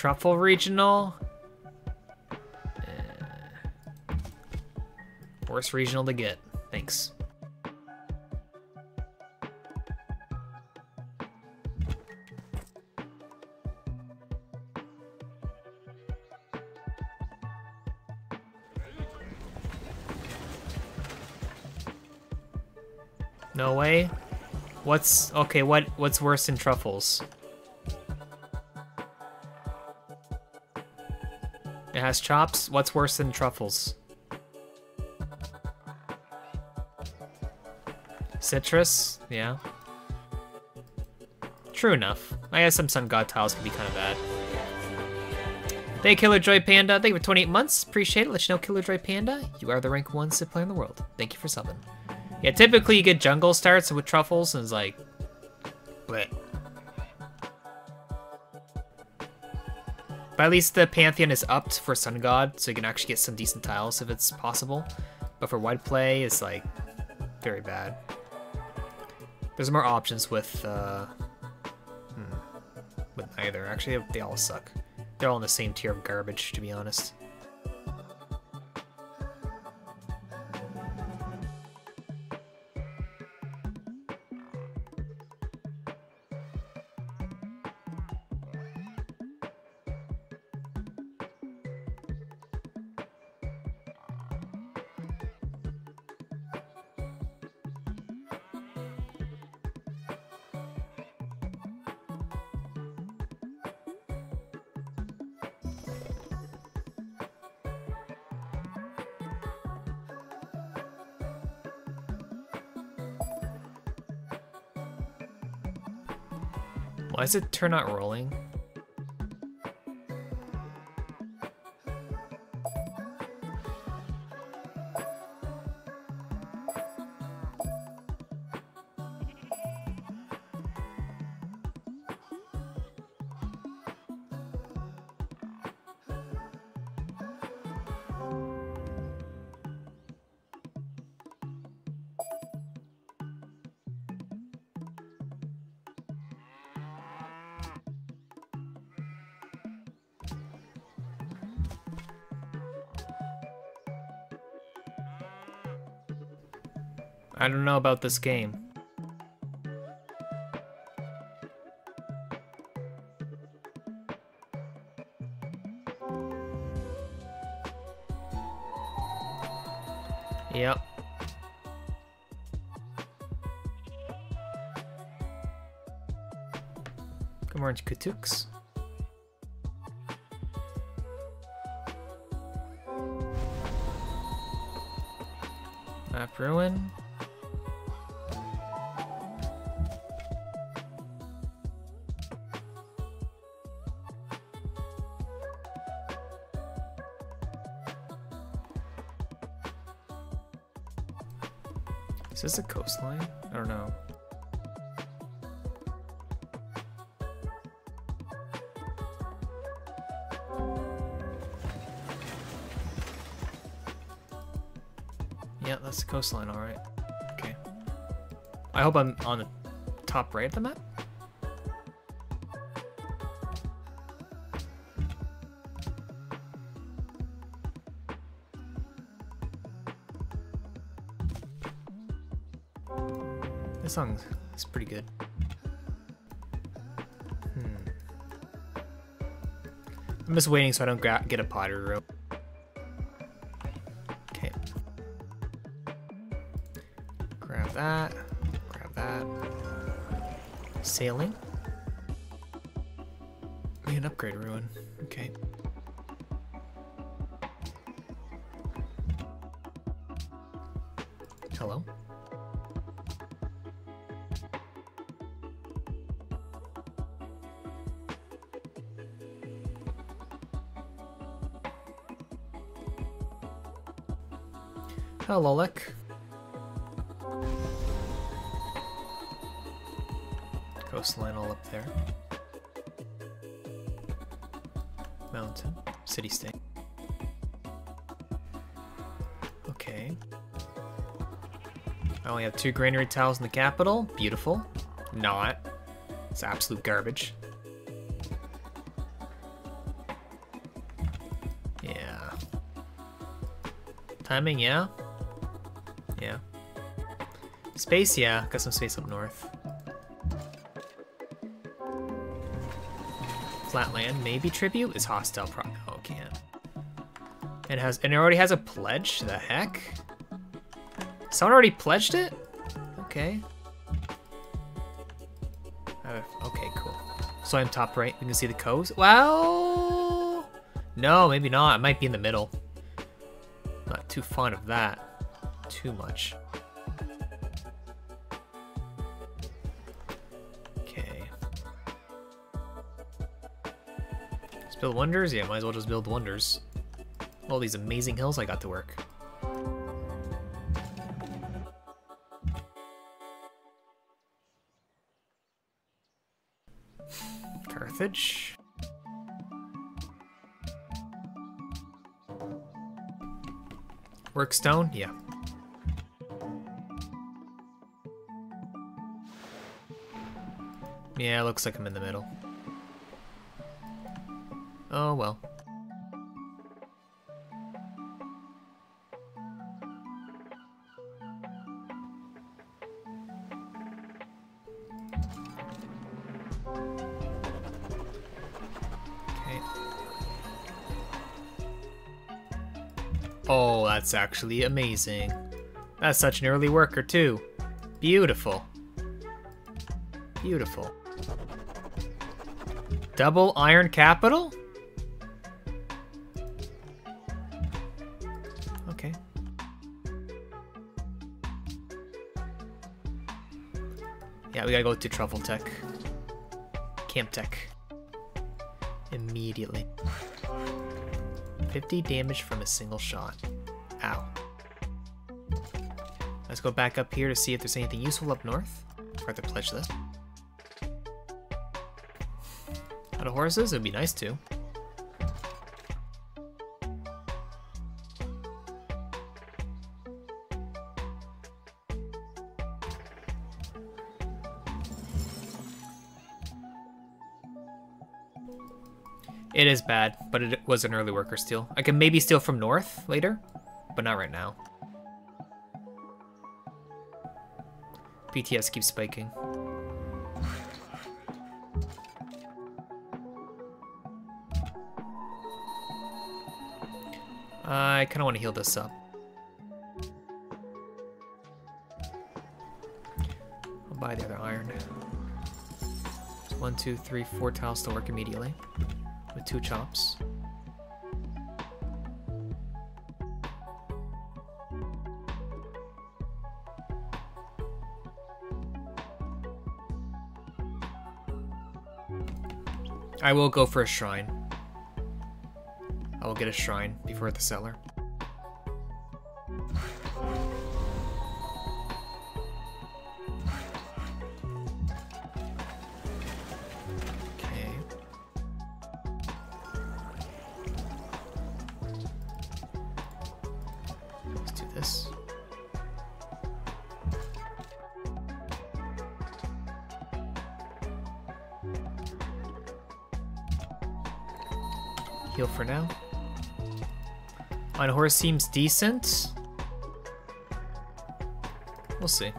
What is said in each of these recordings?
Truffle regional. Eh. Worst regional to get. Thanks. No way. What's okay? What what's worse than truffles? It has chops. What's worse than truffles? Citrus. Yeah. True enough. I guess some sun god tiles can be kind of bad. You, Killer Joy Panda. Thank you for 28 months. Appreciate it. Let you know, Killer Joy Panda, you are the rank one Civ player in the world. Thank you for subbing. Yeah, typically you get jungle starts with truffles, and it's like, But at least the Pantheon is upped for Sun God, so you can actually get some decent tiles if it's possible. But for wide play, it's like very bad. There's more options with uh, hmm, with neither. Actually, they all suck. They're all in the same tier of garbage, to be honest. Is it turn out rolling? Don't know about this game. Yep. Come on, Katuks. Map ruin. This? I don't know. Yeah, that's the coastline, alright. Okay. I hope I'm on the top right of the map? This song is pretty good. Hmm. I'm just waiting so I don't gra- get a pottery rope. Hello, Lek. Coastline all up there. Mountain. City-state. Okay. I only have two granary tiles in the capital. Beautiful. Not. It's absolute garbage. Yeah. Timing, yeah? Space, yeah. Got some space up north. Flatland, maybe tribute? Is hostile pro- oh, can't. It has- and it already has a pledge? The heck? Someone already pledged it? Okay. Uh, okay, cool. So I'm top right. We can see the coast. Well, no, maybe not. I might be in the middle. Not too fond of that. Too much. Build wonders? Yeah, might as well just build wonders. All these amazing hills I got to work. Carthage. Workstone? Yeah. Yeah, looks like I'm in the middle. Oh well. Oh, that's actually amazing. That's such an early worker too. Beautiful. Beautiful. Double iron capital? Go to Truffle Tech. Camp Tech. Immediately. 50 damage from a single shot. Ow. Let's go back up here to see if there's anything useful up north. To pledge this. Out of horses? It'd be nice to. Is bad, but it was an early worker steal. I can maybe steal from north later, but not right now. BTS keeps spiking. I kind of want to heal this up. I'll buy the other iron. One, two, three, four tiles to work immediately two chops. I will go for a shrine. I will get a shrine before the settler. Seems decent. We'll see.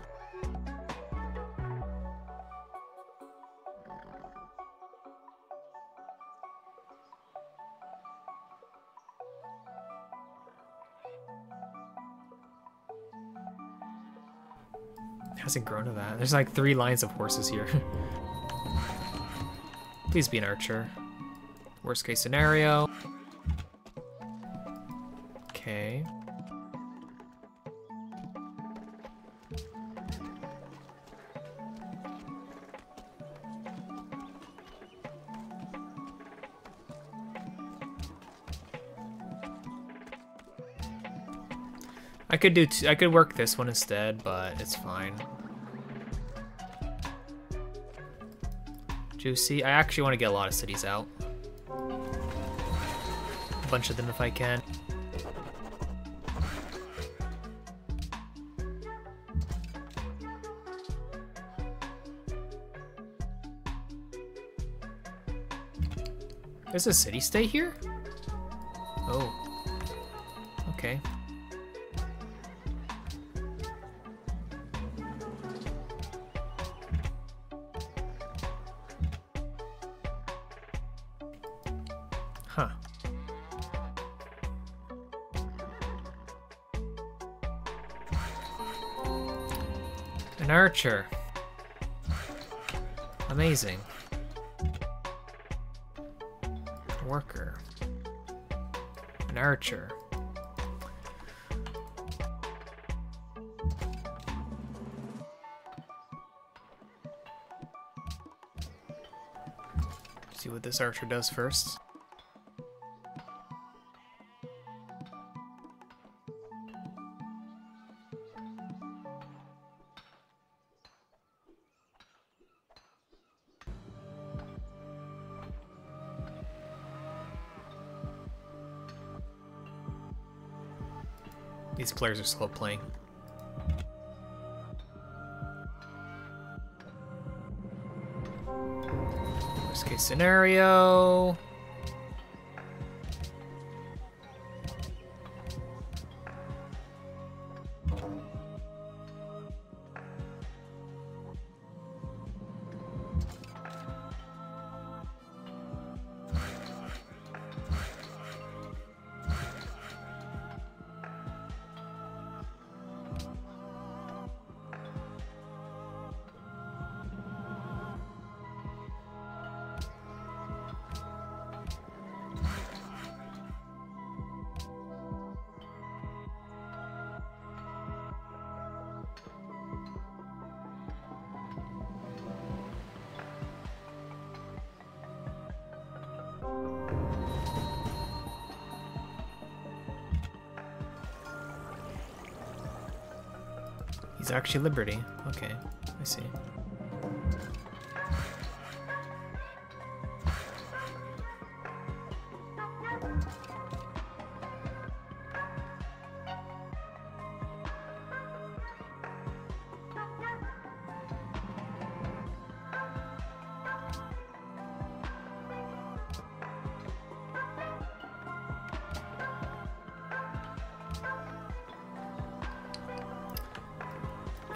Hasn't grown to that. There's like three lines of horses here. Please be an archer. Worst case scenario. Could do I could work this one instead, but it's fine. Juicy. I actually want to get a lot of cities out. A bunch of them if I can. There's a city stay here? Amazing. Worker. An archer. See what this archer does first. These players are slow playing. Worst case scenario. Actually Liberty. Okay, I see.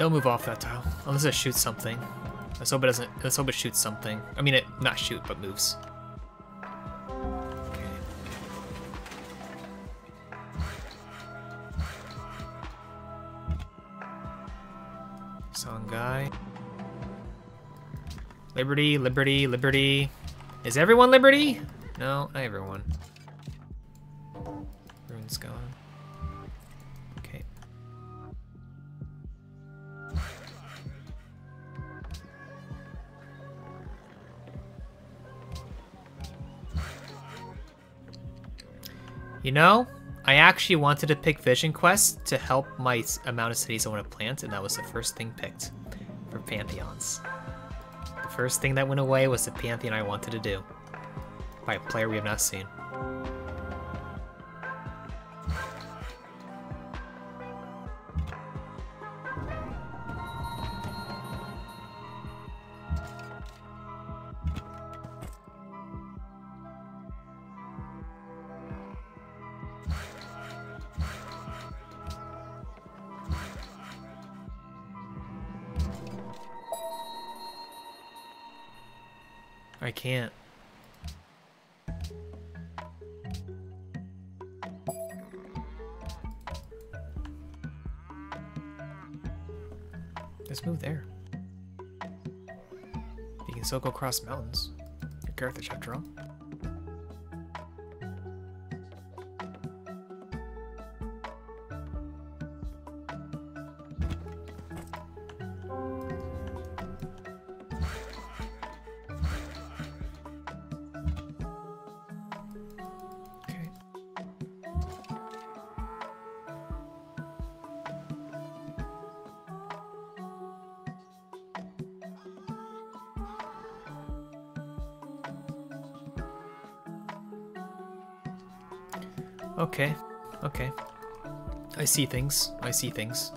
It'll move off that tile. Unless it shoots something. Let's hope it doesn't let's hope it shoots something. I mean it not shoot, but moves. Songhai. Liberty, Liberty, Liberty. Is everyone Liberty? No, not everyone. Know, I actually wanted to pick Vision Quest to help my amount of cities I want to plant, and that was the first thing picked for Pantheons. The first thing that went away was the Pantheon I wanted to do by a player we have not seen. Across mountains. You're Carthage after. See things. I see things.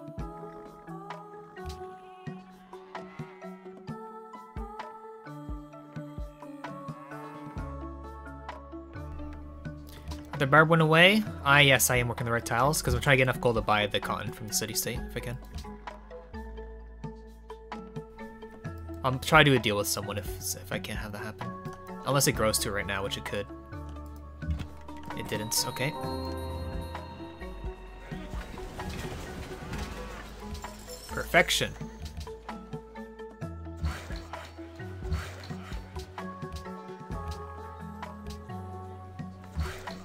The barb went away. Ah, yes, I am working the right tiles because I'm trying to get enough gold to buy the cotton from the city state if I can. I'll try to do a deal with someone if if I can't have that happen. Unless it grows to right now, which it could. It didn't, okay. Perfection.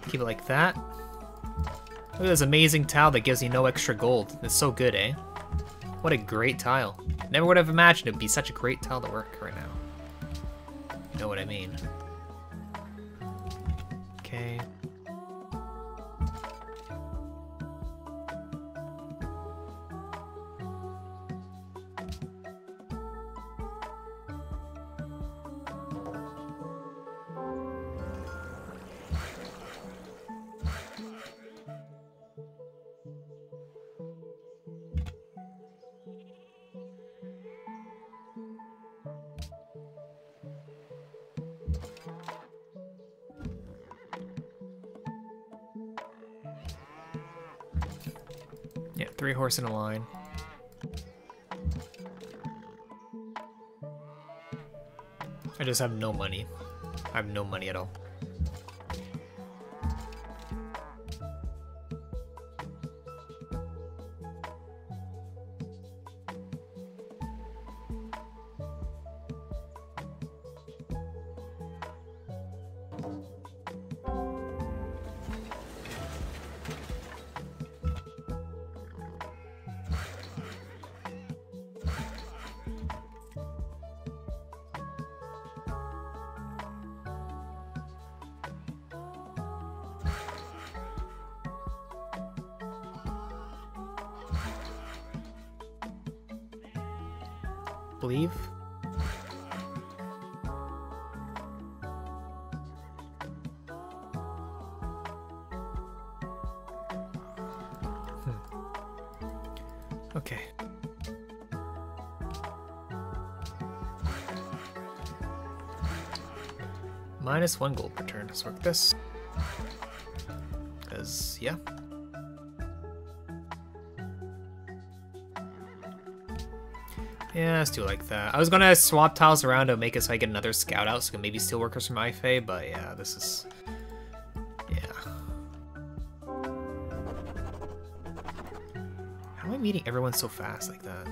Keep it like that. Look at this amazing tile that gives you no extra gold. It's so good, eh? What a great tile. Never would have imagined it would be such a great tile to work right now. You know what I mean. Horse in a line. I just have no money. I have no money at all. Minus one gold per turn. Let's work this. Because, yeah. Yeah, let's do like that. I was gonna swap tiles around to make it so I get another scout out so I can maybe steal workers from Ifei, but yeah, this is... Yeah. How am I meeting everyone so fast like that?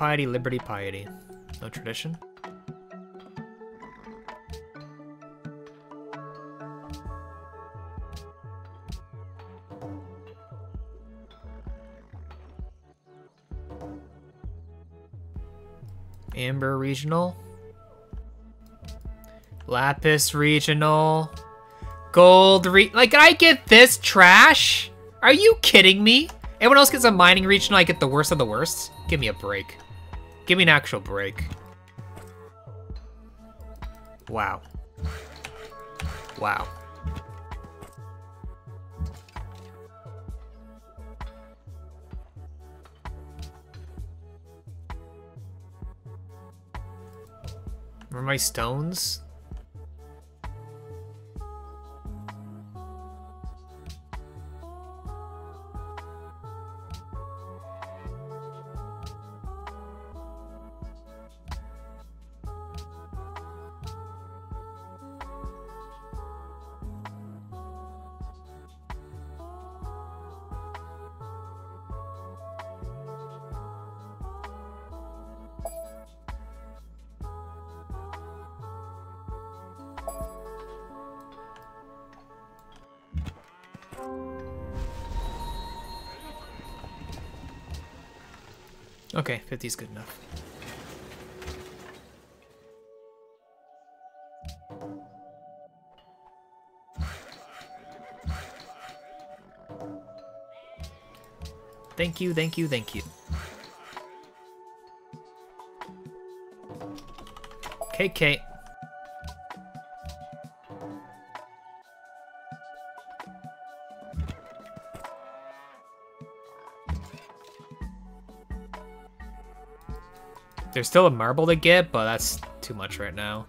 Piety, liberty, piety. No tradition? Amber Regional. Lapis Regional. Gold re- Like, I get this trash? Are you kidding me? Everyone else gets a mining regional, I get the worst of the worst? Give me a break. Give me an actual break. Wow. Wow. Where are my stones? Okay, 50 is good enough. Thank you, thank you, thank you. KK. There's still a marble to get, but that's too much right now.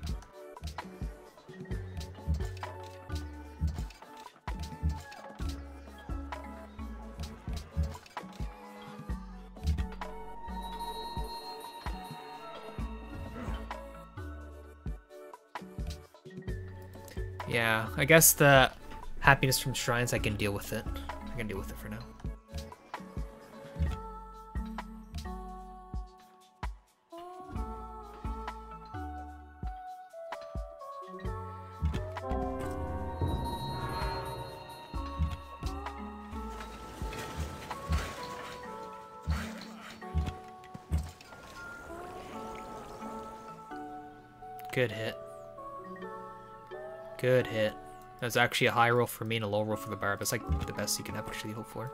Yeah, I guess the happiness from shrines, I can deal with it. I can deal with it for now. That's actually a high roll for me and a low roll for the barb. It's like the best you can actually hope for.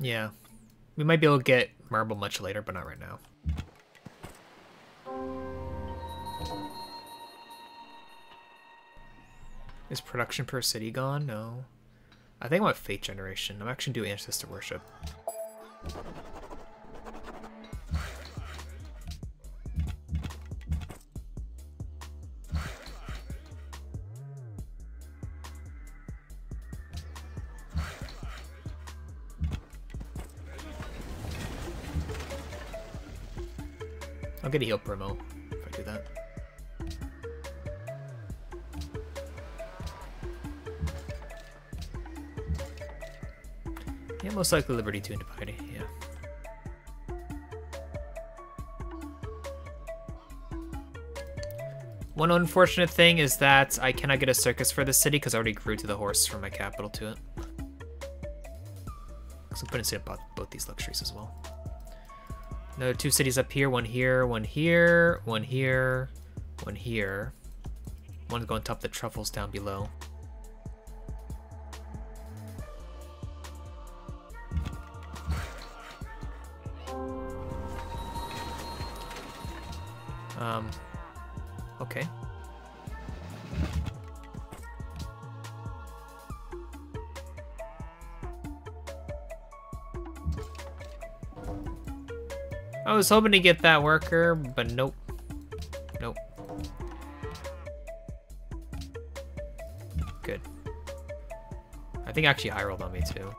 Yeah. We might be able to get marble much later, but not right now. Is production per city gone? No. I think I'm want Fate Generation. I'm actually doing Ancestor Worship. Most likely Liberty 2 into Piety, yeah. One unfortunate thing is that I cannot get a circus for this city because I already grew to the horse from my capital to it. So I'm putting to both, both these luxuries as well. Another two cities up here, one here, one here, one here, one here. One's going to top the truffles down below. Was hoping to get that worker, but nope. Nope. Good. I think actually high rolled on me too.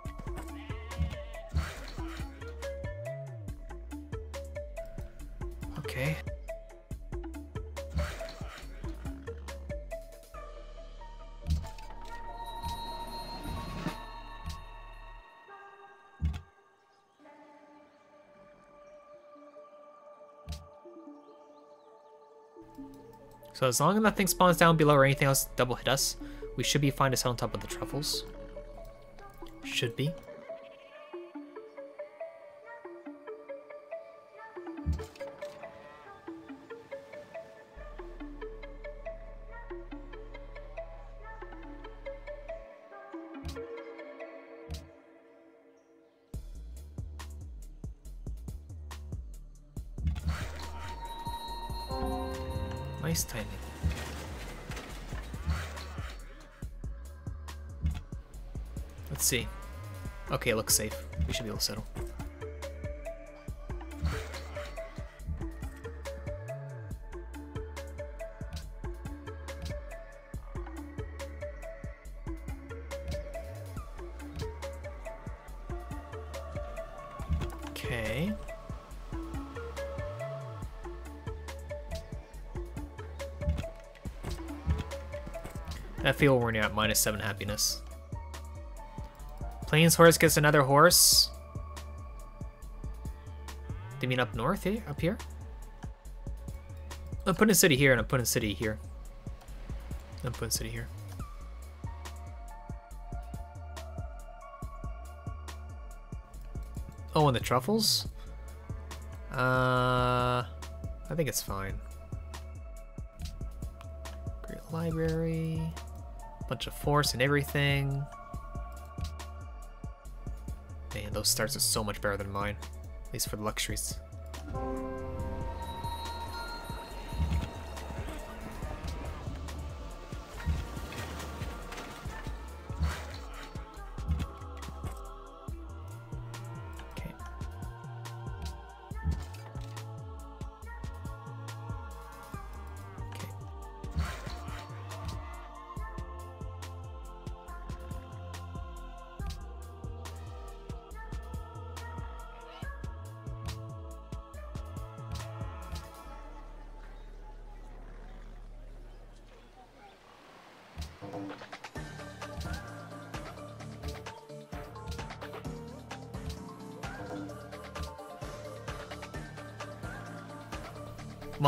So as long as nothing spawns down below or anything else double hit us, we should be fine to sit on top of the truffles. Should be. Okay, looks safe. We should be able to settle. Okay. That feel warning at minus seven happiness. Plains horse gets another horse. They mean up north here? Up here? I'm putting a city here and I'm putting a city here. I'm putting a city here. Oh, and the truffles? Uh, I think it's fine. Great library, bunch of force and everything. Those starts are so much better than mine, at least for the luxuries.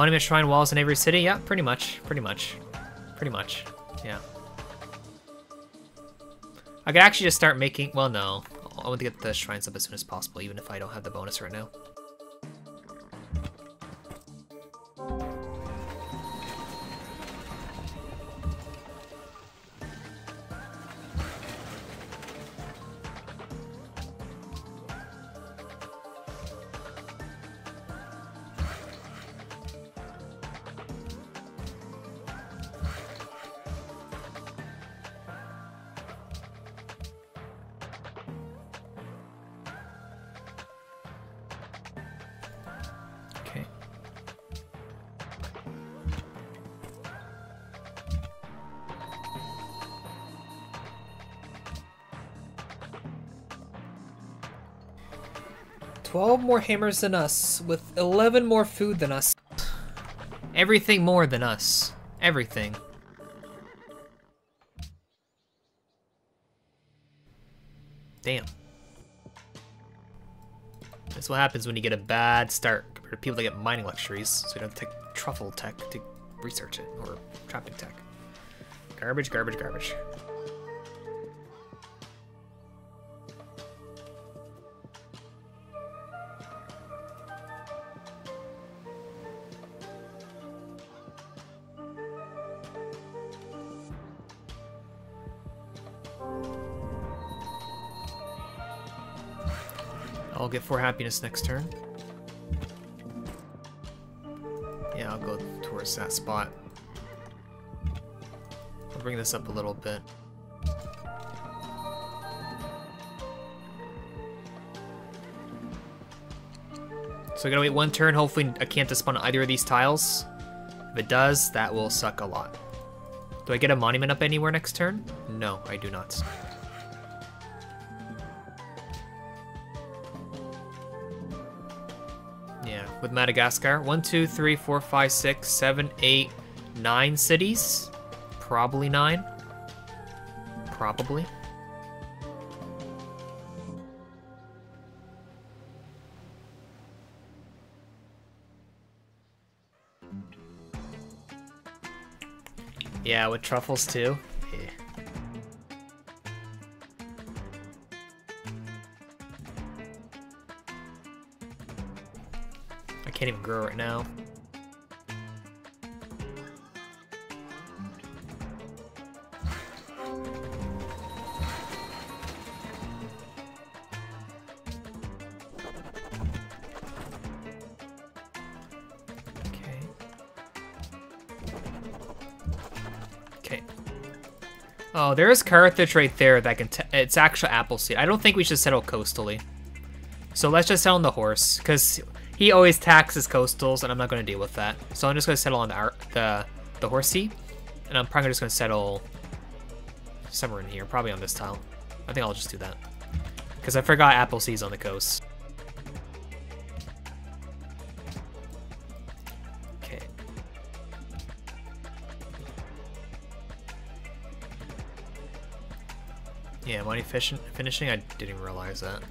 Monument shrine walls in every city? Yeah, pretty much. Pretty much. Pretty much. Yeah. I could actually just start making... Well, no. I want to get the shrines up as soon as possible, even if I don't have the bonus right now. More hammers than us, with eleven more food than us. Everything more than us. Everything. Damn. That's what happens when you get a bad start compared to people that get mining luxuries, so you don't take truffle tech to research it, or trapping tech. Garbage, garbage, garbage. Four happiness next turn. Yeah, I'll go towards that spot. I'll bring this up a little bit. So I gotta wait one turn, hopefully I can't spawn either of these tiles. If it does, that will suck a lot. Do I get a monument up anywhere next turn? No, I do not. With Madagascar. One, two, three, four, five, six, seven, eight, nine cities. Probably nine. Probably. Yeah, with truffles too. Yeah. Grow right now. Okay. Okay. Oh, there is Carthage right there that can. It's actual Appleseed. I don't think we should settle coastally. So let's just settle on the horse, because he always taxes coastals, and I'm not going to deal with that. So I'm just going to settle on the the the horsey, and I'm probably just going to settle somewhere in here, probably on this tile. I think I'll just do that, because I forgot Appleseed's on the coast. Okay. Yeah, money finishing. I didn't realize that.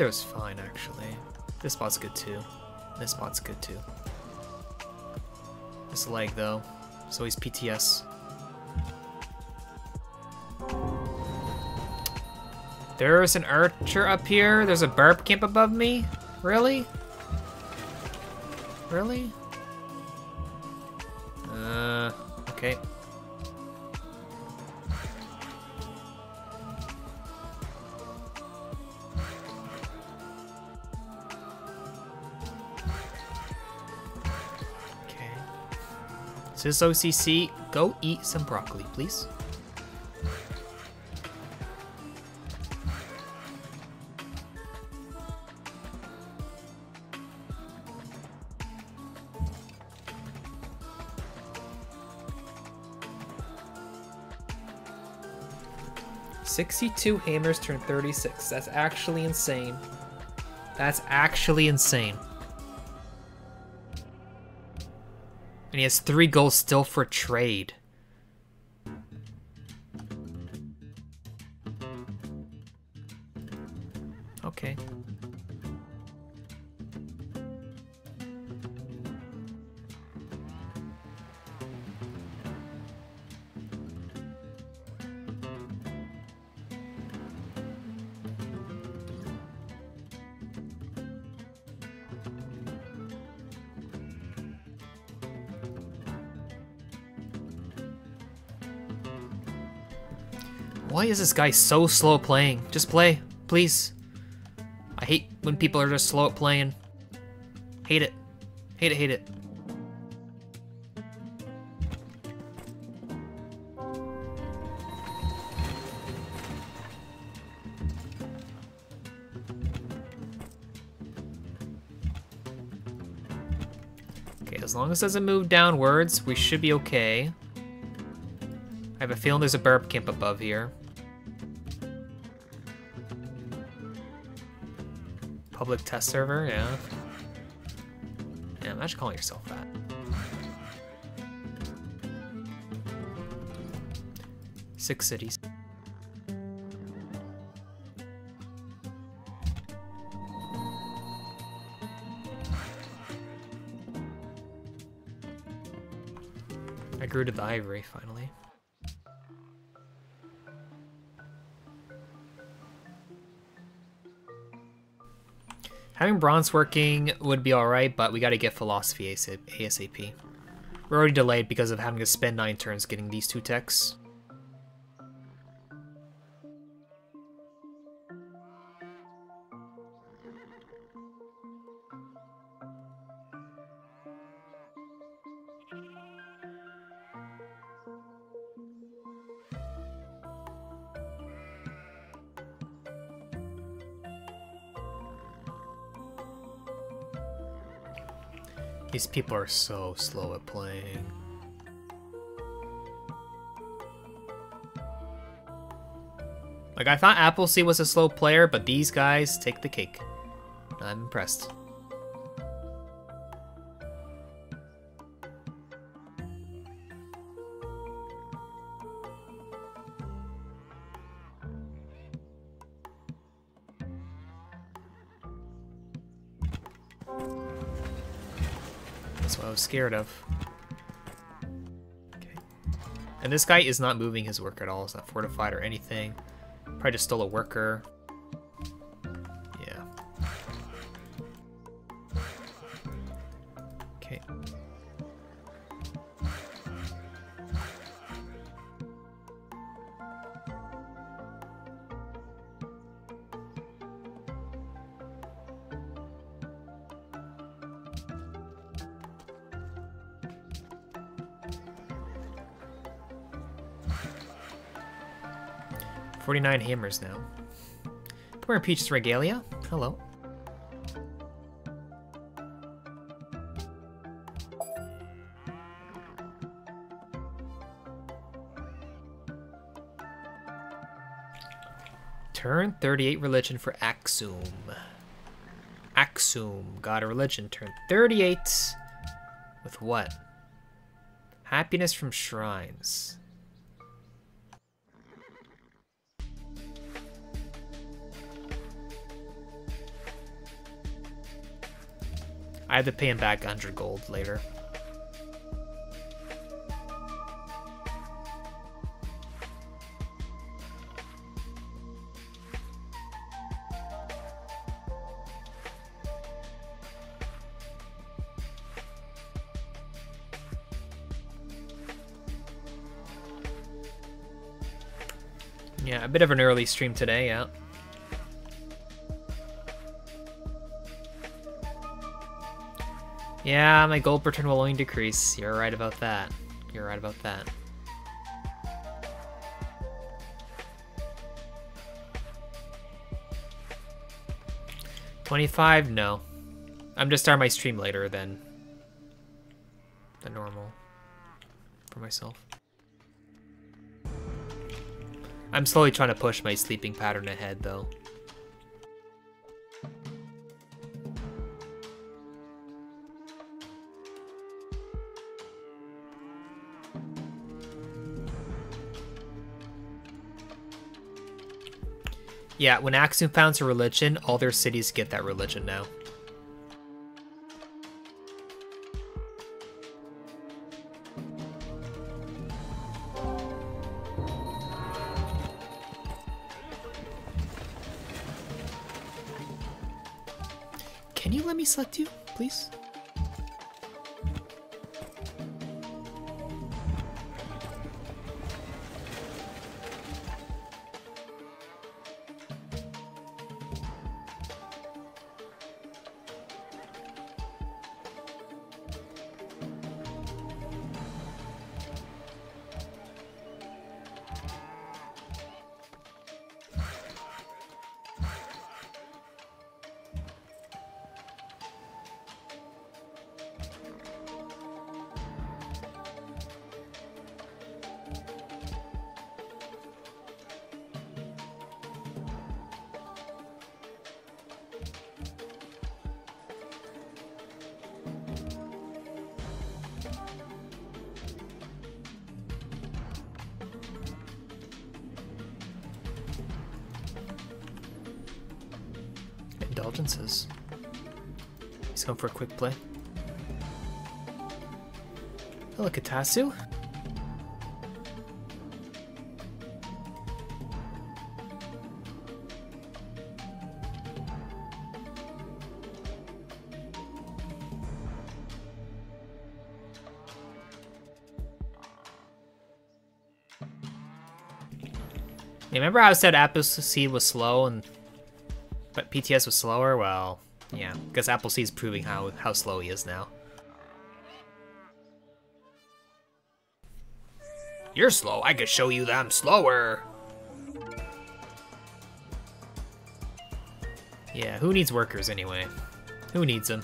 There is fine, actually. This spot's good, too. This spot's good, too. This leg, though. So he's PTS. There's an archer up here. There's a barb camp above me. Really? Really? Sis OCC, go eat some broccoli, please. Sixty-two hammers turn thirty-six. That's actually insane. That's actually insane. And he has three goals still for trade. Is this guy so slow playing? Just play, please. I hate when people are just slow at playing. Hate it. Hate it, hate it. Okay, as long as it doesn't move downwards, we should be okay. I have a feeling there's a barb camp above here. Public test server, yeah. Yeah, imagine calling yourself that. Six cities. I grew to the ivory, finally. Having bronze working would be alright, but we gotta get philosophy ASAP. We're already delayed because of having to spend 9 turns getting these two techs. These people are so slow at playing. Like, I thought Appleseed was a slow player, but these guys take the cake. I'm impressed. Scared of. Okay. And this guy is not moving his work at all. It's not fortified or anything. Probably just stole a worker. Forty-nine hammers now. Come here, Peach's Regalia. Hello. Turn 38 religion for Axum. Axum god of religion. Turn 38 with what? Happiness from shrines. I have to pay him back 100 gold later. Yeah, a bit of an early stream today, yeah. Yeah, my gold per turn will only decrease. You're right about that. You're right about that. Twenty-five? No. I'm just starting my stream later than the normal for myself. I'm slowly trying to push my sleeping pattern ahead, though. Yeah, when Axum founds a religion, all their cities get that religion now. Katasu. remember how I said Appleseed was slow and but PTS was slower? Well, yeah, because Appleseed's proving how, how slow he is now. You're slow, I could show you that I'm slower. Yeah, who needs workers anyway? Who needs them?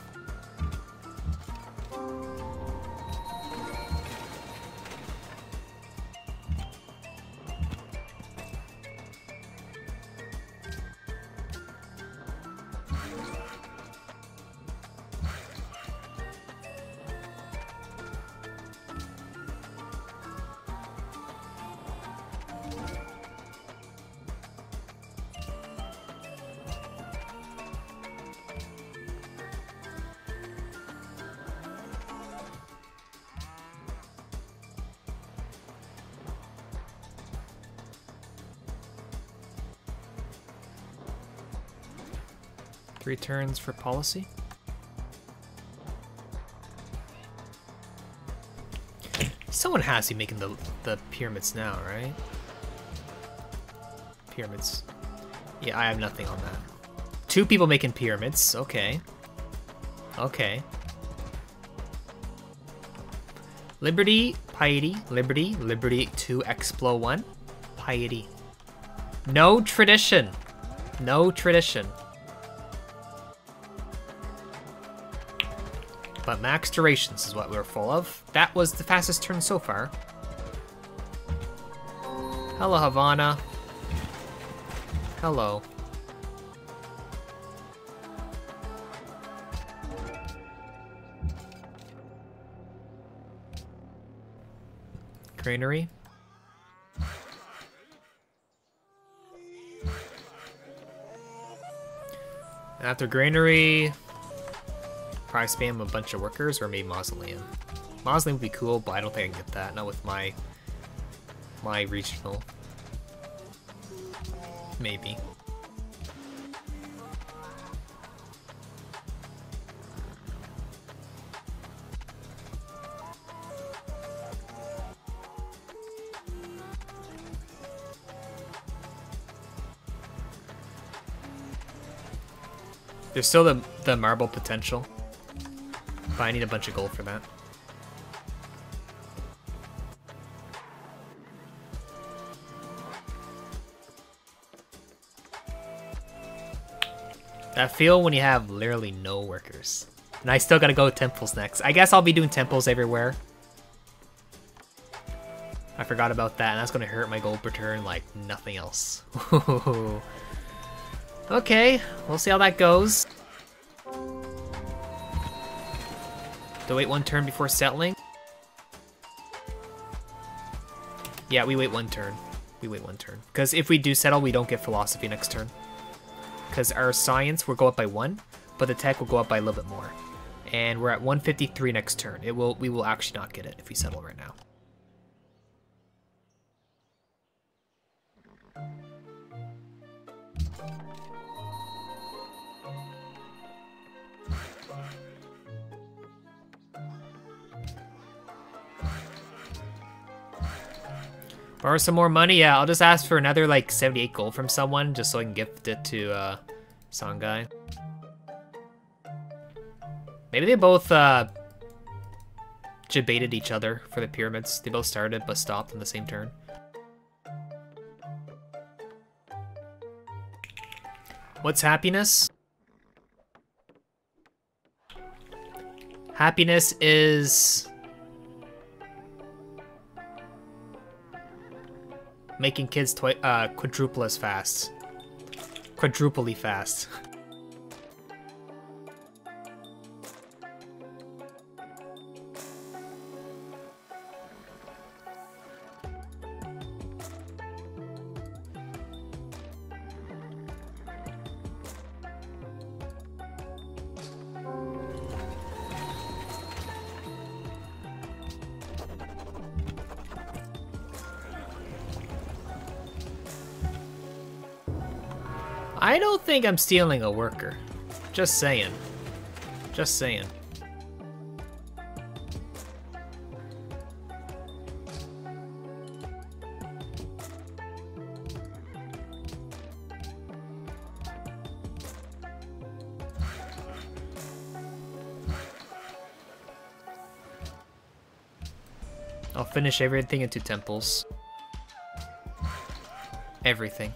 Three turns for policy. Someone has to be making the, the pyramids now, right? Pyramids. Yeah, I have nothing on that. Two people making pyramids. Okay. Okay. Liberty, Piety, Liberty, Liberty 2 Explo 1, Piety. No tradition. No tradition. But max durations is what we're full of. That was the fastest turn so far. Hello, Havana. Hello. Granary. After Granary, cry spam a bunch of workers or maybe Mausoleum. Mausoleum would be cool, but I don't think I can get that. Not with my my regional. Maybe. There's still the, the marble potential. But I need a bunch of gold for that. That feel when you have literally no workers. And I still gotta go temples next. I guess I'll be doing temples everywhere. I forgot about that, and that's gonna hurt my gold per turn like nothing else. Okay, we'll see how that goes. Do wait one turn before settling? Yeah, we wait one turn. We wait one turn. Because if we do settle, we don't get philosophy next turn. Because our science will go up by one, but the tech will go up by a little bit more. And we're at 153 next turn. It will we will actually not get it if we settle right now. Borrow some more money? Yeah, I'll just ask for another like 78 gold from someone just so I can gift it to uh, Songhai. Maybe they both uh, debated each other for the pyramids. They both started but stopped on the same turn. What's happiness? Happiness is making kids twi uh, quadruple as fast. Quadruply fast. I don't think I'm stealing a worker. Just saying. Just saying. I'll finish everything into temples. Everything.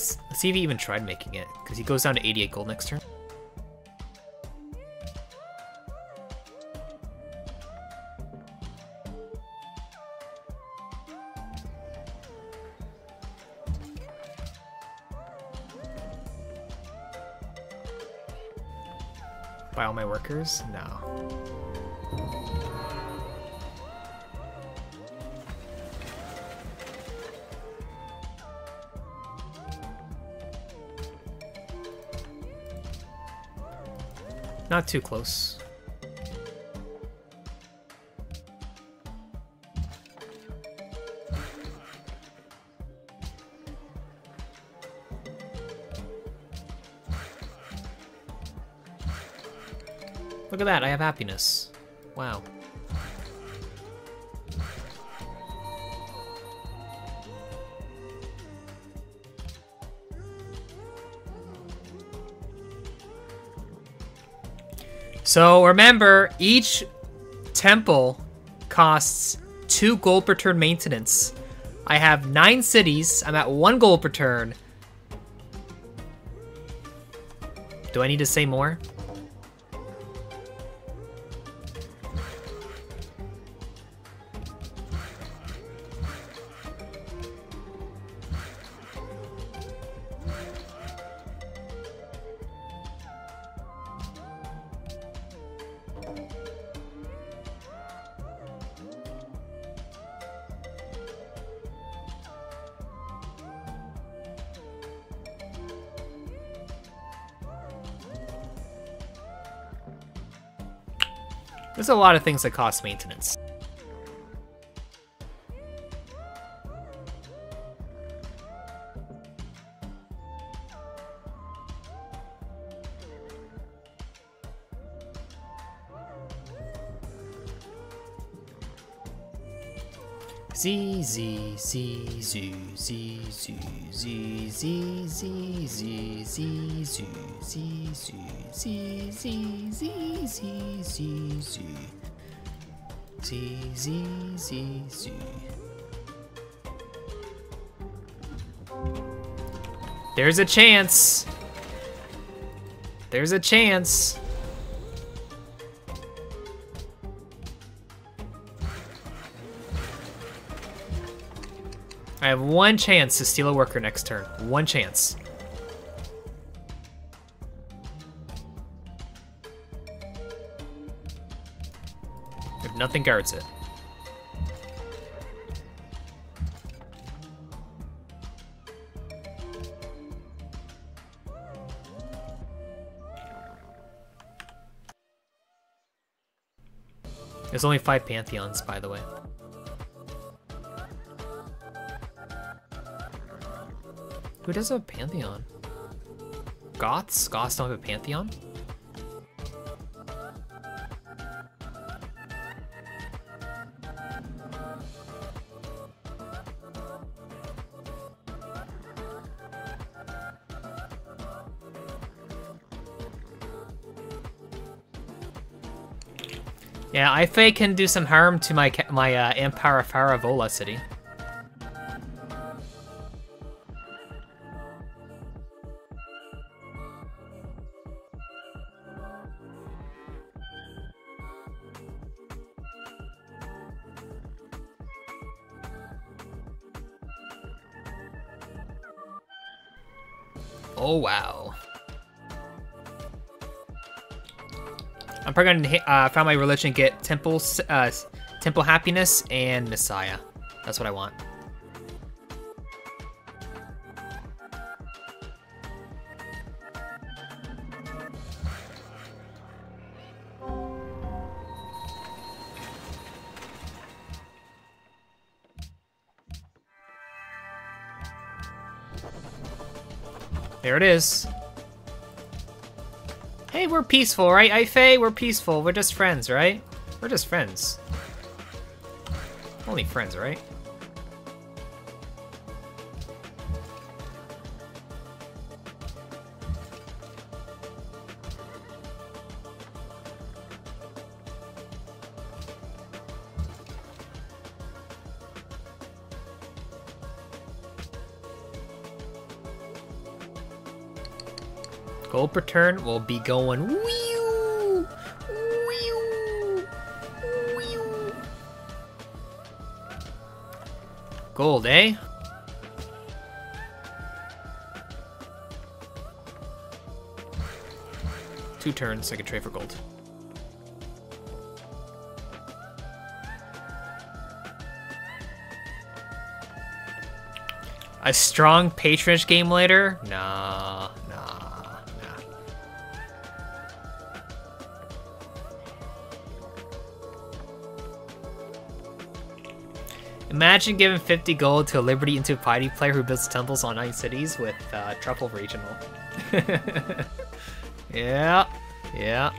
Let's, let's see if he even tried making it, because he goes down to 88 gold next turn. Buy all my workers? No. Not too close. Look at that, I have happiness. Wow. So remember, each temple costs two gold per turn maintenance. I have nine cities. I'm at one gold per turn. Do I need to say more? A lot of things that cost maintenance. Z Z Z Z Z Z Z Z Z Z Z Z Z Z, Z, Z, Z, Z, Z. Z, Z, Z, Z. There's a chance. There's a chance. I have one chance to steal a worker next turn. One chance. Nothing guards it. There's only five Pantheons, by the way. Who does have a Pantheon? Goths? Goths don't have a Pantheon? Ife can do some harm to my my uh, Empire Faravola city. Gonna uh, find my religion, get temple, uh, temple happiness, and Messiah. That's what I want. There it is. We're peaceful, right, Ife? We're peaceful. We're just friends, right? We're just friends. Only friends, right? Gold per turn will be going wee wee wee Gold, eh? Two turns, I can trade for gold. A strong patronage game later? Nah. Imagine giving 50 gold to a Liberty into Piety player who builds temples on nine cities with uh, Truffle Regional. yeah, yeah.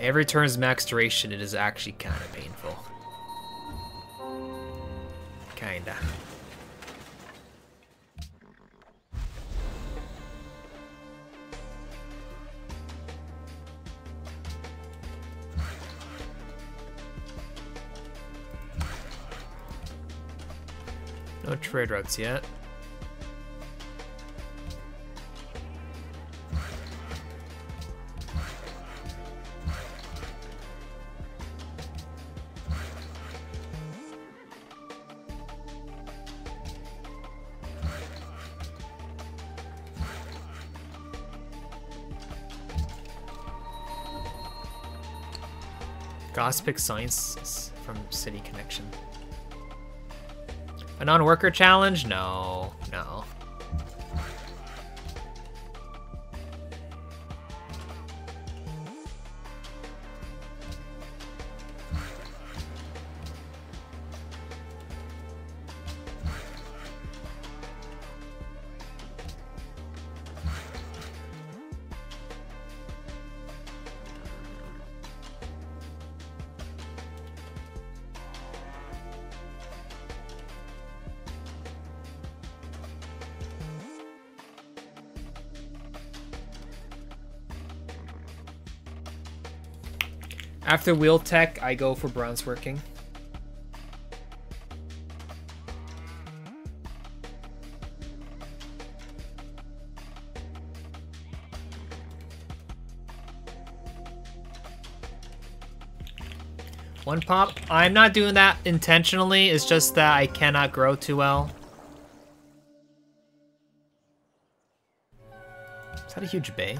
Every turn's max duration, it is actually kind of painful. trade routes yet. Gospic Sciences from City Connection. A non-worker challenge? No, After wheel tech, I go for bronze working. One pop. I'm not doing that intentionally. It's just that I cannot grow too well. Is that a huge bay?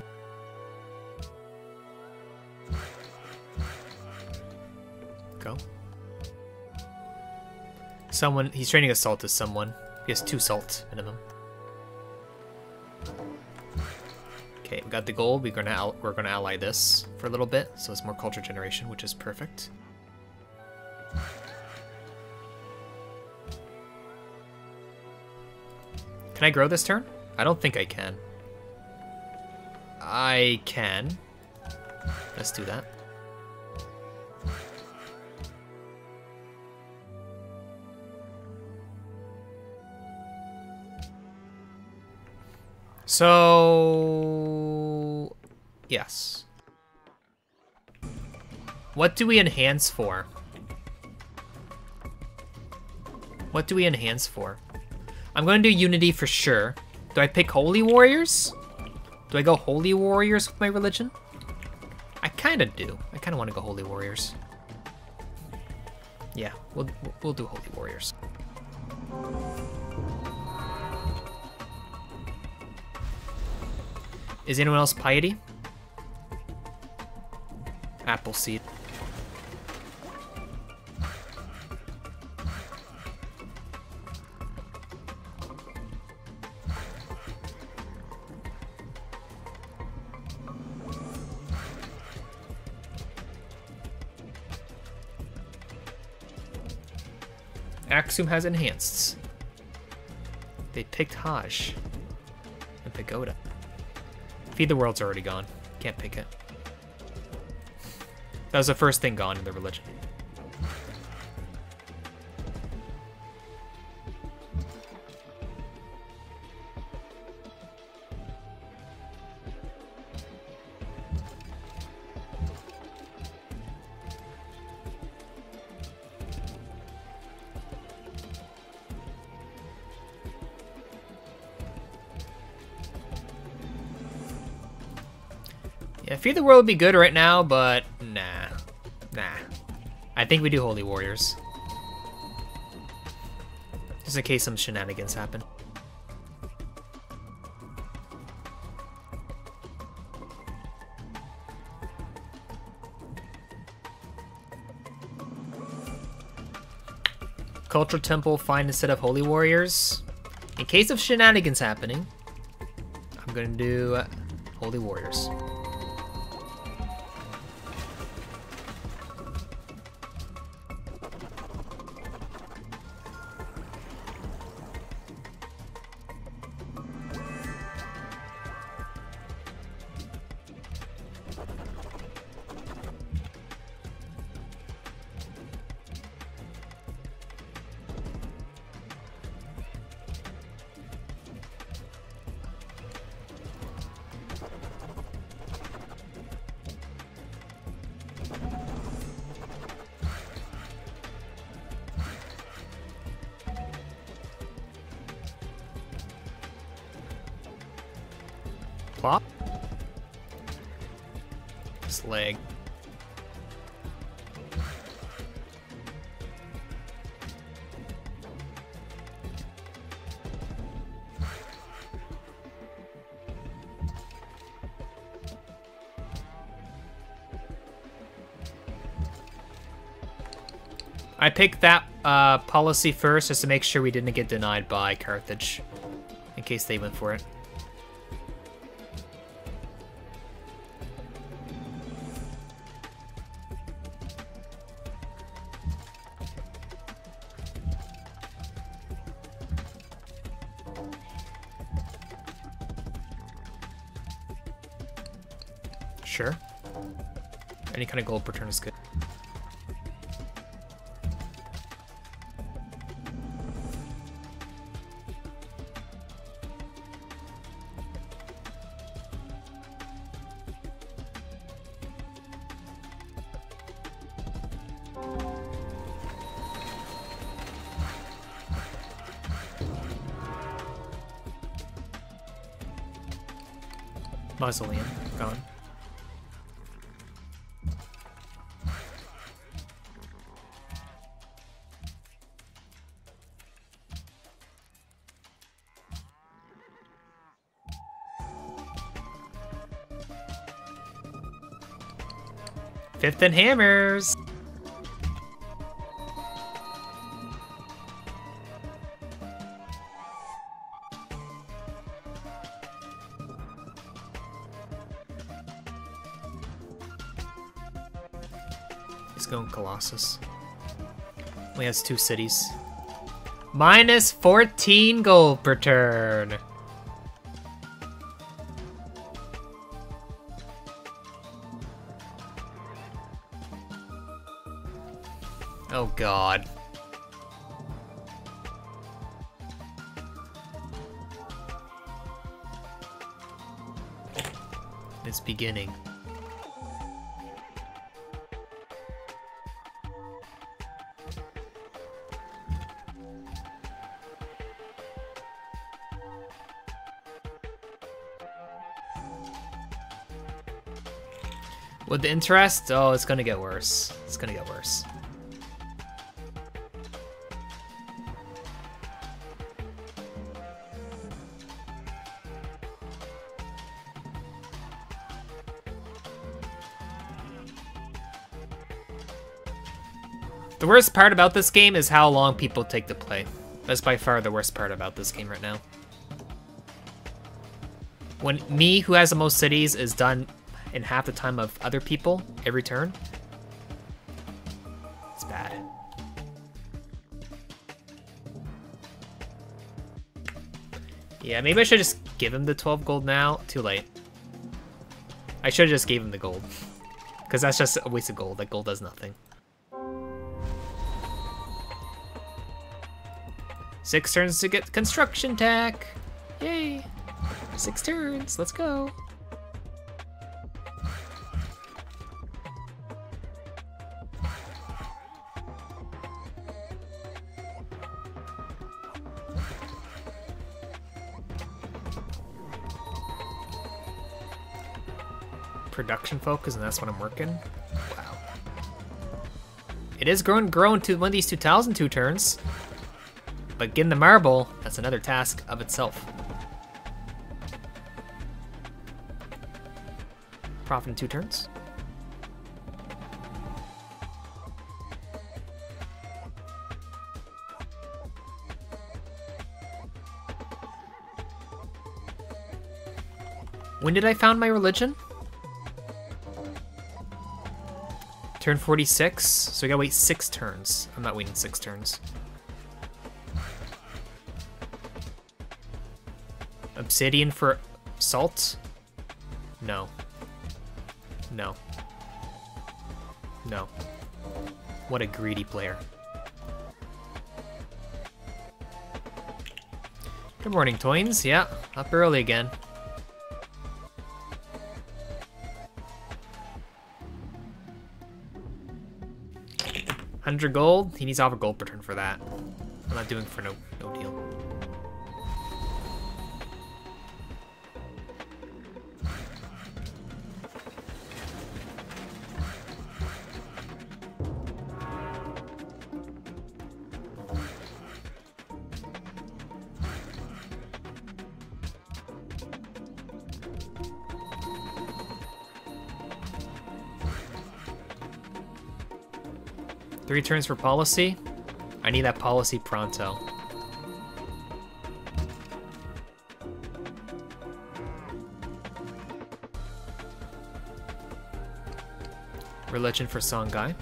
Someone, he's training assault to someone. He has two salt minimum. Okay, we got the gold. We're gonna we're gonna ally this for a little bit, so it's more culture generation, which is perfect. Can I grow this turn? I don't think I can. I can. Let's do that. So... Yes. What do we enhance for? What do we enhance for? I'm going to do Unity for sure. Do I pick Holy Warriors? Do I go Holy Warriors with my religion? I kind of do. I kind of want to go Holy Warriors. Yeah, we'll, we'll do Holy Warriors. Is anyone else piety? Apple seed. Axum has enhanced. They picked Hajj and Pagoda. Feed the World's already gone. Can't pick it. That was the first thing gone in the religion. Feed the World would be good right now, but nah. Nah. I think we do Holy Warriors. Just in case some shenanigans happen. Cultural Temple fine instead of Holy Warriors. In case of shenanigans happening, I'm gonna do Holy Warriors. Picked that uh, policy first just to make sure we didn't get denied by Carthage, in case they went for it. Sure. Any kind of gold per turn is good. Mausoleum. Fifth and hammers! Colossus. Only has two cities. Minus 14 gold per turn. Oh god. Interest, oh, it's gonna get worse. It's gonna get worse. The worst part about this game is how long people take to play. That's by far the worst part about this game right now. When me, who has the most cities, is done in half the time of other people every turn, it's bad. Yeah, maybe I should just give him the 12 gold now. Too late. I should have just gave him the gold. Because that's just a waste of gold. That gold does nothing. Six turns to get construction tech. Yay. Six turns. Let's go. Production focus, and that's what I'm working. Wow. It is growing, growing to one of these 2002 turns. But getting the marble, that's another task of itself. Prophet in two turns. When did I found my religion? Turn 46, so we gotta wait six turns. I'm not waiting six turns. Obsidian for salt? No. No. No. What a greedy player. Good morning, Toins. Yeah, up early again. Hundred gold. He needs to have a gold per turn for that. I'm not doing for no no deal. Three turns for policy. I need that policy pronto. Religion for Songhai.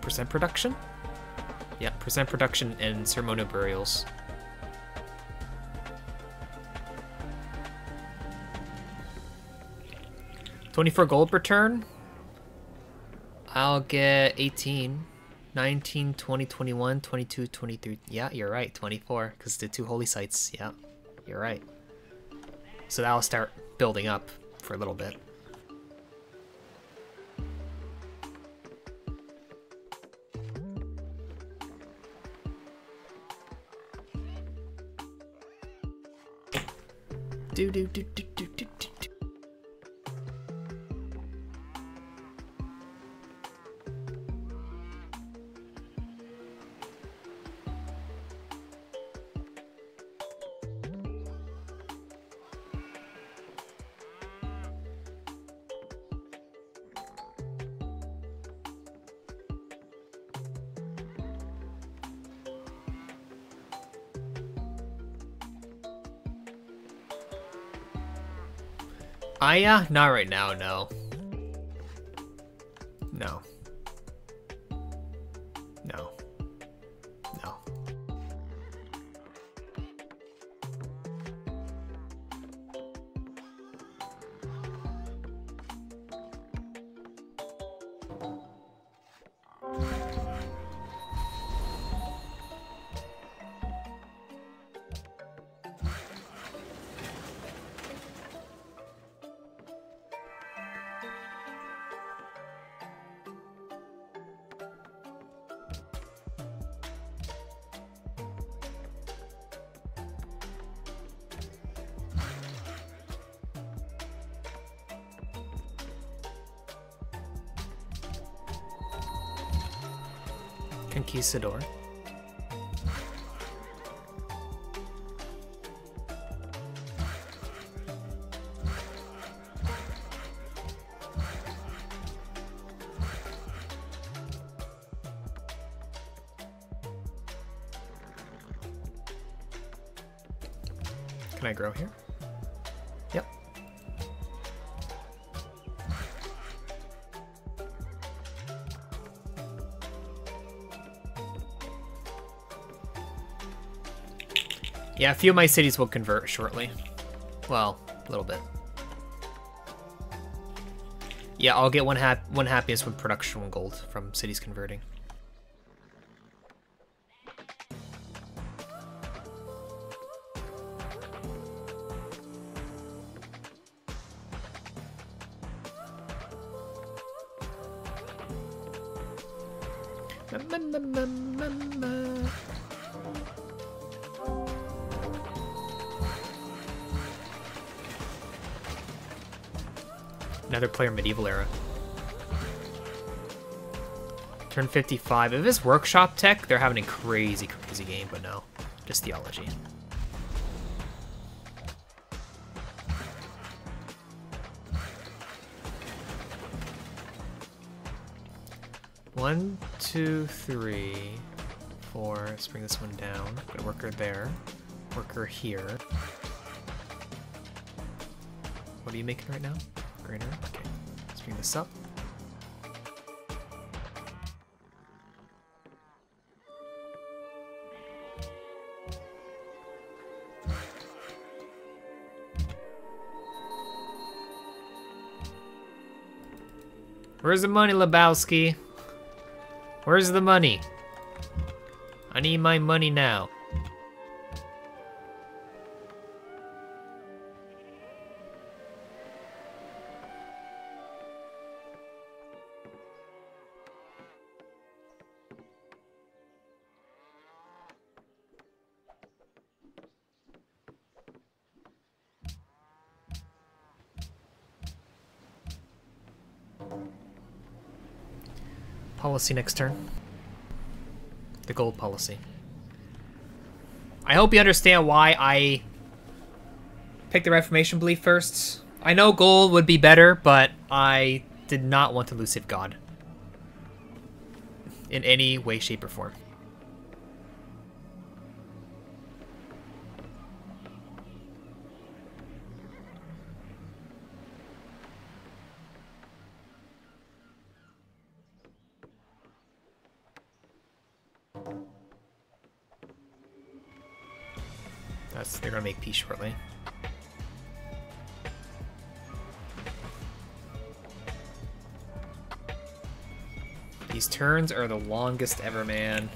Percent production? Yeah, percent production and ceremonial burials. Twenty-four gold per turn. I'll get 18, 19, 20, 21, 22, 23. Yeah, you're right, 24, because the two holy sites. Yeah, you're right. So that'll start building up for a little bit. Do do do do. Aya? Not right now, no. No. Conquistador. Can I grow here? Yeah, a few of my cities will convert shortly. Well, a little bit. Yeah, I'll get one hap one happiness with production gold from cities converting. Turn 55. If it's workshop tech, they're having a crazy, crazy game, but no. Just theology. One, two, three, four. Let's bring this one down. Put a worker there. Worker here. What are you making right now? Grainer? Okay. Let's bring this up. Where's the money, Lebowski? Where's the money? I need my money now. Policy next turn. The gold policy. I hope you understand why I picked the Reformation belief first. I know gold would be better, but I did not want to Elusive God. in any way, shape, or form. Make peace shortly. These turns are the longest ever, man.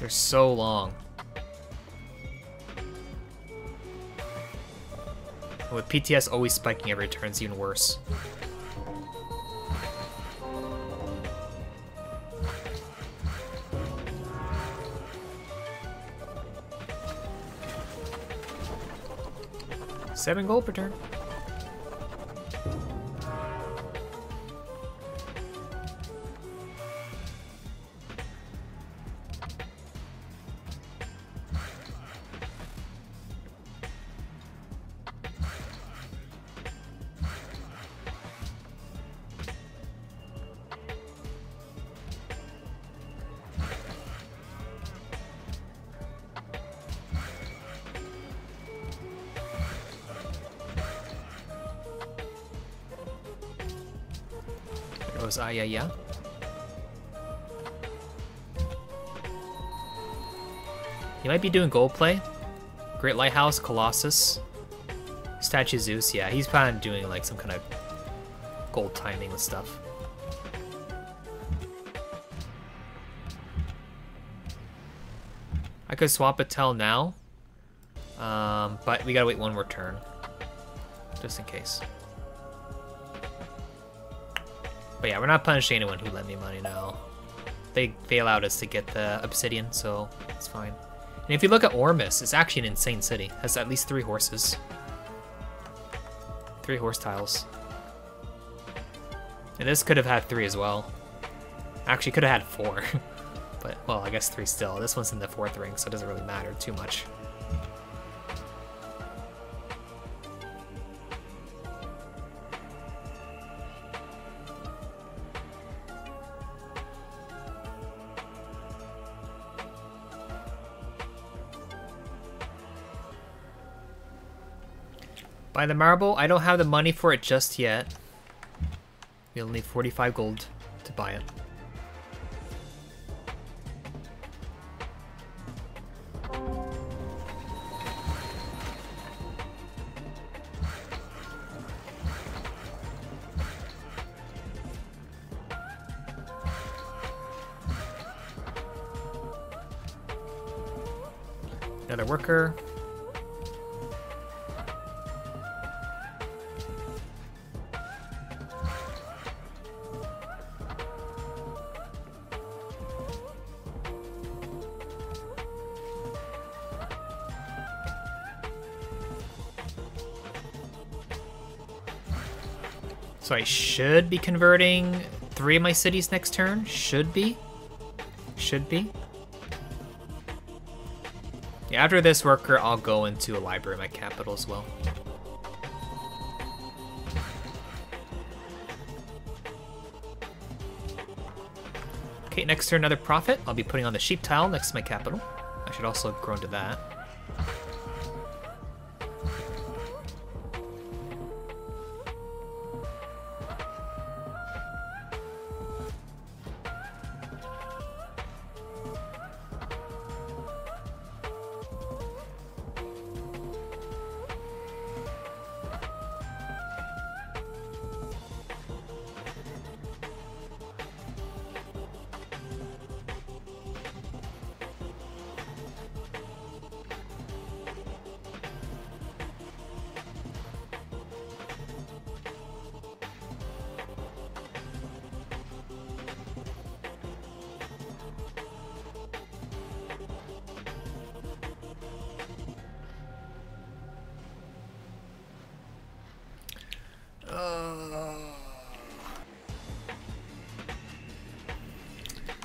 They're so long. With PTS always spiking every turn, it's even worse. Seven gold per turn. There yeah. He might be doing gold play. Great Lighthouse, Colossus. Statue Zeus, yeah, he's probably doing like some kind of gold timing with stuff. I could swap a tell now, um, but we gotta wait one more turn, just in case. But yeah, we're not punishing anyone who lent me money now. They they allowed us to get the obsidian, so it's fine. And if you look at Ormus, it's actually an insane city. Has at least three horses. Three horse tiles. And this could have had three as well. Actually, could have had four. but, well, I guess three still. This one's in the fourth ring, so it doesn't really matter too much. Buy the marble. I don't have the money for it just yet. We'll need 45 gold to buy it. Should be converting three of my cities next turn. Should be. Should be. Yeah, after this worker, I'll go into a library in my capital as well. Okay, next turn, another prophet. I'll be putting on the sheep tile next to my capital. I should also grow into that.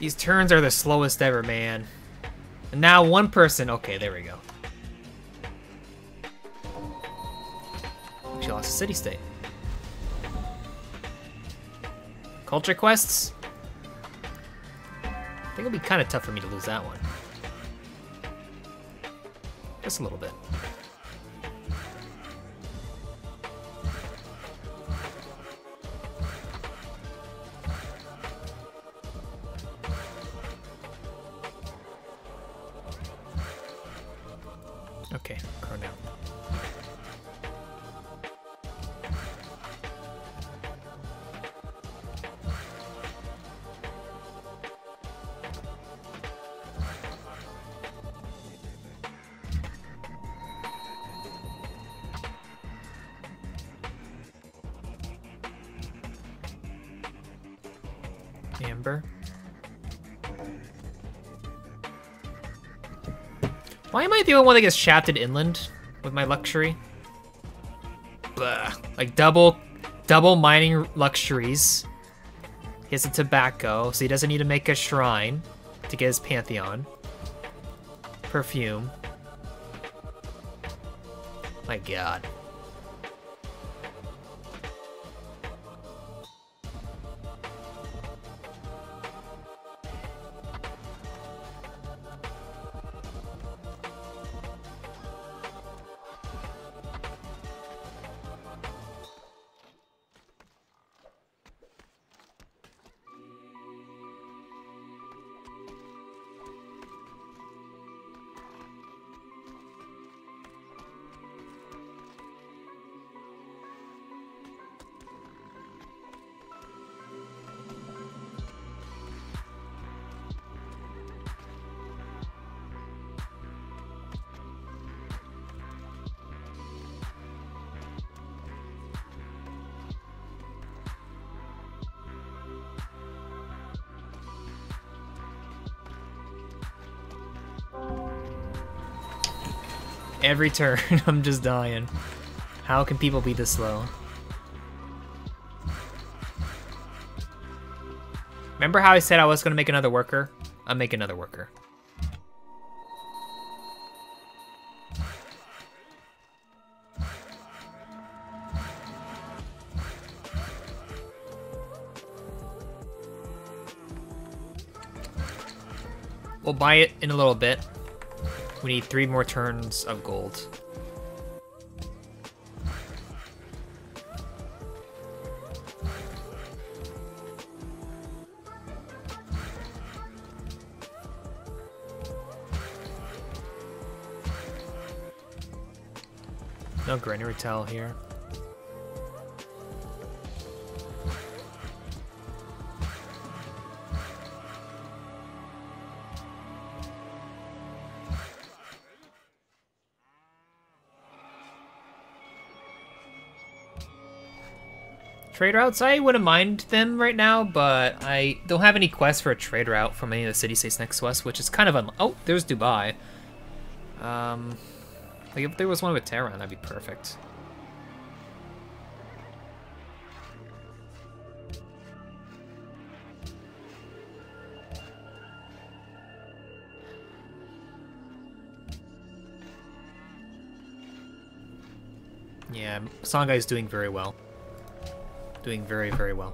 These turns are the slowest ever, man. And now one person. Okay, there we go. She lost a city-state. Culture quests? I think it'll be kind of tough for me to lose that one. Just a little bit. The only one that gets shafted inland with my luxury? Blah. Like double, double mining luxuries. He has a tobacco, so he doesn't need to make a shrine to get his pantheon. Perfume. My god. Every turn, I'm just dying. How can people be this slow? Remember how I said I was gonna make another worker? I'll make another worker. We'll buy it in a little bit. We need three more turns of gold. No granary towel here. Trade routes, I wouldn't mind them right now, but I don't have any quests for a trade route from any of the city-states next to us, which is kind of un- Oh, there's Dubai. Um, like if there was one with Tehran, that'd be perfect. Yeah, Songhai is doing very well. Doing very, very well.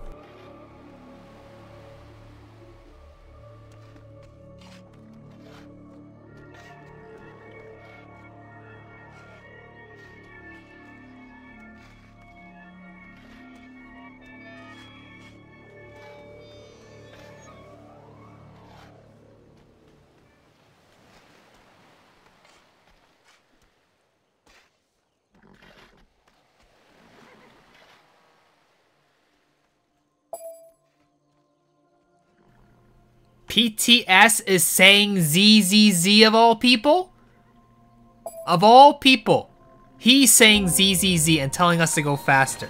PTS is saying ZZZ of all people? Of all people. He's saying ZZZ and telling us to go faster.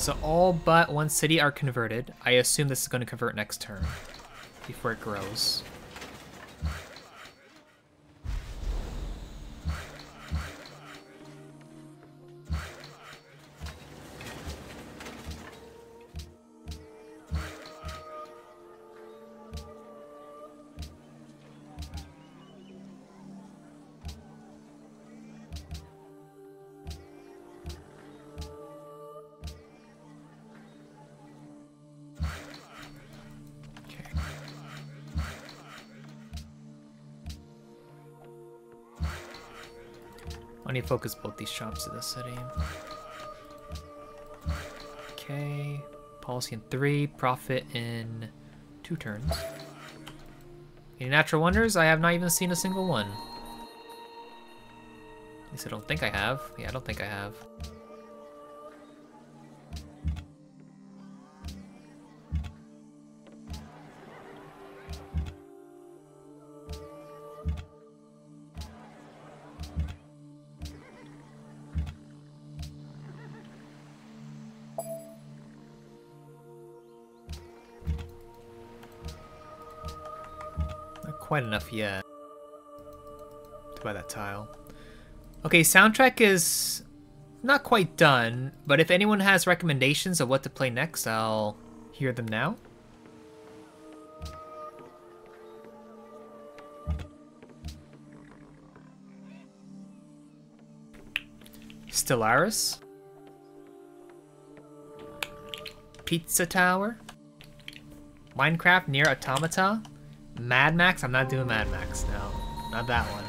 So all but one city are converted. I assume this is going to convert next turn before it grows. Focus both these shops to the city. Okay. Policy in three, prophet in two turns. Any natural wonders? I have not even seen a single one. At least I don't think I have. Yeah, I don't think I have. Quite enough yet to buy that tile. Okay, soundtrack is not quite done, but if anyone has recommendations of what to play next, I'll hear them now. Stellaris. Pizza Tower. Minecraft Nier Automata. Mad Max? I'm not doing Mad Max, no. Not that one.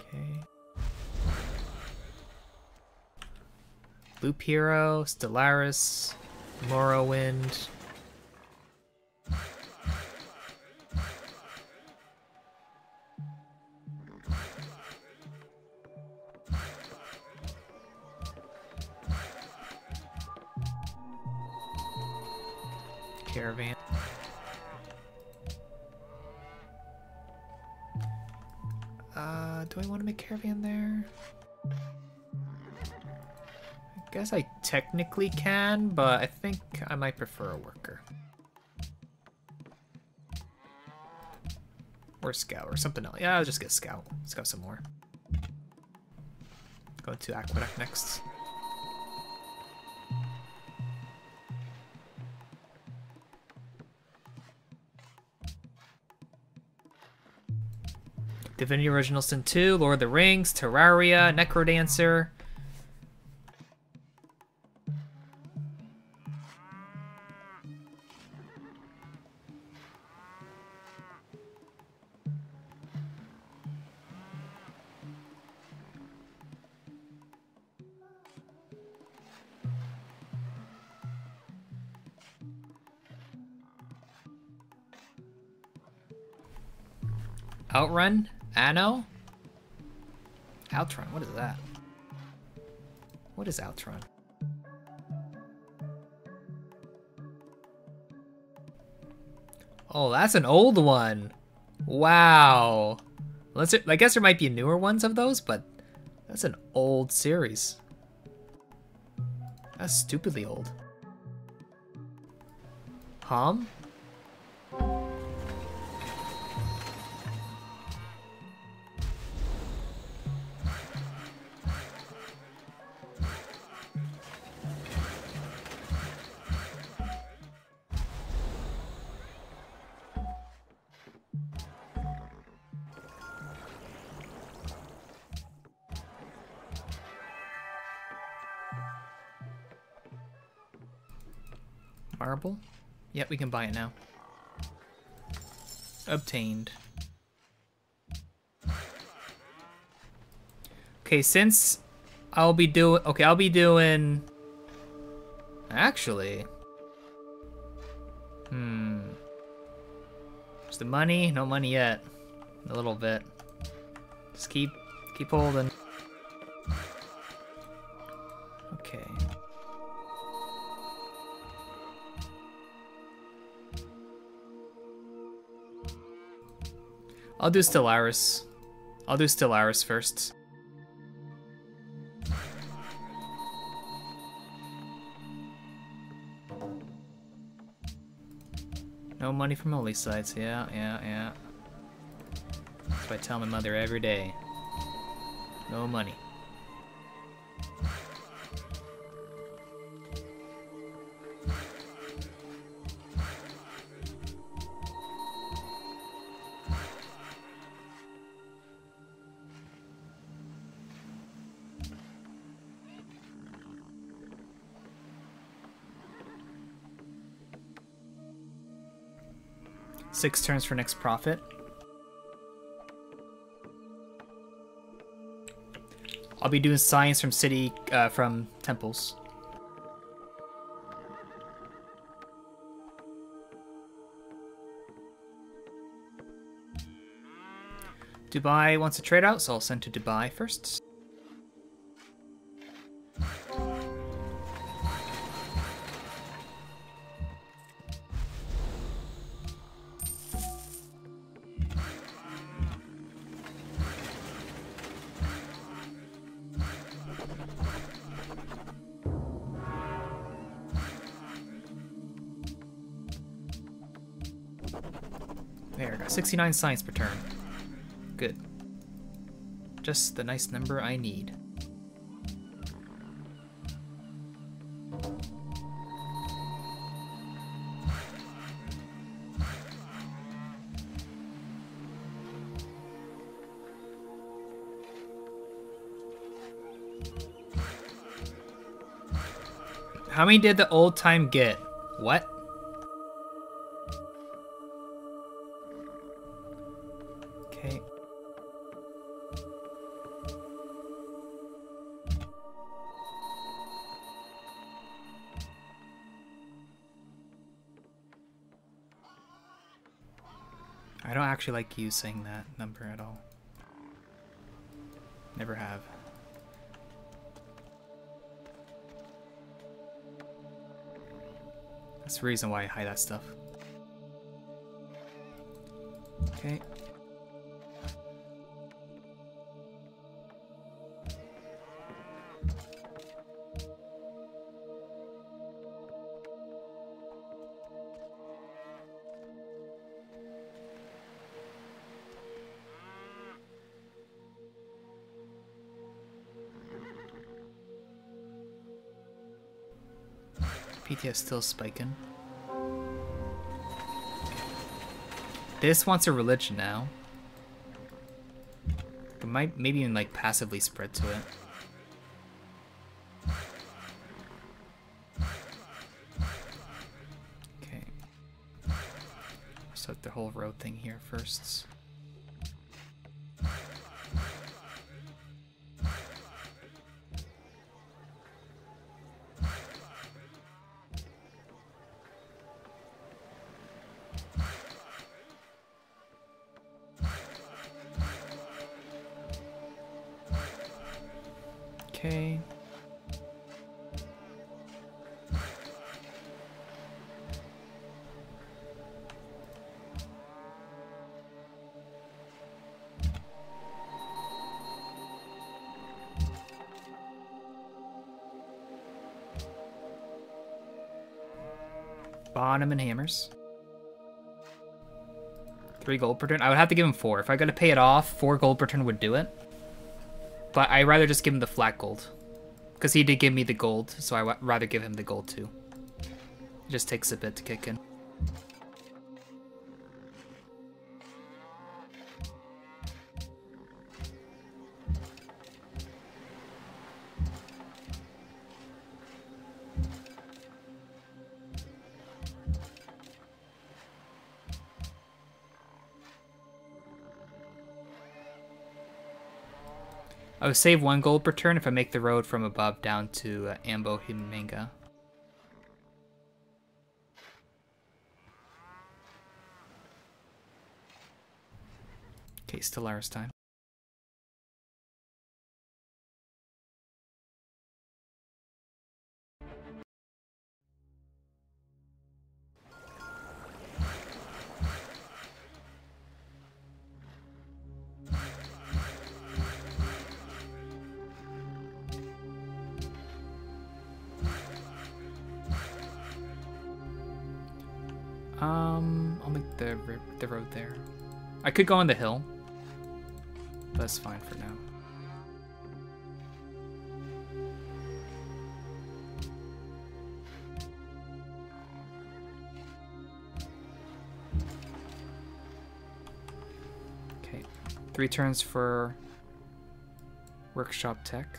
Okay. Loop Hero, Stellaris, Morrowind. Technically can, but I think I might prefer a worker. Or scout or something else. Yeah, I'll just get scout. Scout some more. Go to aqueduct next. Divinity Original Sin 2, Lord of the Rings, Terraria, Necrodancer. Anno? Outrun, what is that? What is Outrun? Oh, that's an old one. Wow. Let's. I guess there might be newer ones of those, but that's an old series. That's stupidly old. Hom? Yep, we can buy it now. Obtained. Okay, since I'll be doing... Okay, I'll be doing... Actually... Hmm... Is the money? No money yet. A little bit. Just keep... Keep holding. I'll do Stellaris. I'll do Stellaris first. No money from holy sites. Yeah, yeah, yeah. That's what I tell my mother every day. No money. Six turns for next prophet. I'll be doing science from city, uh, from temples. Dubai wants to trade out, so I'll send to Dubai first. 69 science per turn. Good. Just the nice number I need. How many did the old time get? What? Like you saying that number at all. Never have. That's the reason why I hide that stuff. Okay. Still spiking. This wants a religion now. It might maybe even like passively spread to it. Okay. Start the whole road thing here first. And hammers. Three gold per turn. I would have to give him four. If I got to pay it off, four gold per turn would do it. But I'd rather just give him the flat gold. Because he did give me the gold, so I'd rather give him the gold too. It just takes a bit to kick in. I would save one gold per turn if I make the road from above down to uh, Ambohimanga. Okay, Stellaris time. Could go on the hill. That's fine for now. Okay, three turns for workshop tech.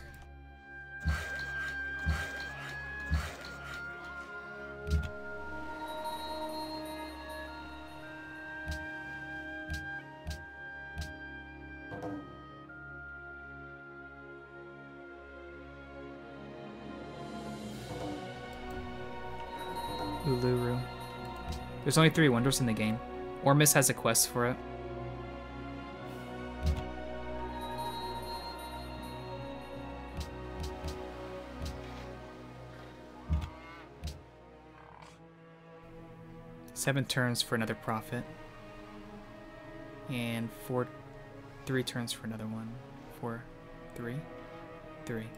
There's only three wonders in the game. Ormus has a quest for it. Seven turns for another prophet. And four, three turns for another one. Four, three, three.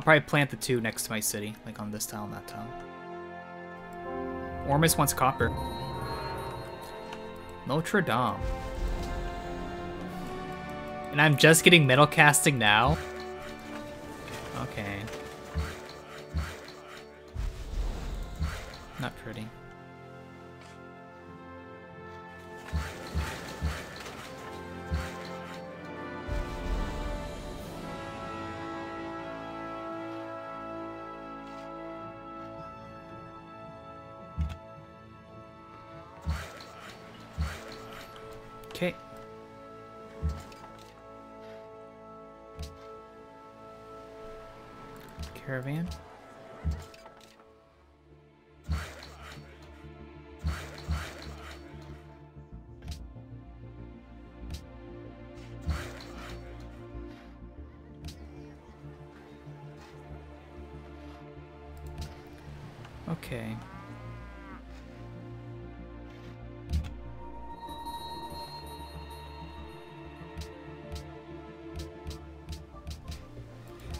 I'll probably plant the two next to my city, like on this tile and that tile. Ormus wants copper. Notre Dame. And I'm just getting metal casting now? Okay.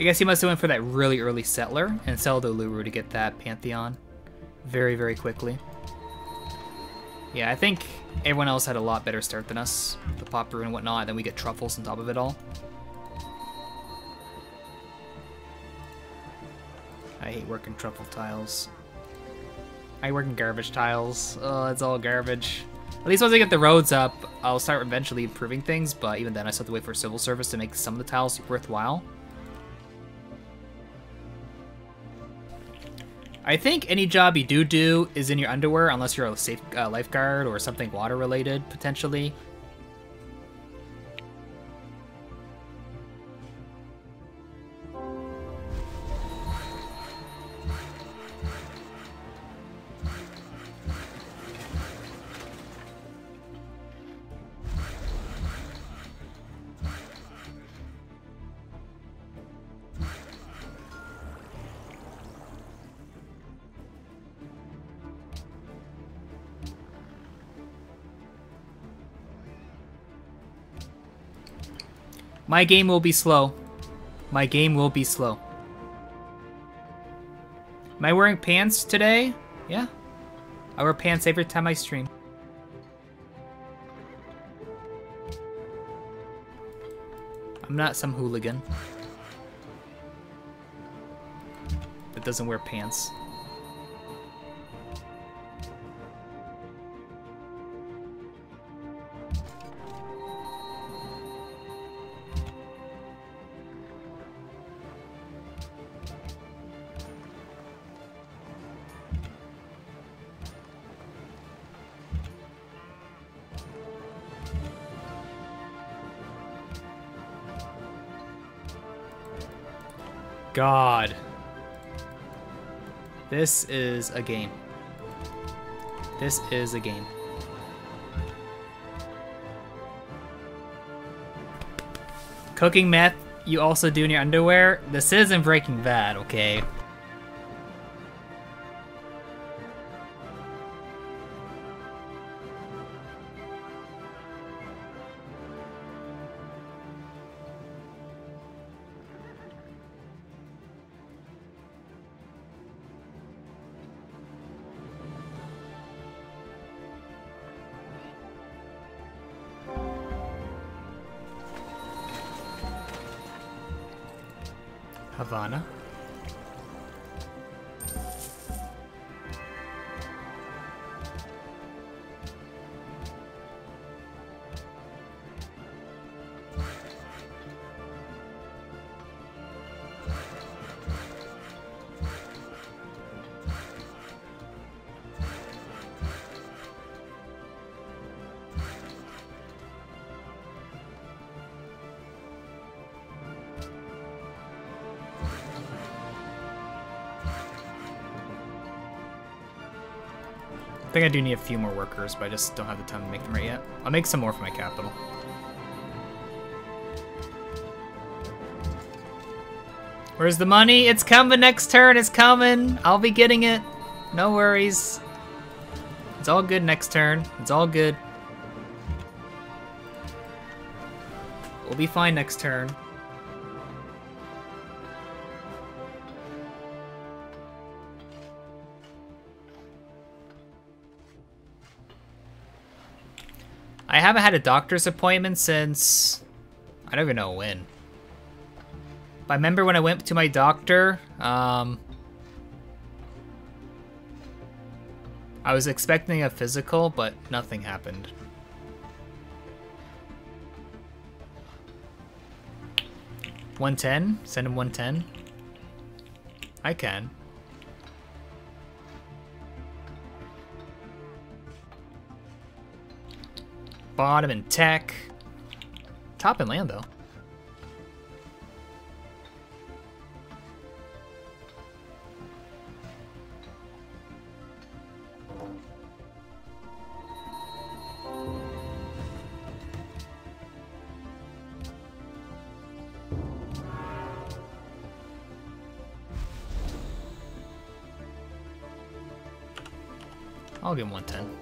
I guess he must have went for that really early settler and sell the Uluru to get that Pantheon very, very quickly. Yeah, I think everyone else had a lot better start than us. The pop and whatnot, and then we get truffles on top of it all. I hate working truffle tiles. I work in garbage tiles. Oh, it's all garbage. At least once I get the roads up, I'll start eventually improving things, but even then I still have to wait for civil service to make some of the tiles worthwhile. I think any job you do do is in your underwear, unless you're a safe uh, lifeguard or something water related, potentially. My game will be slow. My game will be slow. Am I wearing pants today? Yeah. I wear pants every time I stream. I'm not some hooligan that doesn't wear pants. God. This is a game. This is a game. Cooking meth you also do in your underwear? This isn't Breaking Bad, okay? Think I do need a few more workers, but I just don't have the time to make them right yet. I'll make some more for my capital. Where's the money? It's coming next turn. It's coming. I'll be getting it. No worries. It's all good next turn. It's all good. We'll be fine next turn. Haven't had a doctor's appointment since... I don't even know when. But I remember when I went to my doctor, um... I was expecting a physical, but nothing happened. One ten? Send him one ten? I can. Bottom in tech. Top in land, though. I'll give him 110.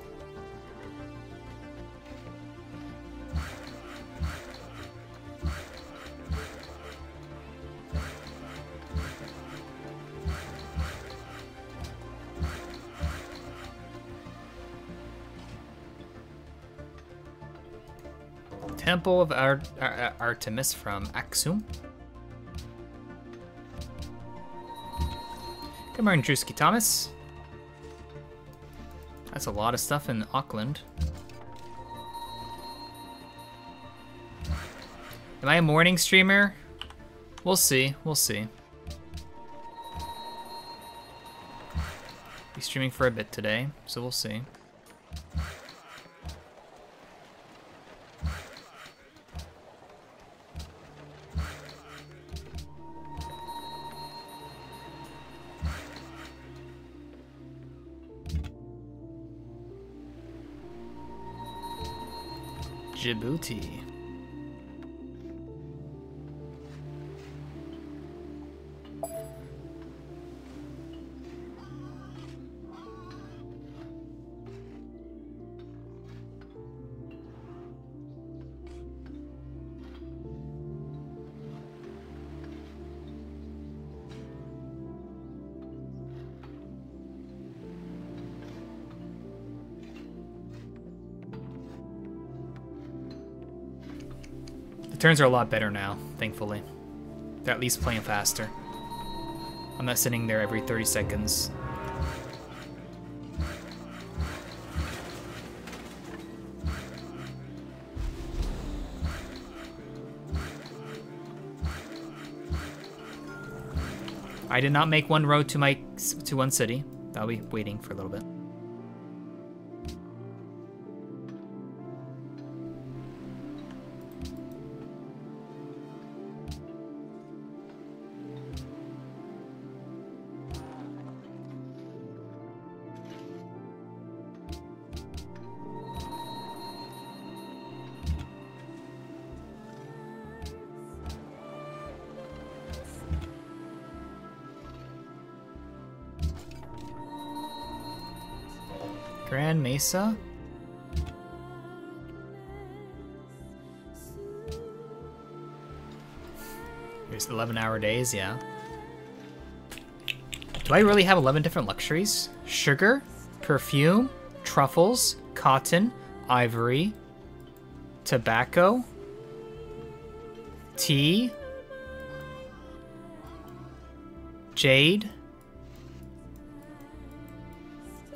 Temple of Ar Ar Artemis from Aksum. Good morning, Drewski Thomas. That's a lot of stuff in Auckland. Am I a morning streamer? We'll see, we'll see. Be streaming for a bit today, so we'll see. The turns are a lot better now, thankfully. They're at least playing faster. I'm not sitting there every 30 seconds. I did not make one road to my to one city. I'll be waiting for a little bit. Mesa? There's 11 hour days, yeah. Do I really have 11 different luxuries? Sugar, perfume, truffles, cotton, ivory, tobacco, tea, jade.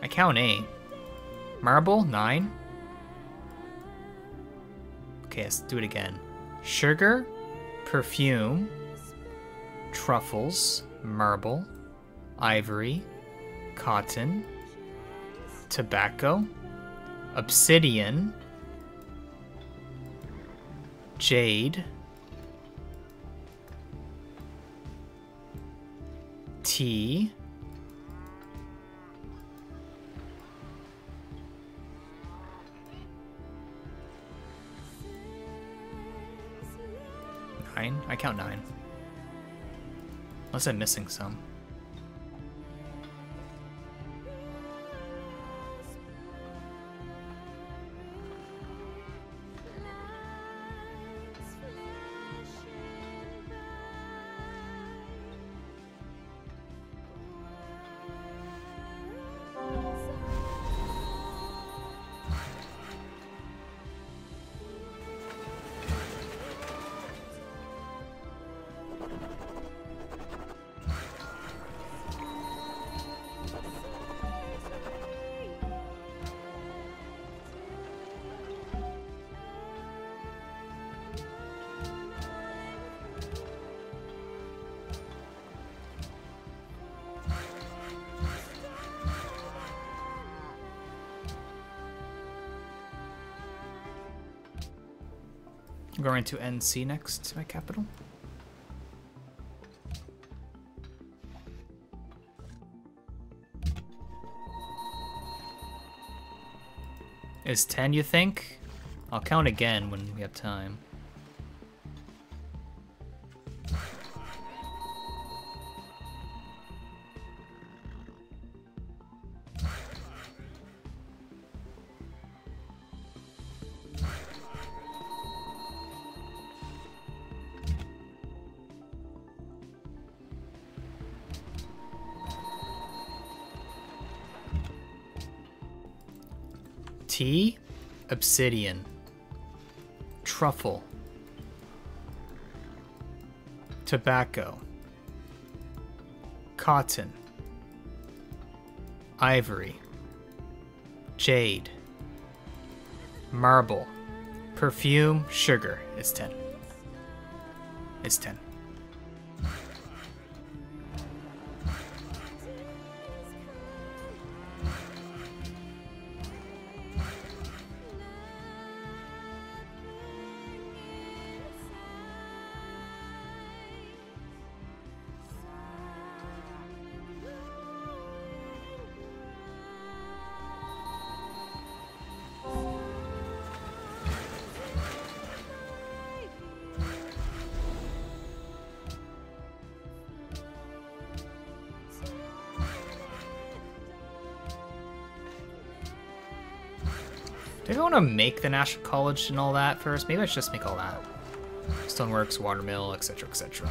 I count eight. Marble, nine. Okay, let's do it again. Sugar, perfume, truffles, marble, ivory, cotton, tobacco, obsidian, jade, tea, Nine? I count nine. Unless I'm missing some. I'm going to NC next, to my capital. Is 10, you think? I'll count again when we have time. Obsidian, truffle, tobacco, cotton, ivory, jade, marble, perfume, sugar. It's 10. It's 10. want to make the National College and all that first. Maybe I should just make all that. Stoneworks, Watermill, etc., etc.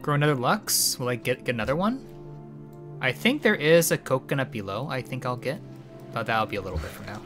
Grow another Lux? Will I get, get another one? I think there is a coconut below I think I'll get, but that'll be a little bit from now.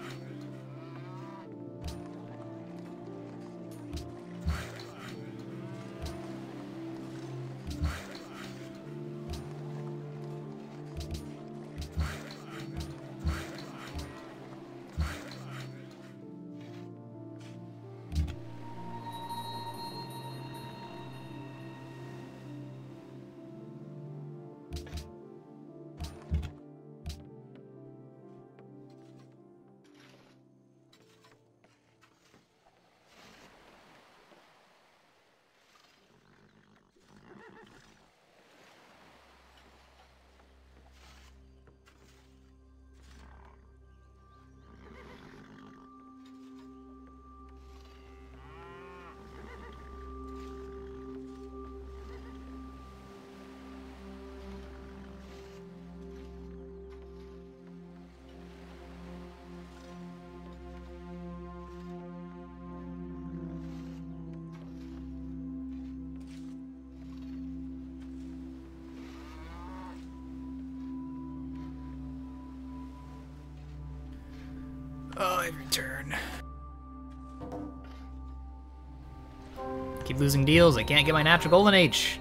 Losing deals. I can't get my natural golden age.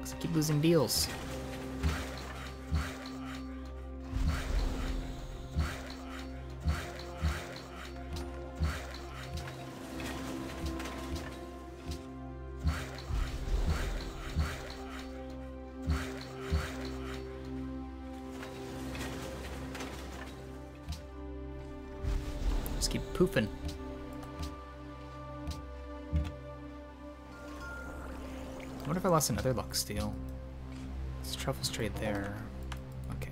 Cause I keep losing deals. Lost another Lux deal. It's truffle straight there. Okay.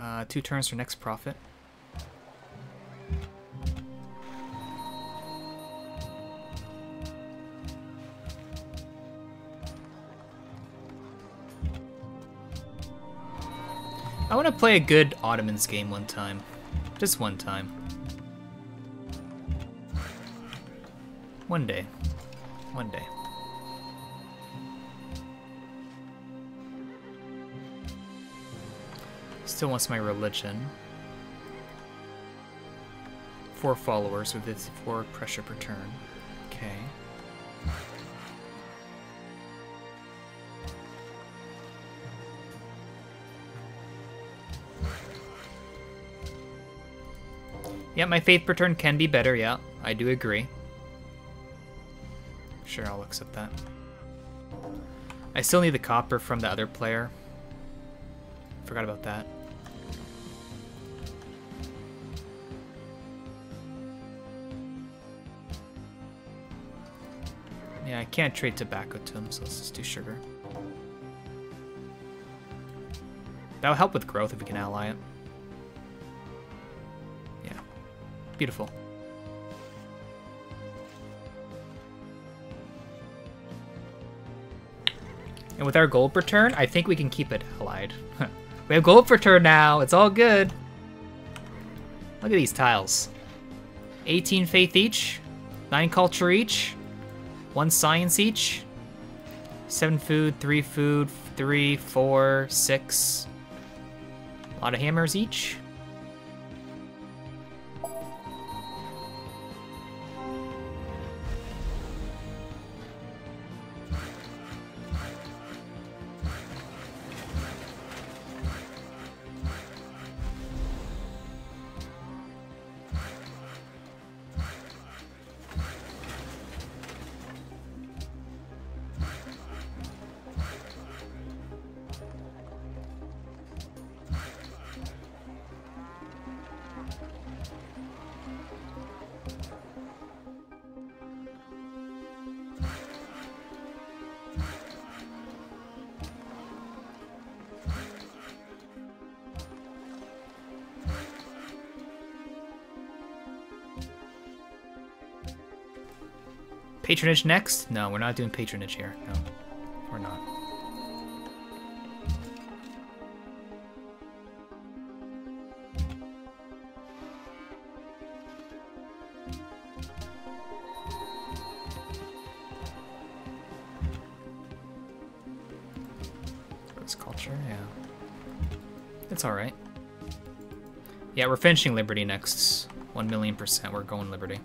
Uh, two turns for next prophet. I want to play a good Ottomans game one time. Just one time. One day. One day. Still wants my religion. Four followers with its four pressure per turn. Okay. Yeah, my faith per turn can be better, yeah. I do agree. Sure, I'll accept that. I still need the copper from the other player. Forgot about that. Can't trade tobacco to him, so let's just do sugar. That'll help with growth if we can ally it. Yeah. Beautiful. And with our gold per turn, I think we can keep it allied. we have gold per turn now. It's all good. Look at these tiles. 18 faith each, 9 culture each, 1 science each, 7 food, 3 food, three, four, six. A lot of hammers each. Patronage next? No, we're not doing patronage here. No, we're not. It's culture, yeah. It's alright. Yeah, we're finishing Liberty next. One million percent, we're going Liberty.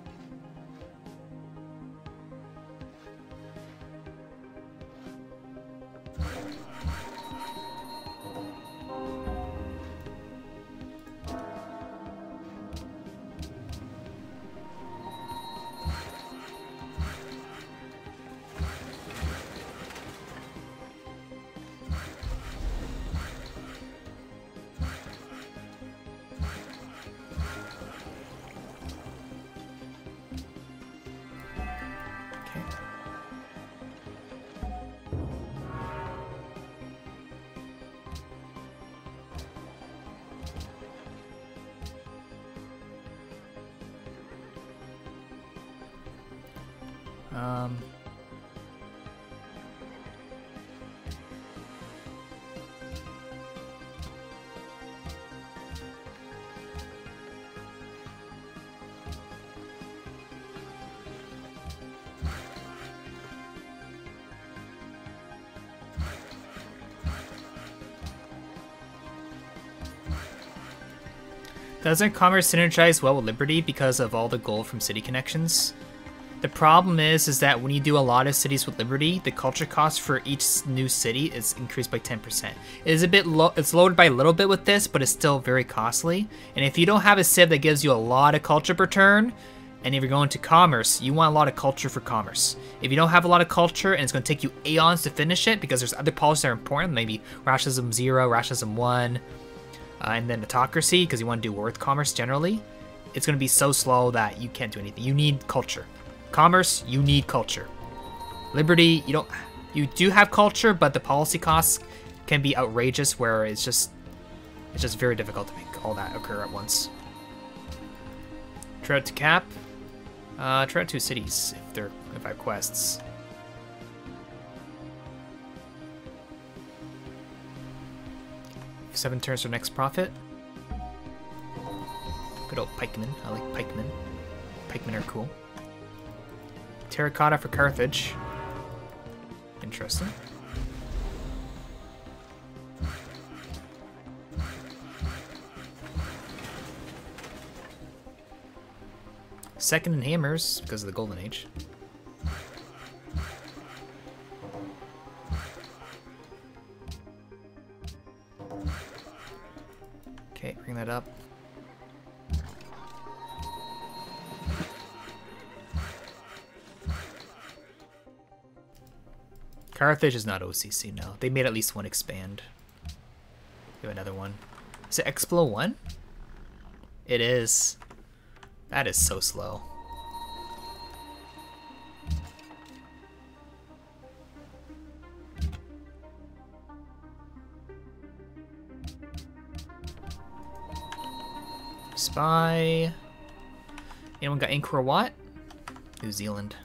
Doesn't commerce synergize well with Liberty because of all the gold from city connections? The problem is, is that when you do a lot of cities with Liberty, the culture cost for each new city is increased by 10%. It is a bit low, it's lowered by a little bit with this, but it's still very costly. And if you don't have a civ that gives you a lot of culture per turn, and if you're going to commerce, you want a lot of culture for commerce. If you don't have a lot of culture and it's going to take you aeons to finish it because there's other policies that are important, maybe rationalism 0, rationalism 1, uh, and then autocracy because you want to do war with commerce generally, it's going to be so slow that you can't do anything. You need culture. Commerce, you need culture. Liberty, you don't you do have culture, but the policy costs can be outrageous where it's just it's just very difficult to make all that occur at once. Try out to cap. Uh out two cities if they're if I have quests. Seven turns for next prophet. Good old pikemen. I like pikemen. Pikemen are cool. Terracotta for Carthage. Interesting. Second in hammers because of the Golden Age. Carthage is not OCC, no. They made at least one expand. We have another one. Is it Explo 1? It is. That is so slow. Spy. Anyone got Angkor Wat? New Zealand.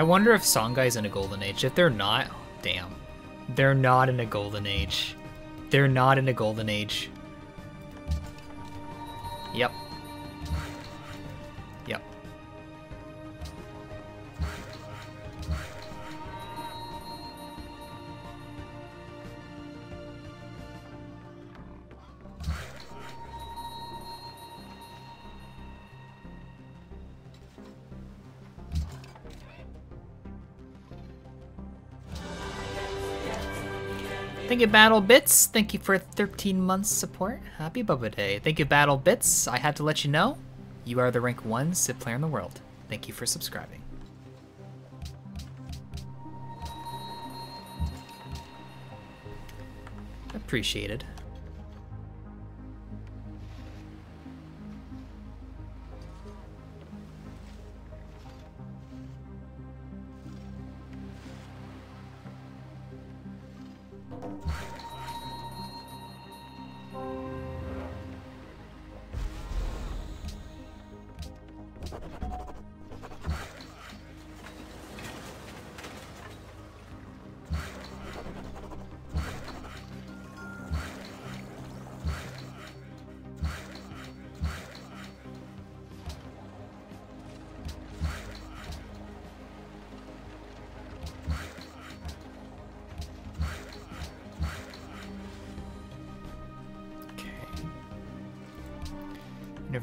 I wonder if Songhai's in a golden age. If they're not, damn. They're not in a golden age. They're not in a golden age. Thank you, Battle Bits. Thank you for 13 months support. Happy Bubba Day. Thank you, Battle Bits. I had to let you know, you are the rank one Civ player in the world. Thank you for subscribing. Appreciated.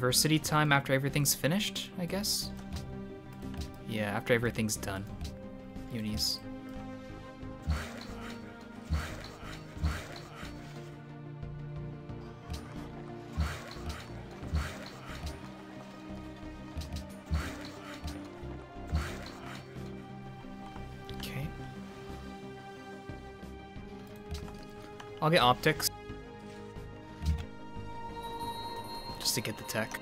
University time after everything's finished, I guess? Yeah, after everything's done. Unis. Okay. I'll get optics. Tech.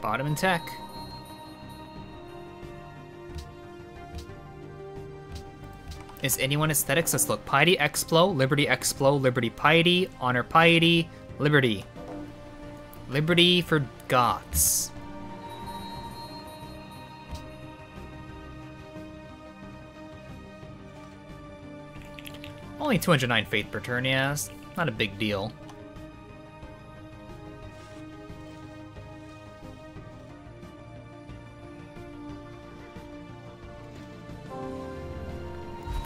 Bottom tech. Is anyone aesthetics? Let's look. Piety Explo, Liberty Explo, Liberty Piety, Honor Piety, Liberty. Liberty for Goths. Only 209 faith per turn, yeah, it's not a big deal.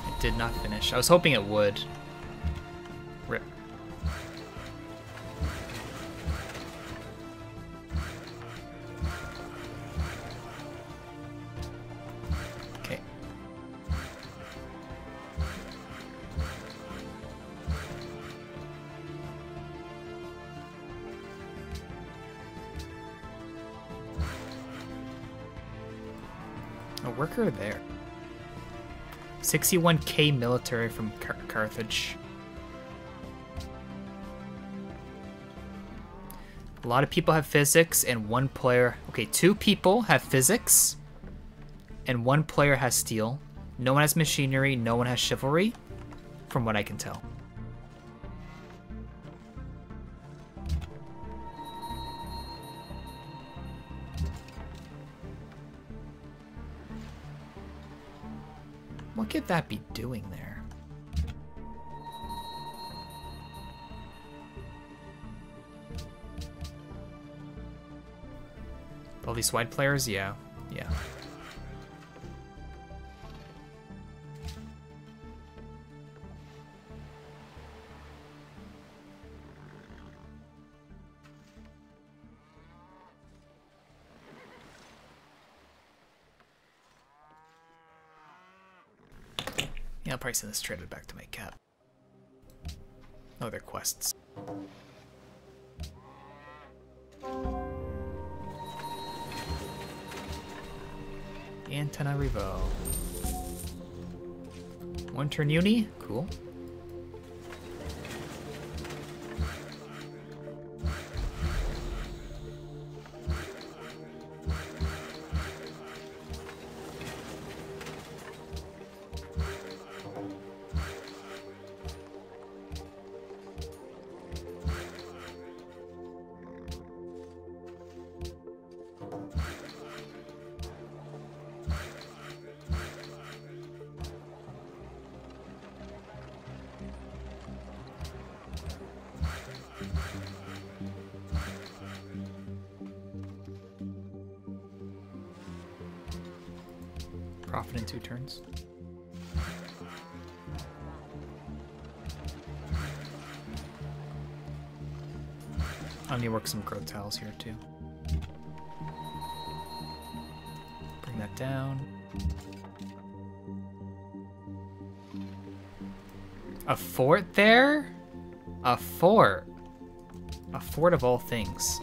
It did not finish. I was hoping it would. 61k military from Car- Carthage. A lot of people have physics, and one player. Okay, two people have physics, and one player has steel. No one has machinery, no one has chivalry, from what I can tell. That be doing there? All these white players? Yeah. Probably send this trailer back to my cap. Oh, they're quests. Antananarivo. One turn uni? Cool. Of all things.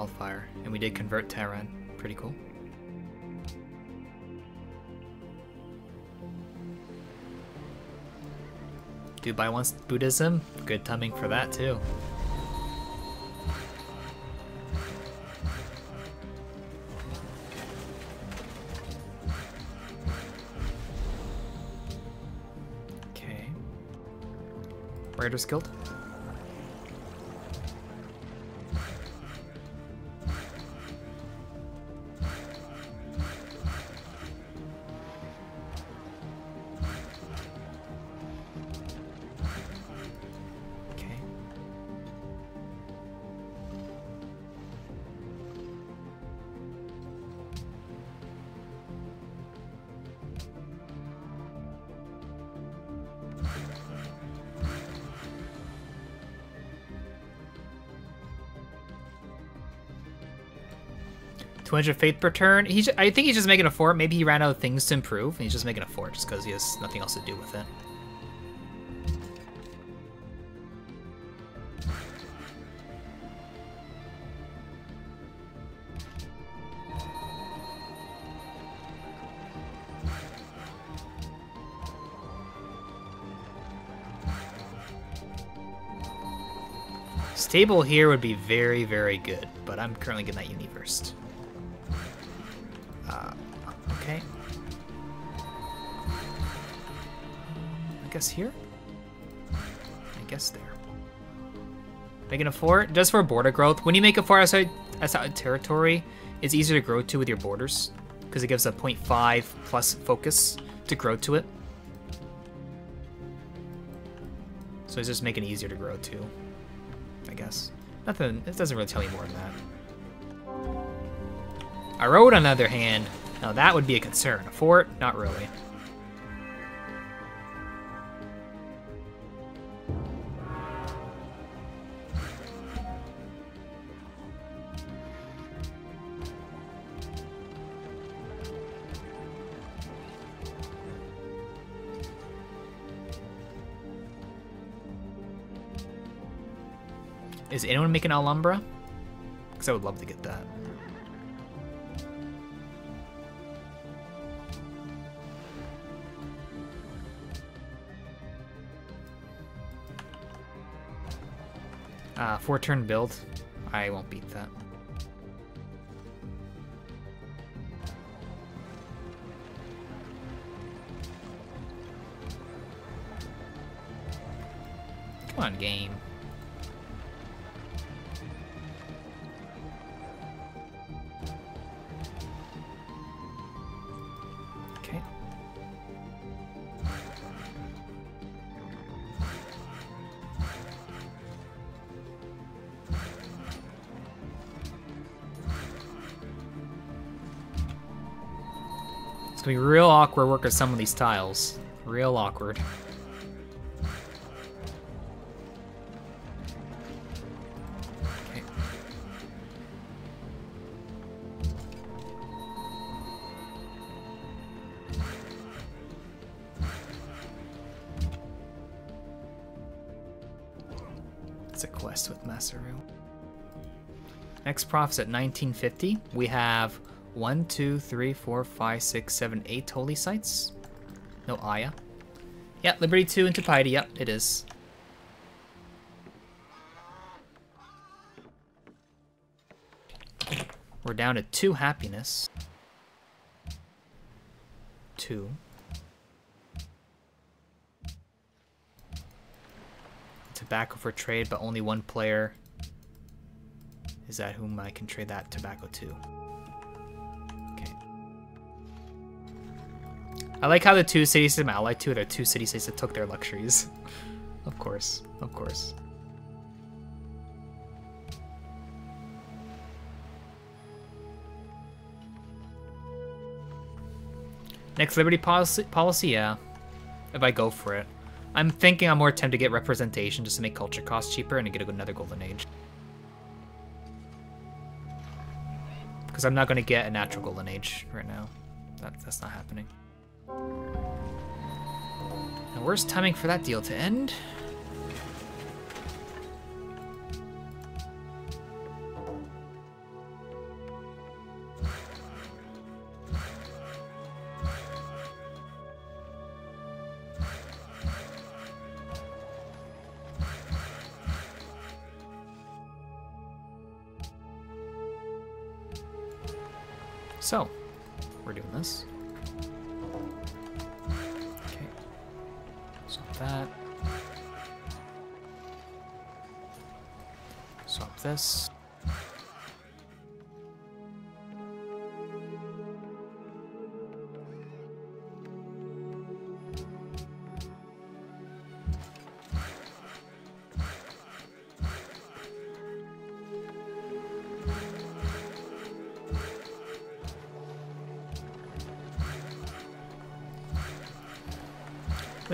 Wildfire, and we did convert Terran. Pretty cool. Dubai wants Buddhism. Good timing for that too. Okay. Raiders Guild. Hundred faith per turn. He's. I think he's just making a fort. Maybe he ran out of things to improve. And he's just making a fort just because he has nothing else to do with it. Stable here would be very, very good, but I'm currently getting that uni first. Here? I guess there. Making a fort, just for border growth. When you make a fort outside, outside territory, it's easier to grow to with your borders, because it gives a 0.5 plus focus to grow to it. So it's just making it easier to grow to. I guess. Nothing, it doesn't really tell you more than that. A road, on the other hand, now that would be a concern. A fort, not really. Is make an Alhambra? Because I would love to get that. Uh, four turn build. I won't beat that. Come on, game. Awkward work with some of these tiles. Real awkward. It's a quest with Masaru. Next prof's at 1950. We have one, two, three, four, five, six, seven, eight holy sites. No Aya. Yeah, Liberty 2 into Piety. Yep, it is. We're down to two happiness. Two. Tobacco for trade, but only one player is that whom I can trade that tobacco to. I like how the two cities in ally two are two city states that took their luxuries. of course, of course. Next Liberty policy, policy, yeah. If I go for it. I'm thinking I'm more tempted to get representation just to make culture costs cheaper and to get another golden age. Because I'm not going to get a natural golden age right now. That, that's not happening. Now, worst timing for that deal to end?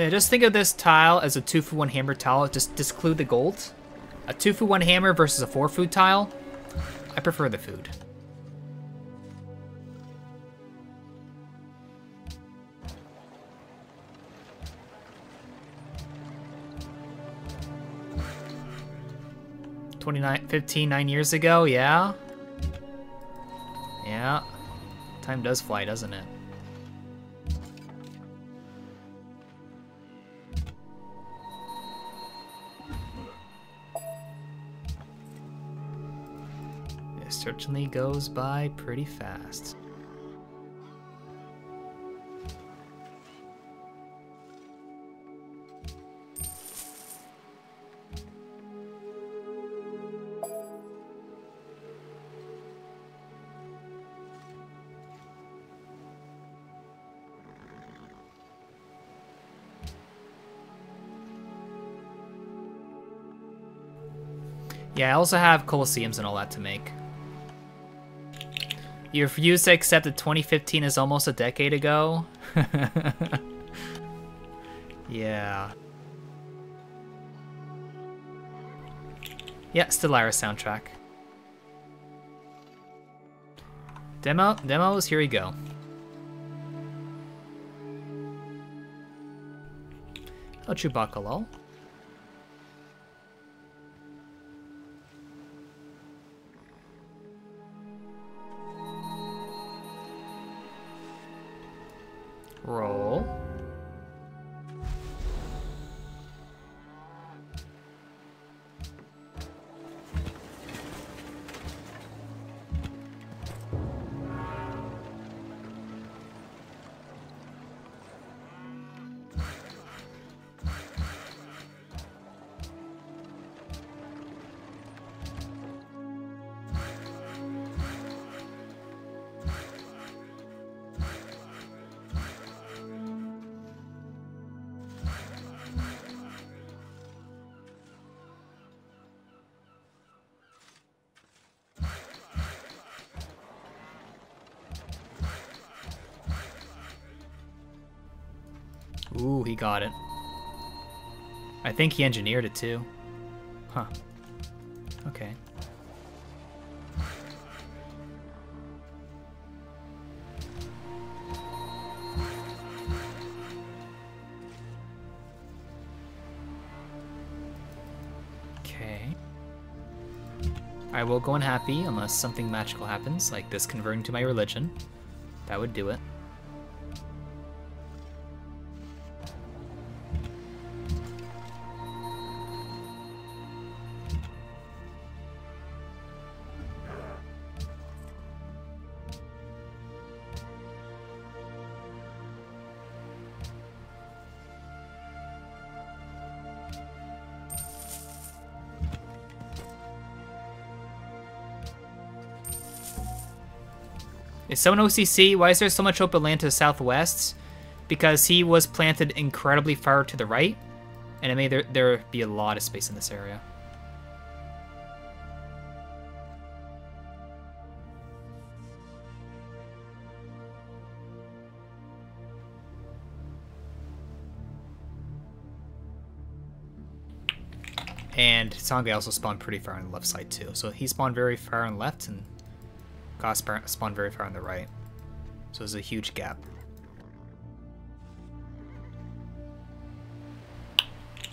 Yeah, just think of this tile as a two for one hammer tile. Just disclude the gold. A two for one hammer versus a four food tile. I prefer the food. Twenty-nine, fifteen, nine years ago, yeah? Yeah. Time does fly, doesn't it? Certainly goes by pretty fast. Yeah, I also have Colosseums and all that to make. You refuse to accept that 2015 is almost a decade ago? yeah. Yeah, Stellaris soundtrack. Demo, demos, here we go. Oh, Chewbacca lol. Got it. I think he engineered it too. Huh. Okay. Okay. I will go unhappy unless something magical happens, like this converting to my religion. That would do it. Is someone OCC? Why is there so much open land to the southwest? Because he was planted incredibly far to the right, and it made there, there be a lot of space in this area. And Songhai also spawned pretty far on the left side too. So he spawned very far on the left and Goss spawned very far on the right. So there's a huge gap.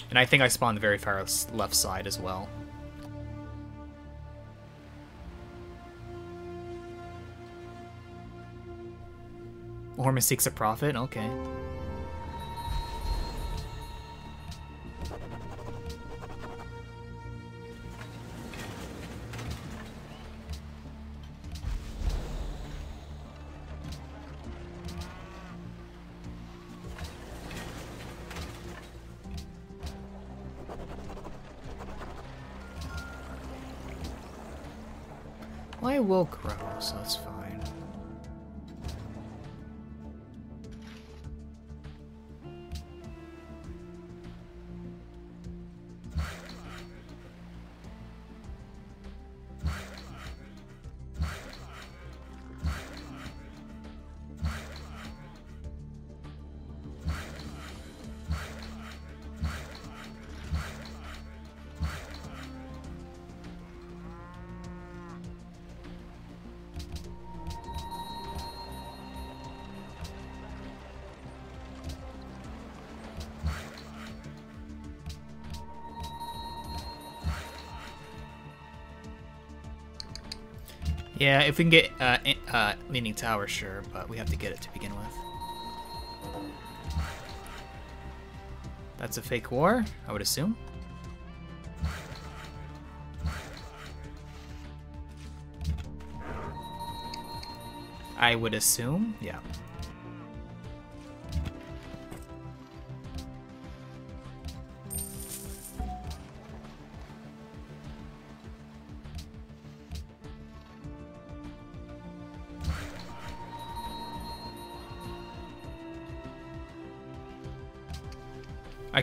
And I think I spawned the very far left side as well. Orma seeks a prophet? Okay. Yeah, if we can get uh, uh, Leaning Tower, sure, but we have to get it to begin with. That's a fake war, I would assume. I would assume, yeah.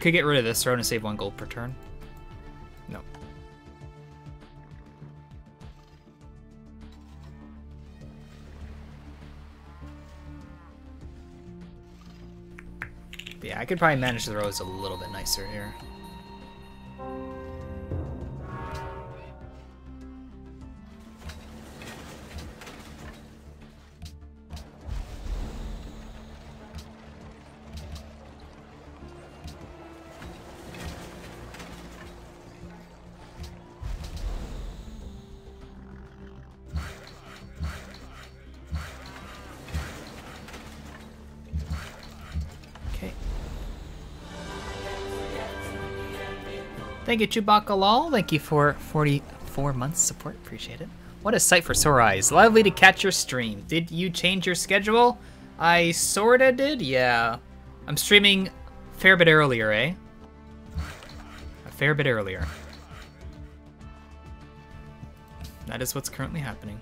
Could get rid of this throne and save one gold per turn. No. Yeah, I could probably manage the roads a little bit nicer here. Thank you, Chewbacca Lol. Thank you for 44 months support. Appreciate it. What a sight for sore eyes. Lovely to catch your stream. Did you change your schedule? I sorta did, yeah. I'm streaming a fair bit earlier, eh? A fair bit earlier. That is what's currently happening.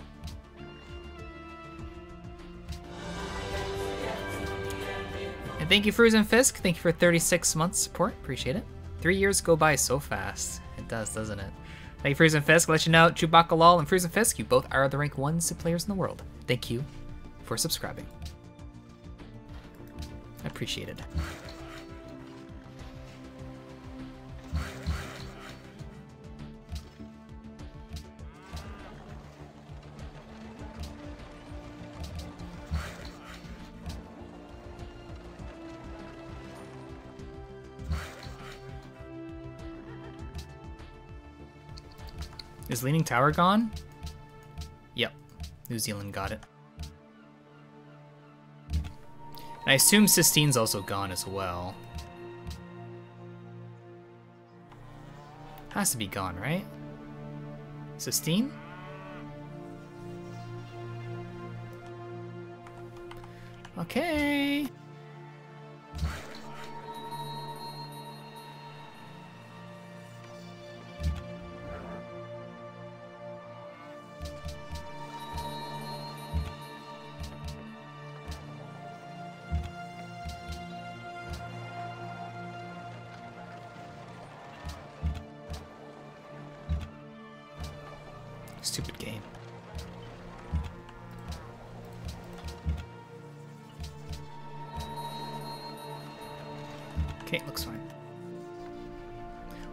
And thank you, Fruzen Fisk. Thank you for 36 months support. Appreciate it. Three years go by so fast. It does, doesn't it? Thank you, Fruzen Fisk. Let you know, Chewbacca Lol and Fruzen Fisk, you both are the rank ones players in the world. Thank you for subscribing. I appreciate it. Is Leaning Tower gone? Yep. New Zealand got it. And I assume Sistine's also gone as well. Has to be gone, right? Sistine? Okay.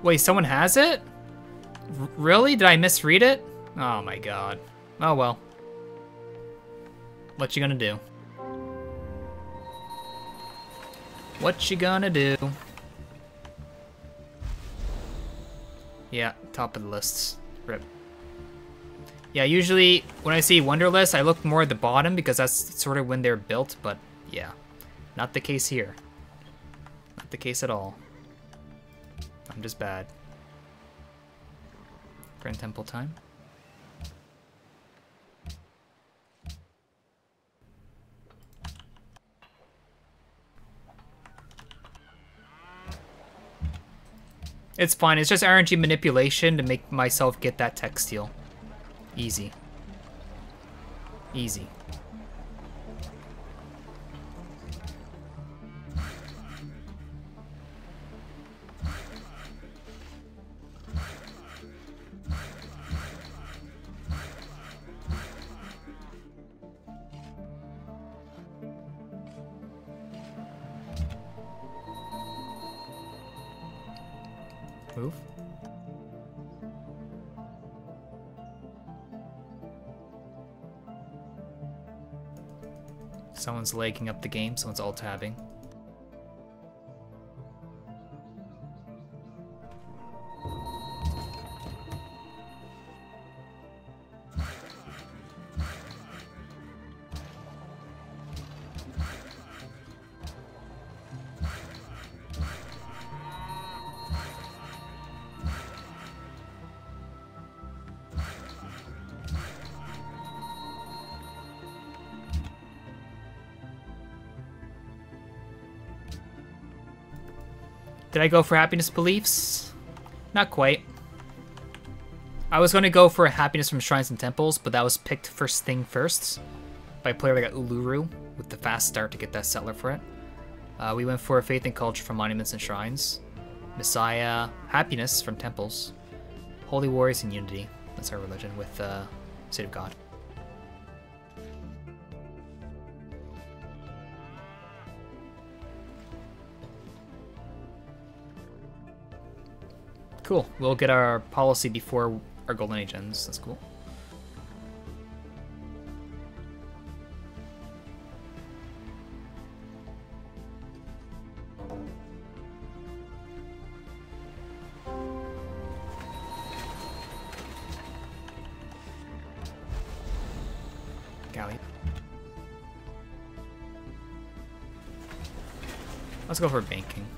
Wait, someone has it? R really? Did I misread it? Oh my god. Oh well. What you gonna do? What you gonna do? Yeah, top of the lists. Rip. Yeah, usually when I see Wonderlist, I look more at the bottom because that's sort of when they're built, but yeah, not the case here. Not the case at all. I'm just bad. Grand Temple time. It's fine. It's just RNG manipulation to make myself get that tech steal. Easy. Easy. Lagging up the game, so it's alt tabbing. Did I go for happiness beliefs? Not quite. I was going to go for happiness from shrines and temples, but that was picked first thing first by a player that got Uluru with the fast start to get that settler for it. Uh, we went for faith and culture from monuments and shrines, Messiah, happiness from temples, holy warriors and unity. That's our religion with uh, City of God. Cool. We'll get our policy before our golden age ends. That's cool. Let's go for banking. '"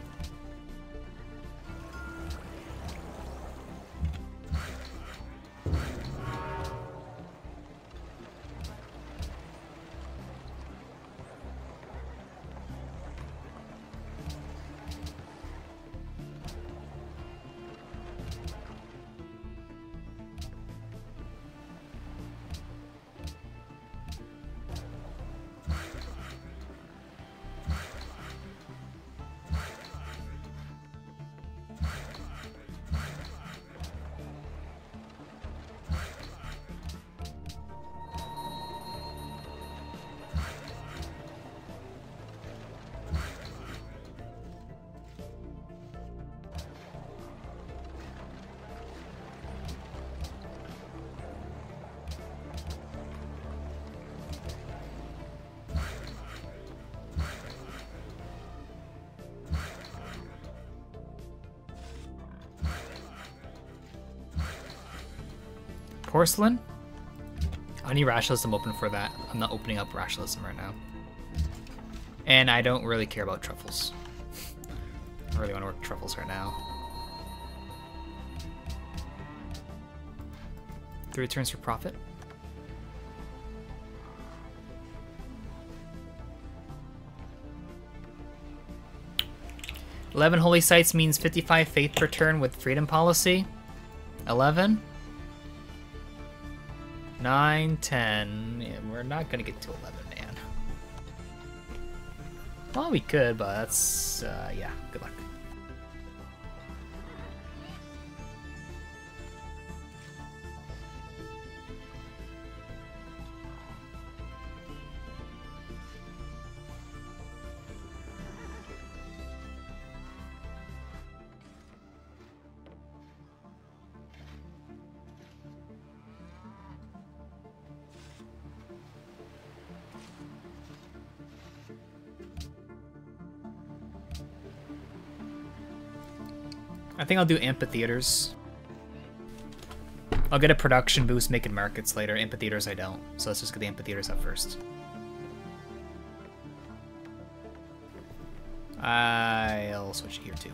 Porcelain? I need rationalism open for that. I'm not opening up rationalism right now. And I don't really care about truffles. I really want to work truffles right now. Three returns for prophet. Eleven holy sites means 55 faith per turn with freedom policy. 11. 9, 10. Yeah, we're not gonna get to 11, man. Well, we could, but that's, uh, yeah, good luck. Think I'll do amphitheaters. I'll get a production boost making markets later. Amphitheaters I don't. So let's just get the amphitheaters up first. I'll switch here too.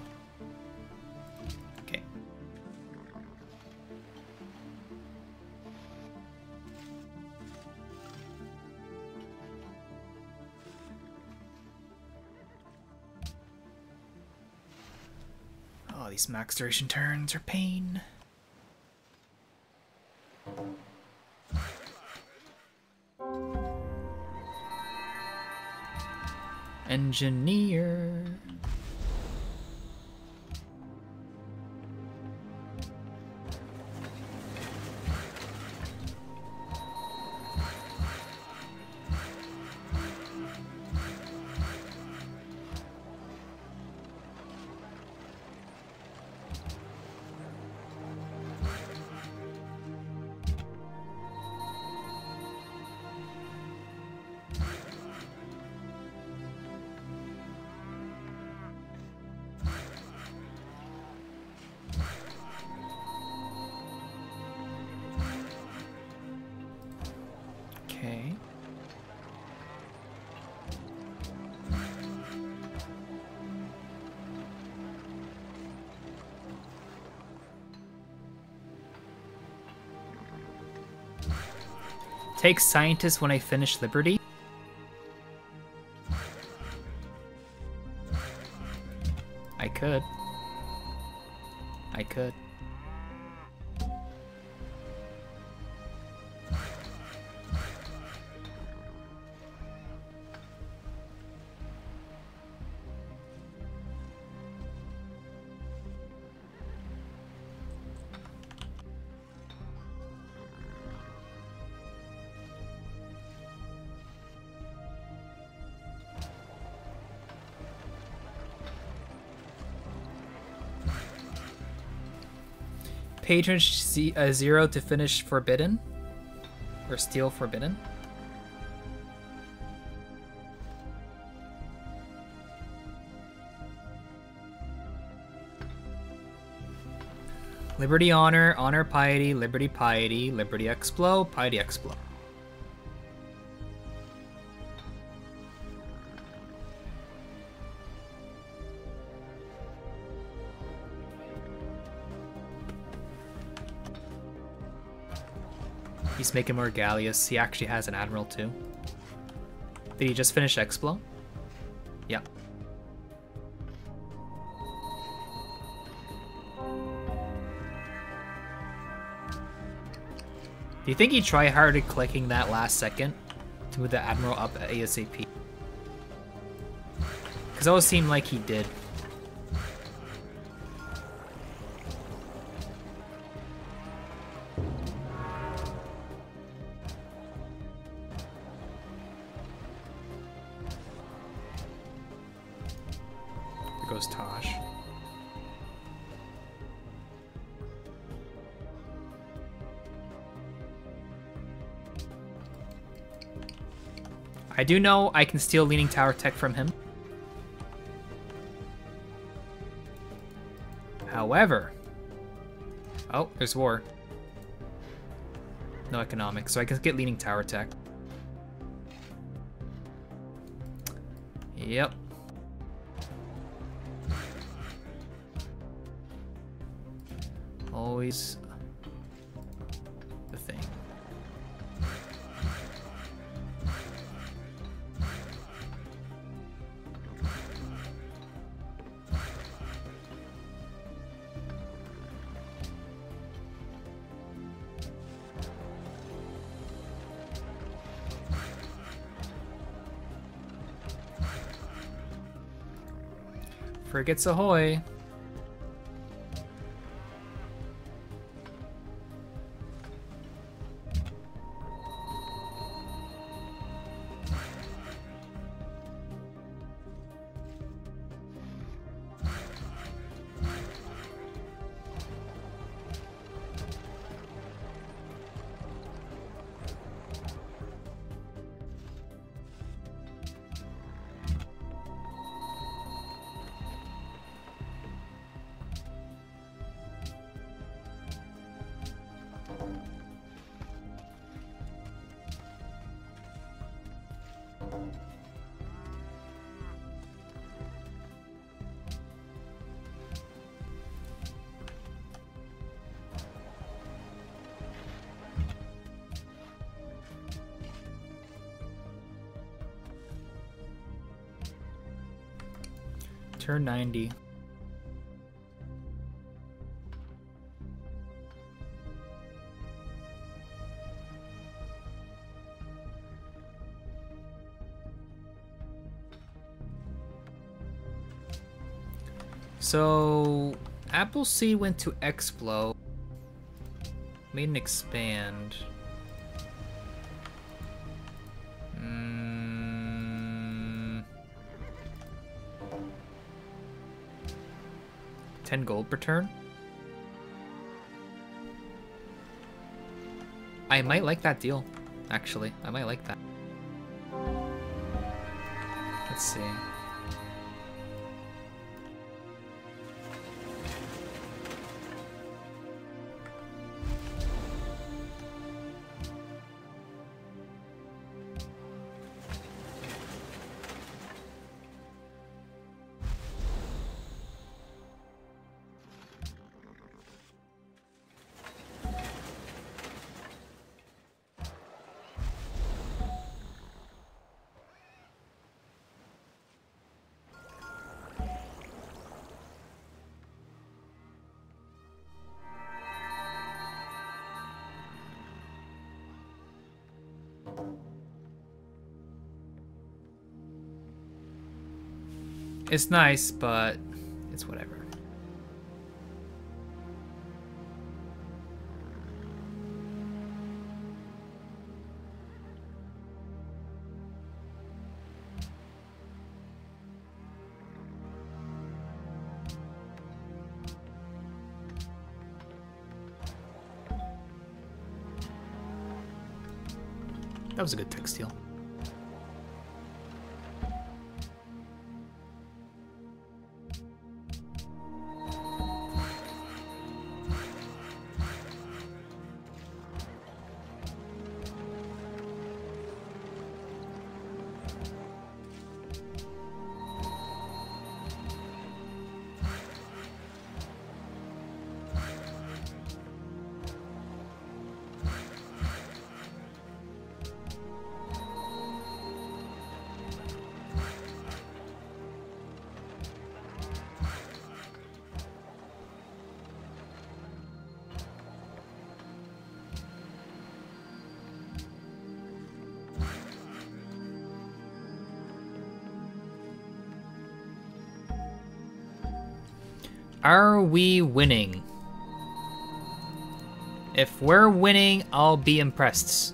Max duration turns are pain. Engineer. Take scientists when I finish Liberty. Patronage Z uh, zero to finish Forbidden, or steal Forbidden. Liberty Honor, Honor Piety, Liberty Piety, Liberty Explode, Piety He's making more Galleass. He actually has an Admiral too. Did he just finish Explo? Yeah. Do you think he try harded clicking that last second to move the Admiral up ASAP? Because it always seemed like he did. I do know I can steal Leaning Tower tech from him. However... Oh, there's war. No economics, so I can get Leaning Tower tech. Yep. Always Frigates ahoy! Turn 90. So, Appleseed went to Explo. Made an expand. 10 gold per turn? I might like that deal, actually. I might like that. Let's see. It's nice, but it's whatever. That was a good tech steal. Are we winning? If we're winning, I'll be impressed.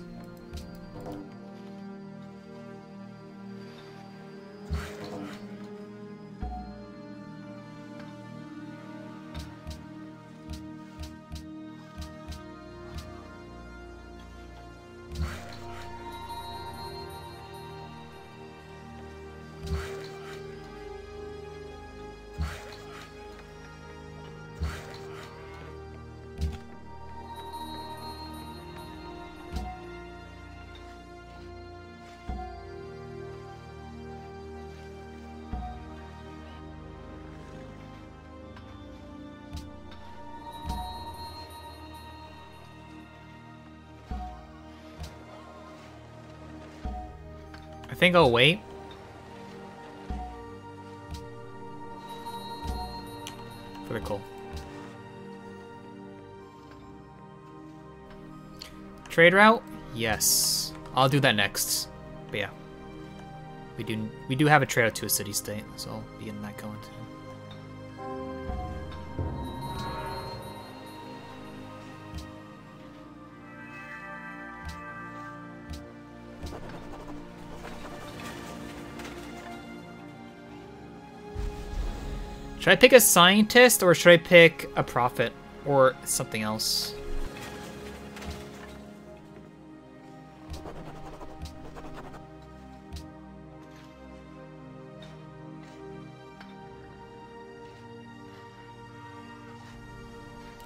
Think I'll wait. For the coal. Trade route? Yes. I'll do that next. But yeah. We do we do have a trade route to a city state, so I'll be getting that going too. Should I pick a scientist or should I pick a prophet or something else?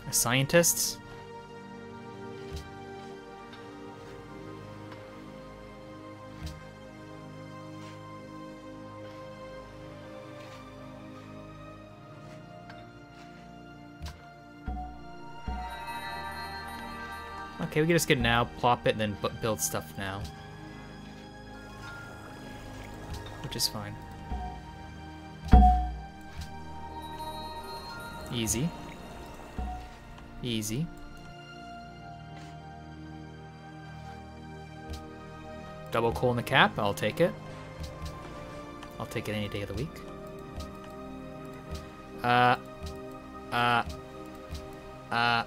A Okay, we can just get now, plop it, and then build stuff now. Which is fine. Easy. Easy. Double coal in the cap, I'll take it. I'll take it any day of the week. Uh, uh, uh,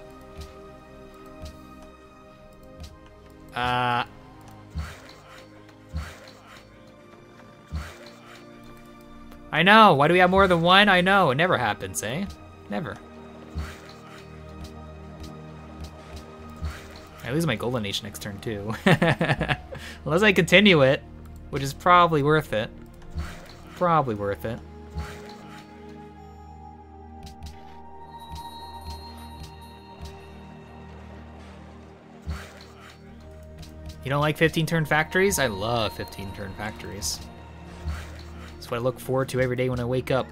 uh. I know, why do we have more than one? I know, it never happens, eh? Never. I lose my Golden age next turn too. Unless I continue it, which is probably worth it. Probably worth it. You don't like 15 turn factories? I love 15 turn factories. That's what I look forward to every day when I wake up.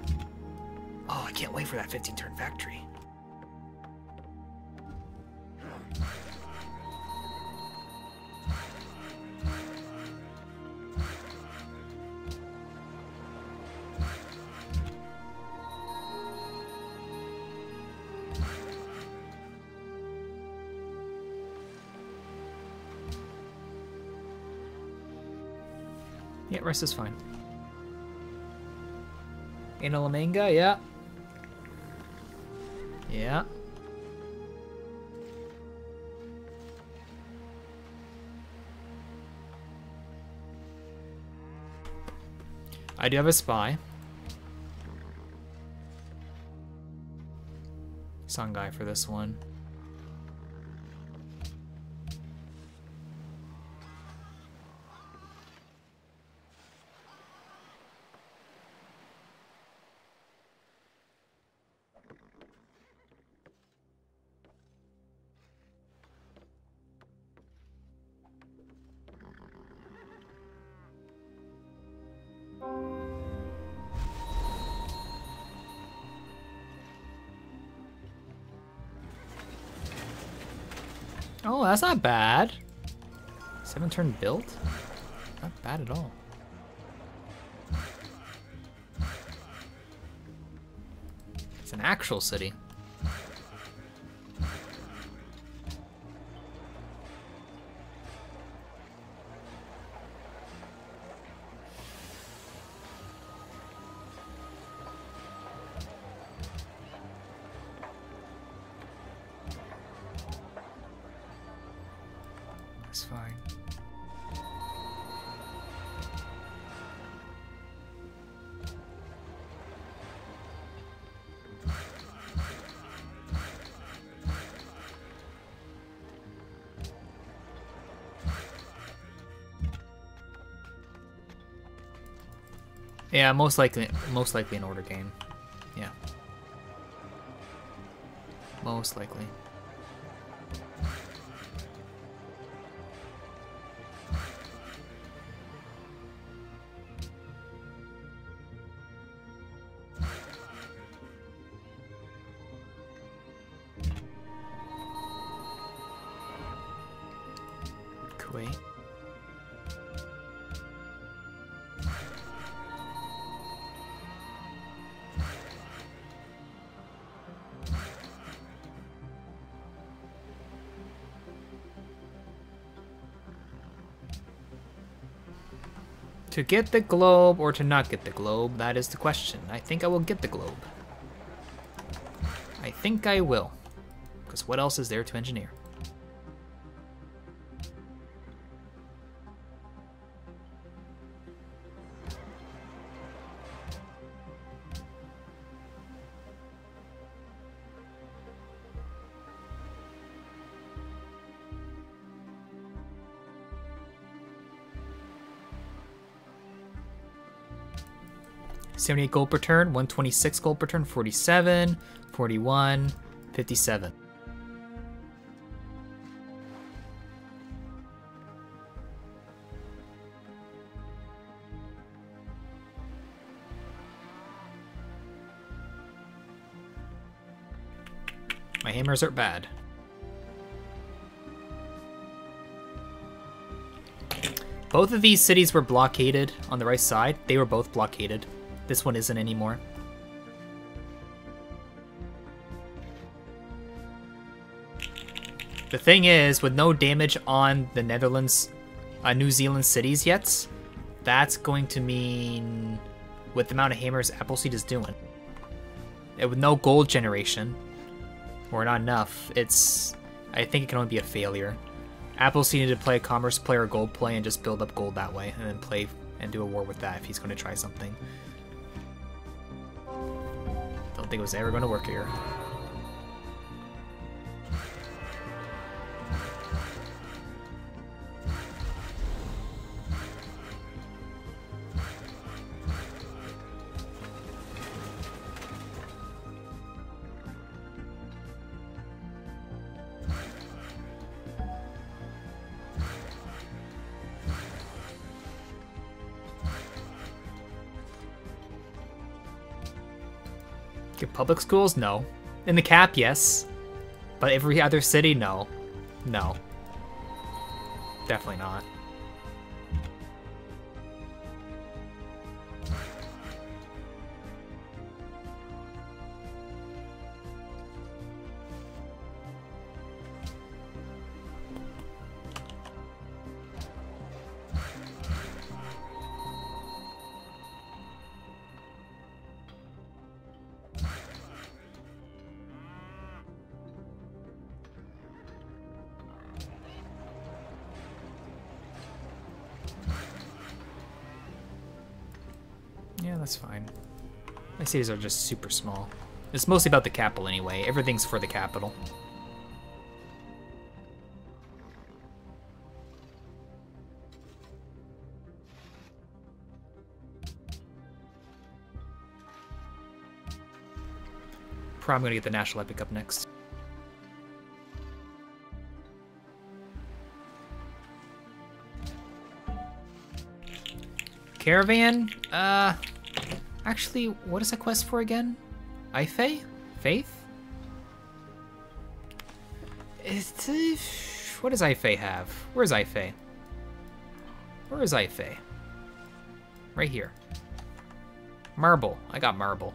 Oh, I can't wait for that 15 turn factory. Rest is fine. Analamanga, yeah. Yeah. I do have a spy. Songhai for this one. Built? Not bad at all. It's an actual city. Yeah, most likely, most likely an order game. Yeah. Most likely. To get the globe or to not get the globe, that is the question. I think I will get the globe. I think I will. Because what else is there to engineer? Seventy-eight gold per turn, one twenty-six gold per turn, forty-seven, forty-one, fifty-seven. My hammers are bad. Both of these cities were blockaded on the right side. They were both blockaded. This one isn't anymore. The thing is, with no damage on the Netherlands, uh, New Zealand cities yet, that's going to mean with the amount of hammers Appleseed is doing. And with no gold generation, or not enough, it's... I think it can only be a failure. Appleseed needed to play a commerce play or gold play and just build up gold that way, and then play and do a war with that if he's going to try something. Don't think it was ever going to work here. Public schools? No. In the cap, yes. But every other city? No. No. Definitely not. Cities are just super small. It's mostly about the capital anyway. Everything's for the capital. Probably gonna get the National Epic up next. Caravan? Uh, Actually, what is that quest for again? Ife? Faith? It's, uh, what does Ife have? Where's Ife? Where is Ife? Right here. Marble. I got marble.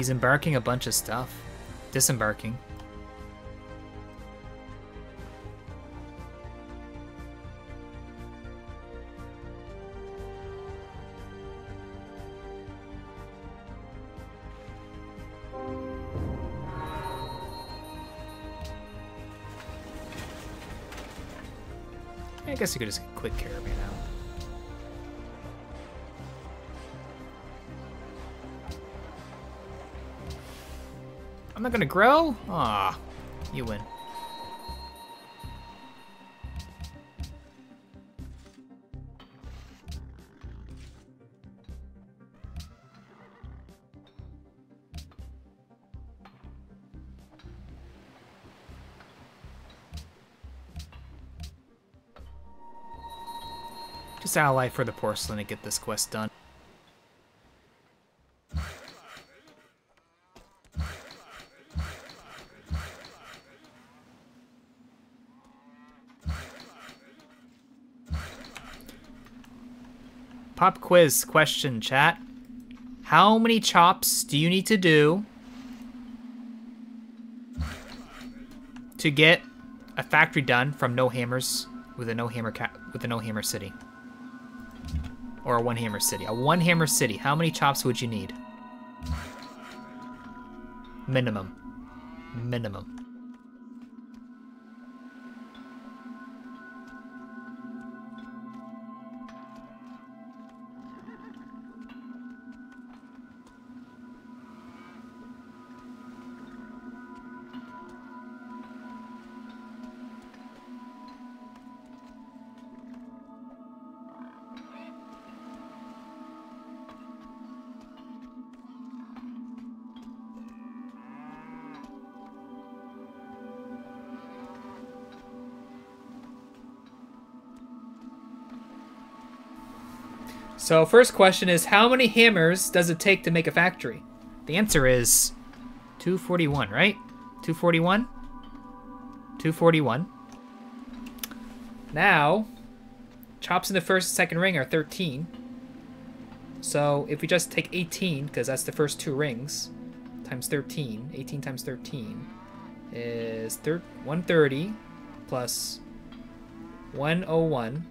He's embarking a bunch of stuff. Disembarking. I guess you could just quick caravan out. I'm not gonna grow? Ah, you win. Just ally for the porcelain to get this quest done. Pop quiz question, chat. How many chops do you need to do to get a factory done from no hammers with a no hammer with a no hammer city? Or a one hammer city. A one hammer city. How many chops would you need? Minimum. minimum. So first question is, how many hammers does it take to make a factory? The answer is 241, right? 241? 241. Now, chops in the first and second ring are 13. So if we just take 18, because that's the first two rings, times 13, 18 times 13 is 130 plus 101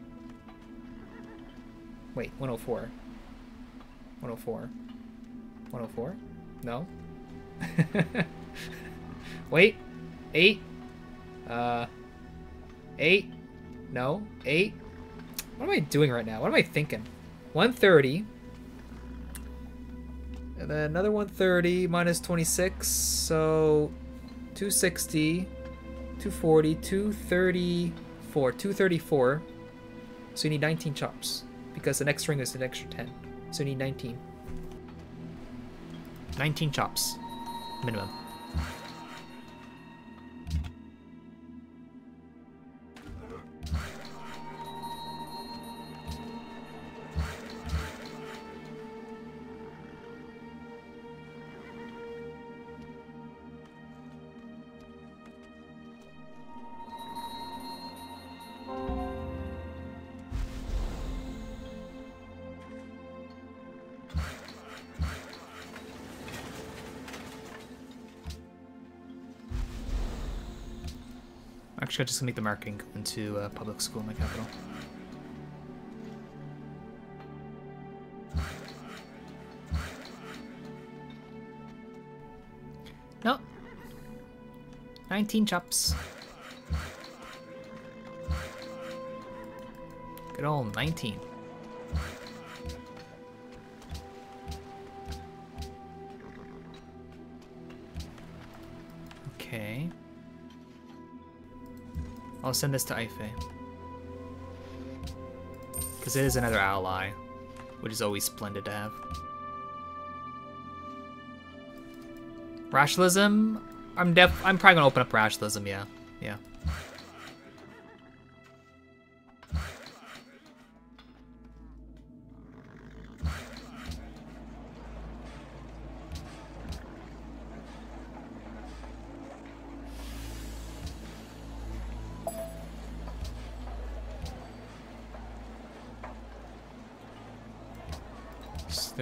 Wait, 104. 104. 104? No? Wait. 8? Uh. 8? No. 8? What am I doing right now? What am I thinking? 130. And then another 130 minus 26. So 260, 240, 234, 234. So you need 19 chops because the next ring is an extra 10. So you need 19. 19 chops. Minimum. Actually, I'm just gonna make the marketing go into uh, public school in my capital. No. 19 chops. Good old 19. Send this to Ife. Because it is another ally, which is always splendid to have. Rationalism? I'm def I'm probably gonna open up rationalism, yeah. Yeah.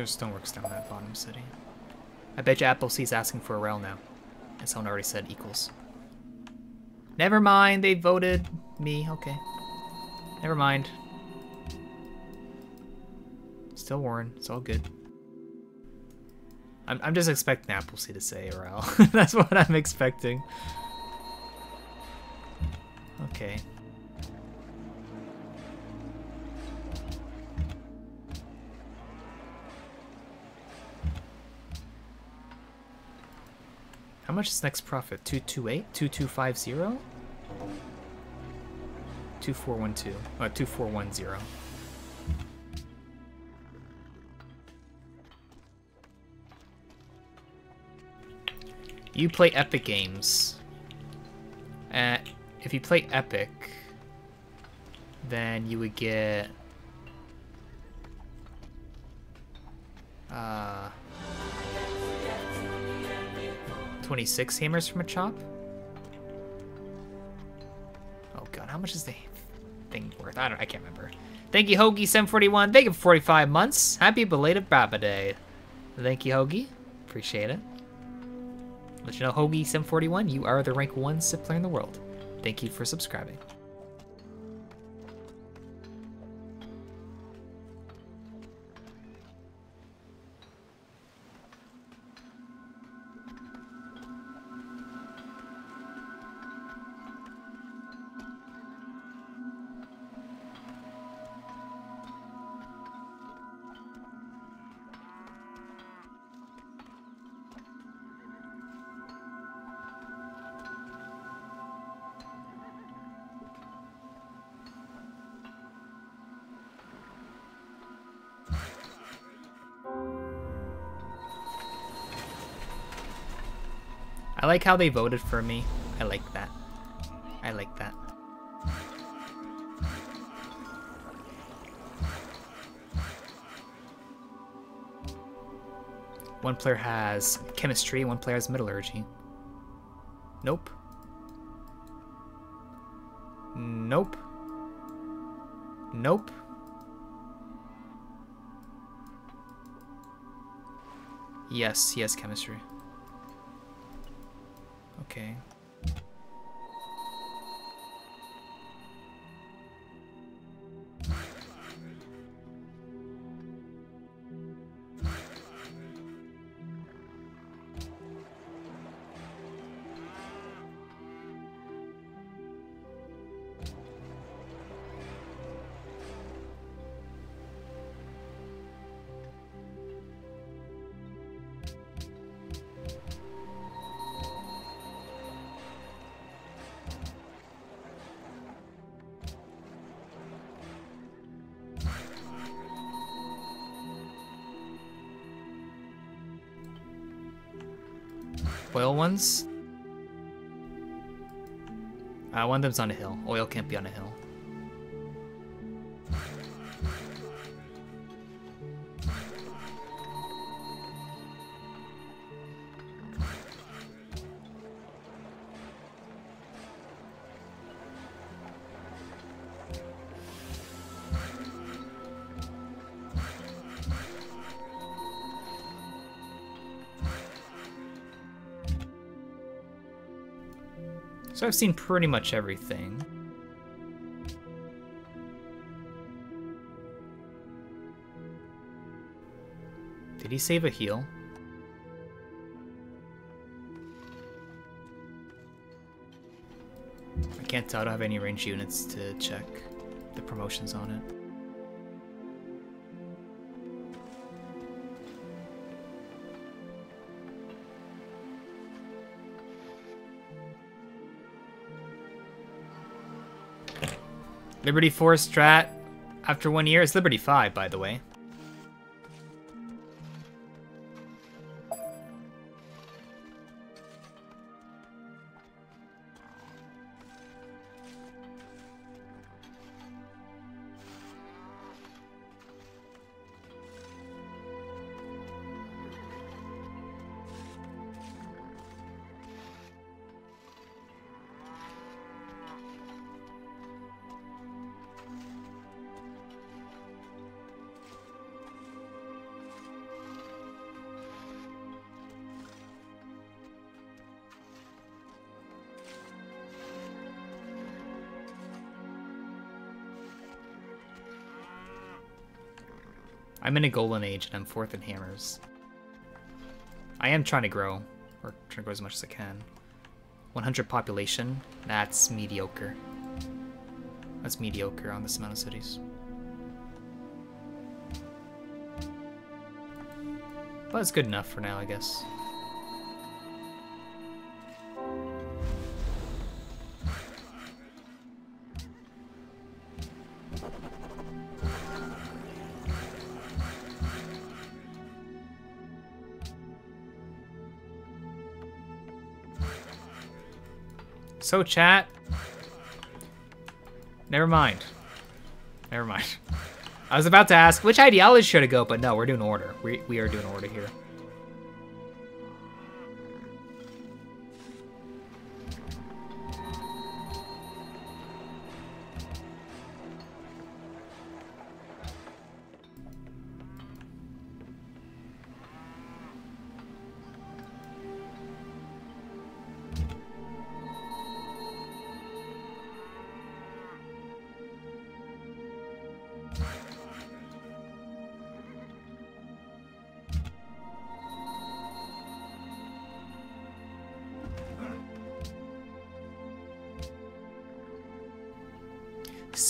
Stoneworks down that bottom city. I bet you Appleseed's asking for a rail now. And someone already said equals. Never mind, they voted me. Okay. Never mind. Still Warren. It's all good. I'm, I'm just expecting Appleseed to say RL. That's what I'm expecting. Much is next prophet? 228? 2250? 2412. Uh, 2410. You play Epic Games. Uh, if you play Epic, then you would get... 26 hammers from a chop? Oh god, how much is the thing worth? I don't I can't remember. Thank you, Hoagie741. Thank you for 45 months. Happy belated Baba Day. Thank you, Hoagie. Appreciate it. Let you know, Hoagie741, you are the rank 1 Civ player in the world. Thank you for subscribing. Like how they voted for me. I like that. I like that. One player has chemistry, one player has metallurgy. Nope. Nope. Nope. Yes, he has chemistry. Okay. Ones? Uh, one of them's on a hill. Oil can't be on a hill. I've seen pretty much everything. Did he save a heal? I can't tell, I don't have any range units to check the promotions on it. Liberty 4 strat after one year. It's Liberty 5, by the way. I'm in a golden age and I'm fourth in hammers. I am trying to grow, or trying to grow as much as I can. 100 population, that's mediocre. That's mediocre on this amount of cities. But it's good enough for now, I guess. So, chat. Never mind. Never mind. I was about to ask which ideology should I go, but no, we're doing order. We, we are doing order here.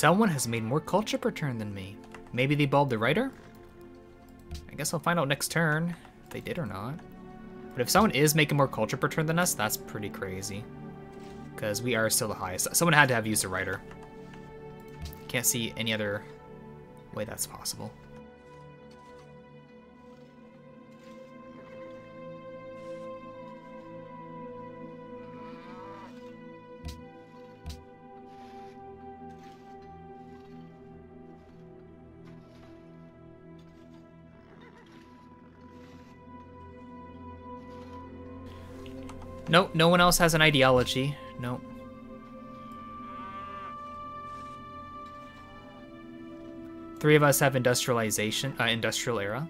Someone has made more culture per turn than me. Maybe they balled the writer? I guess I'll find out next turn if they did or not. But if someone is making more culture per turn than us, that's pretty crazy. Because we are still the highest. Someone had to have used a writer. Can't see any other way that's possible. Nope, no one else has an ideology. Nope. Three of us have industrialization, uh, industrial era.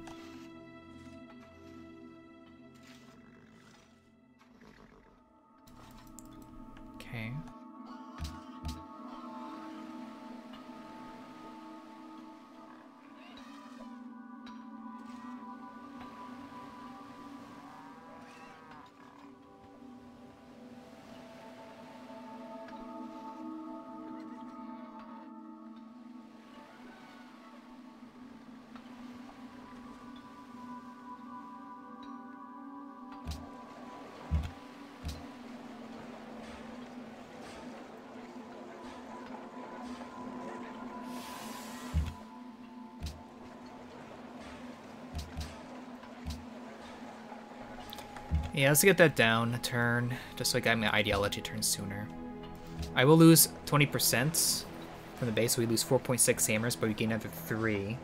Yeah, let's get that down a turn, just so I got my ideology turn sooner. I will lose 20% from the base, so we lose 4.6 hammers, but we gain another 3.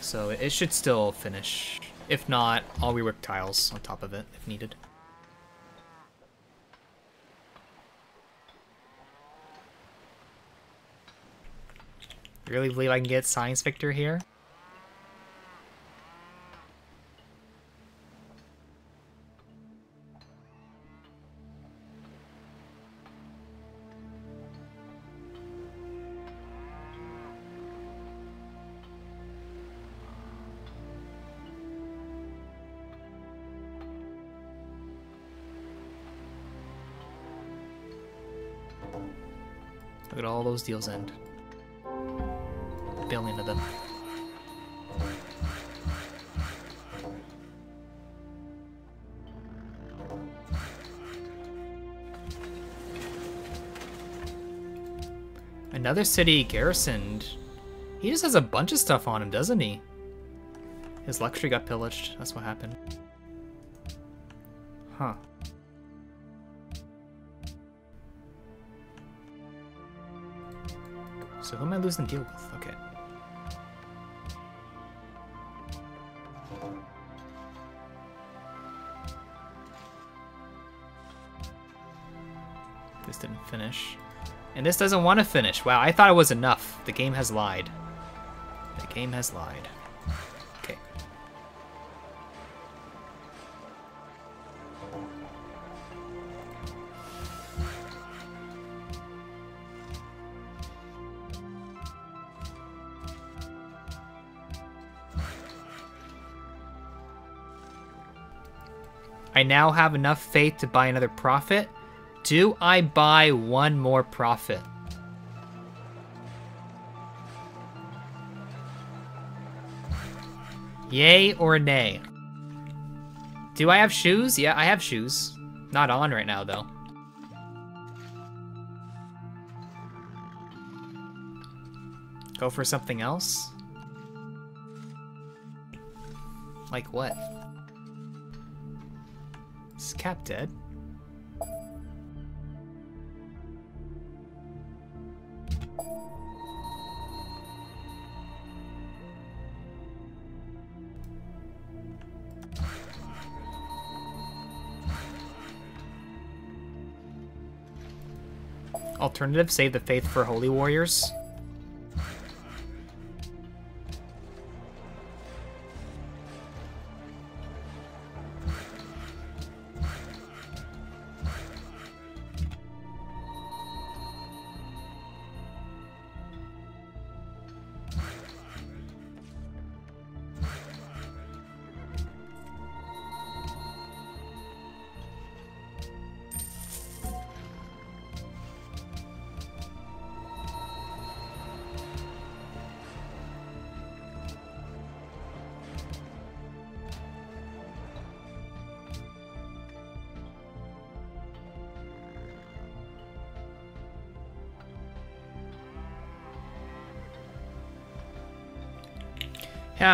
So it should still finish. If not, I'll rework tiles on top of it, if needed. Really believe I can get Science Victor here? Those deals end. A billion of them. Another city garrisoned. He just has a bunch of stuff on him, doesn't he? His luxury got pillaged. That's what happened. Huh. So who am I losing deal with? Okay. This didn't finish. And this doesn't want to finish. Wow, I thought it was enough. The game has lied. The game has lied. I now have enough faith to buy another prophet. Do I buy one more prophet? Yay or nay? Do I have shoes? Yeah, I have shoes. Not on right now, though. Go for something else? Like what? Cap? Alternative, save the faith for holy warriors.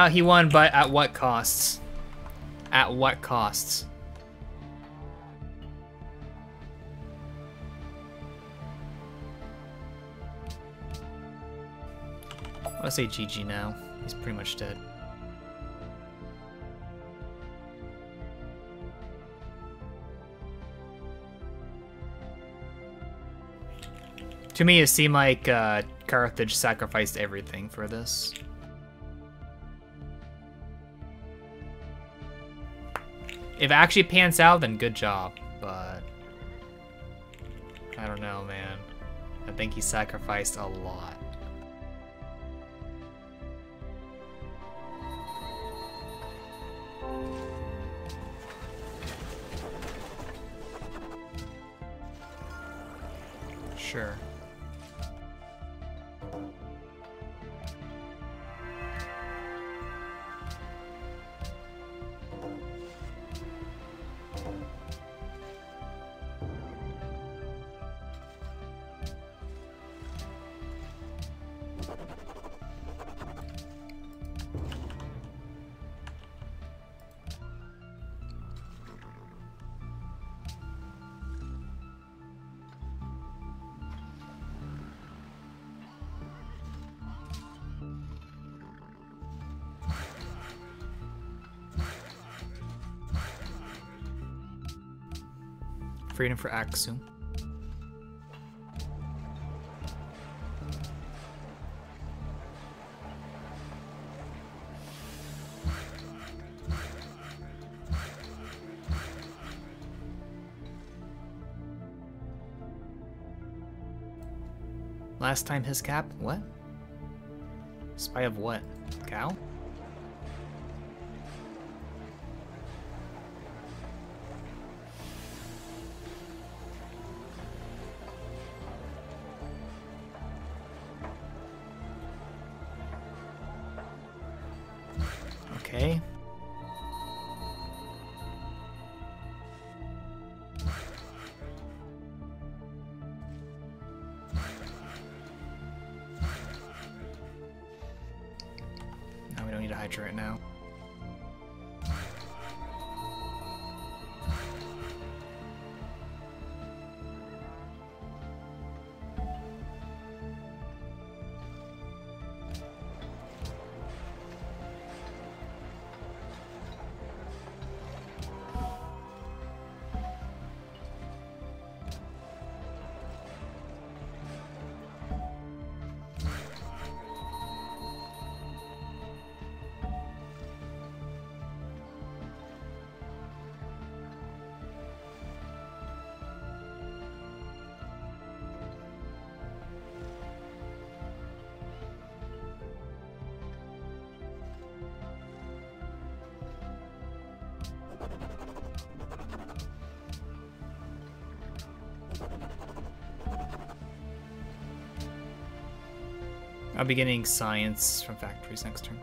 yeah, he won, but at what costs? At what costs? I'll say GG now. He's pretty much dead. To me, it seemed like uh, Carthage sacrificed everything for this. If it actually pans out, then good job, but... I don't know, man. I think he sacrificed a lot. Sure. Freedom for Axum. Last time his cap? What? Spy of what? Cow? I'll be getting science from factories next turn.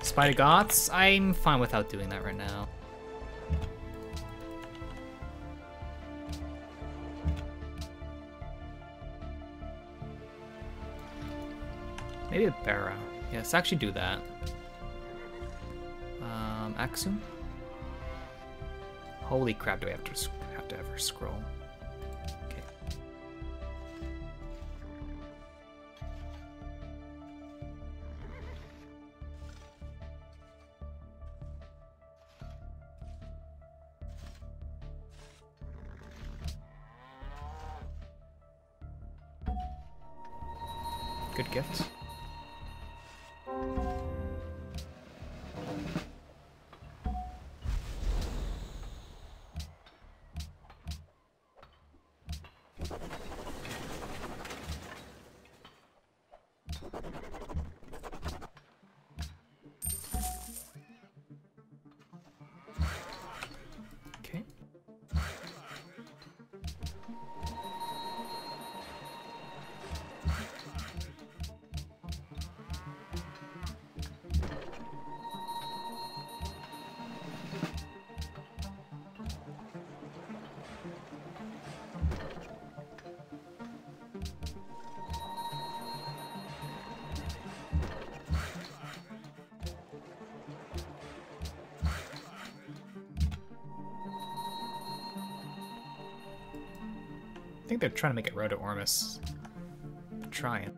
Spider Goths? I'm fine without doing that right now. Maybe a Barrow. Yes, actually do that. Um, Axum? Holy crap, do I have to have to ever scroll? they're trying to make it Roto Ormus. Trying.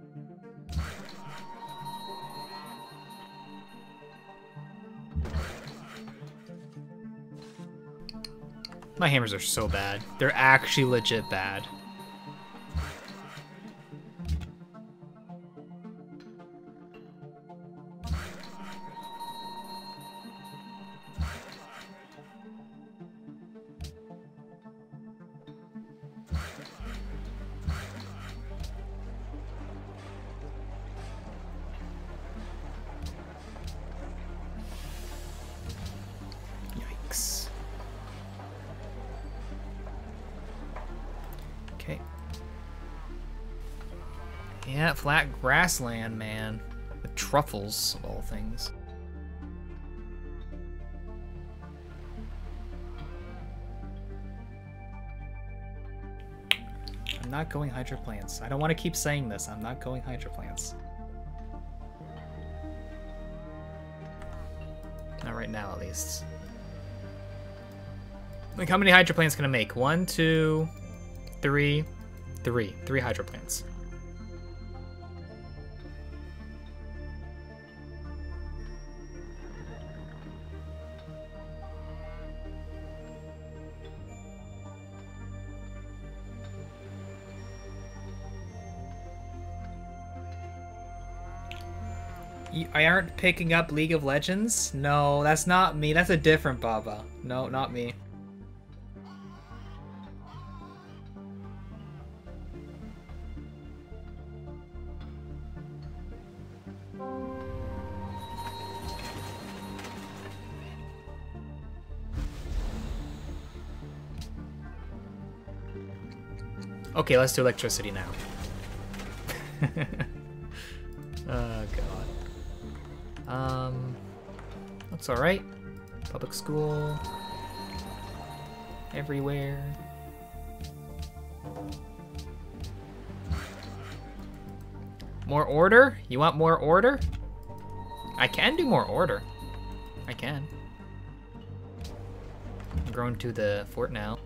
My hammers are so bad. They're actually legit bad. Grassland, man. With truffles, of all things. I'm not going hydroplants. I don't want to keep saying this. I'm not going hydroplants. Not right now, at least. Like, how many hydroplants can I make? One, two, three, three. Three hydroplants. I aren't picking up League of Legends? No, that's not me. That's a different Baba. No, not me. Okay, let's do electricity now. that's all right. Public school. Everywhere. More order? You want more order? I can do more order. I can. I'm going to the fort now.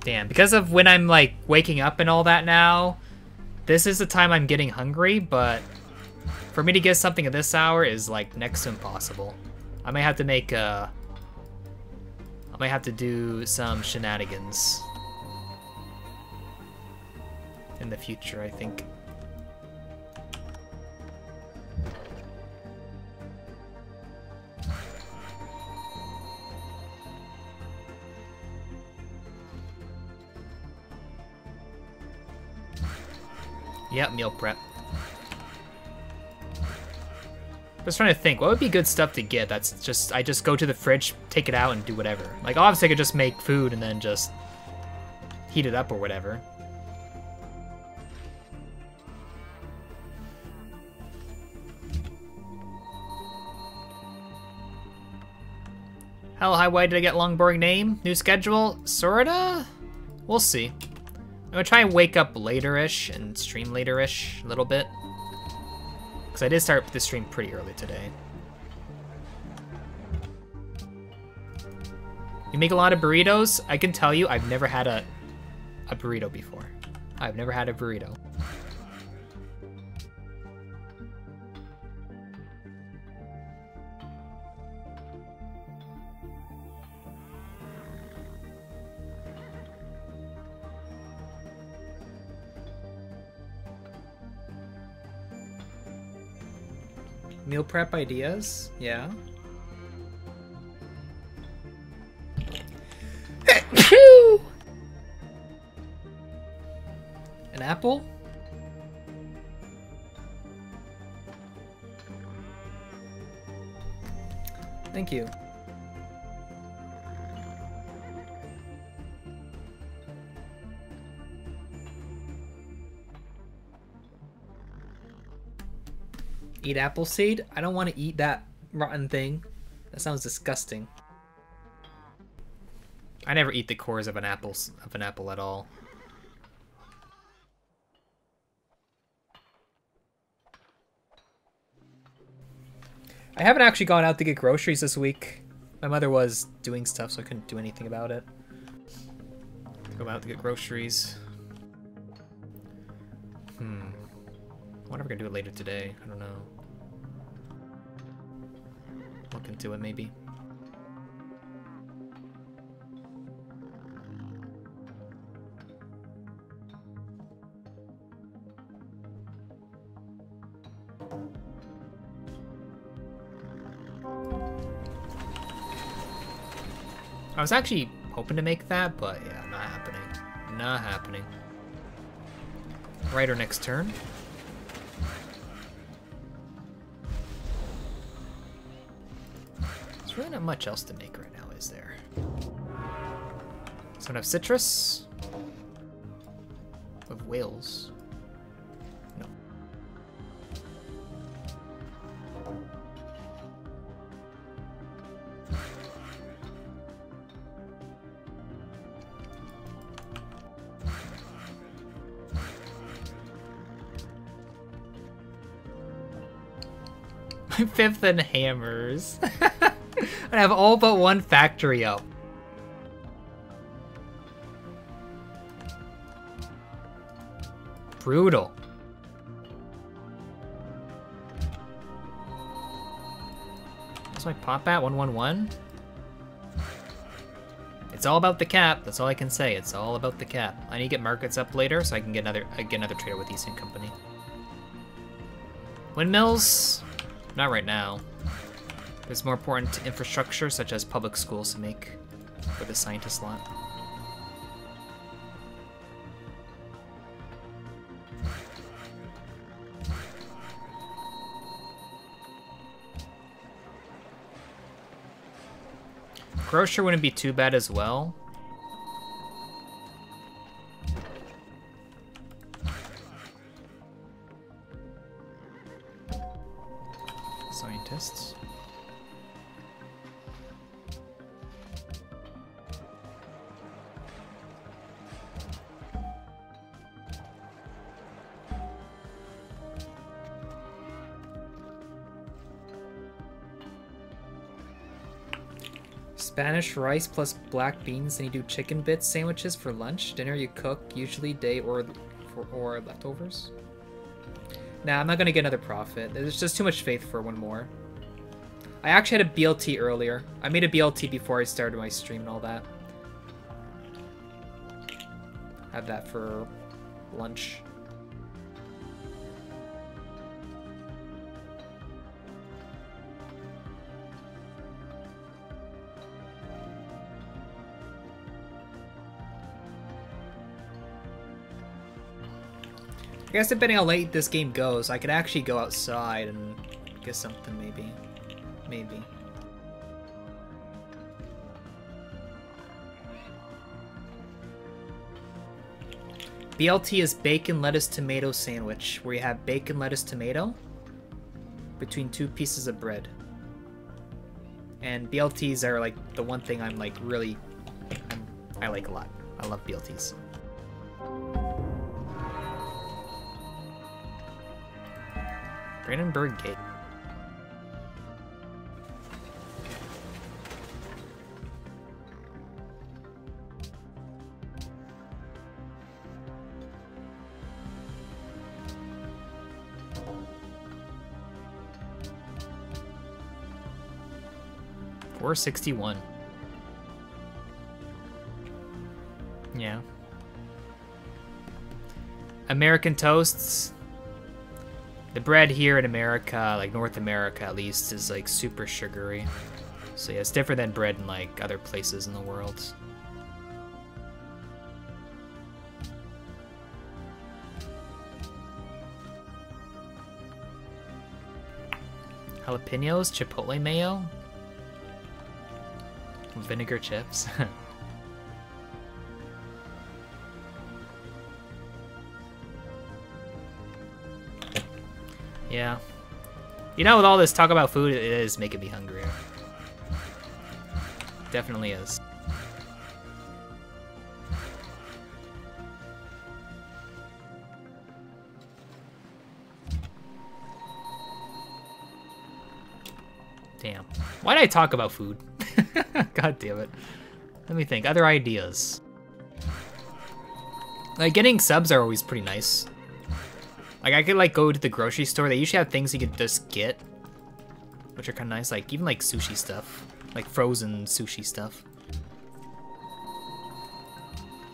Damn, because of when I'm like waking up and all that now, this is the time I'm getting hungry, but for me to get something at this hour is like next to impossible. I may have to make uh I might have to do some shenanigans in the future, I think. Meal prep. Just trying to think, what would be good stuff to get that's just, I just go to the fridge, take it out, and do whatever. Like, obviously I could just make food and then just heat it up or whatever. How high why did I get long boring name? New schedule? Sorta? We'll see. I'm gonna try and wake up later-ish and stream later-ish a little bit. Because I did start the stream pretty early today. You make a lot of burritos? I can tell you, I've never had a, a burrito before. I've never had a burrito. Prep ideas? Yeah. Eat apple seed? I don't want to eat that rotten thing. That sounds disgusting. I never eat the cores of an apple of an apple at all. I haven't actually gone out to get groceries this week. My mother was doing stuff, so I couldn't do anything about it. Go out to get groceries. Hmm. I wonder if I can do it later today. I don't know. Into it maybe. I was actually hoping to make that, but yeah, not happening. Not happening. Right, next turn. There's really not much else to make right now, is there? So I have citrus. Of whales. No. My fifth in hammers. I have all but one factory up. Brutal. That's my pop at 111. It's all about the cap. That's all I can say. It's all about the cap. I need to get markets up later so I can get another I get another trader with Eastern Company. Windmills, not right now. There's more important infrastructure such as public schools to make for the scientist lot. Grocer wouldn't be too bad as well. Spanish rice plus black beans, and you do chicken bits sandwiches for lunch. Dinner you cook, usually day or or leftovers. Nah, I'm not gonna get another prophet. There's just too much faith for one more. I actually had a BLT earlier. I made a BLT before I started my stream and all that. Have that for lunch. I guess depending how late this game goes, I could actually go outside and get something maybe. Maybe. BLT is bacon, lettuce, tomato sandwich, where you have bacon, lettuce, tomato between two pieces of bread. And BLTs are like the one thing I'm like really, I'm, I like a lot. I love BLTs. Brandenburg Gate. Four sixty one. Yeah. American toasts, the bread here in America, like North America at least, is like super sugary. So yeah, it's different than bread in like other places in the world. Jalapenos, chipotle mayo, vinegar chips. Yeah. You know, with all this talk about food, it is making me hungrier. Definitely is. Damn. Why did I talk about food? God damn it. Let me think. Other ideas. Like, getting subs are always pretty nice. Like, I could, like, go to the grocery store. They usually have things you could just get. which are kind of nice. Like even like sushi stuff, like frozen sushi stuff.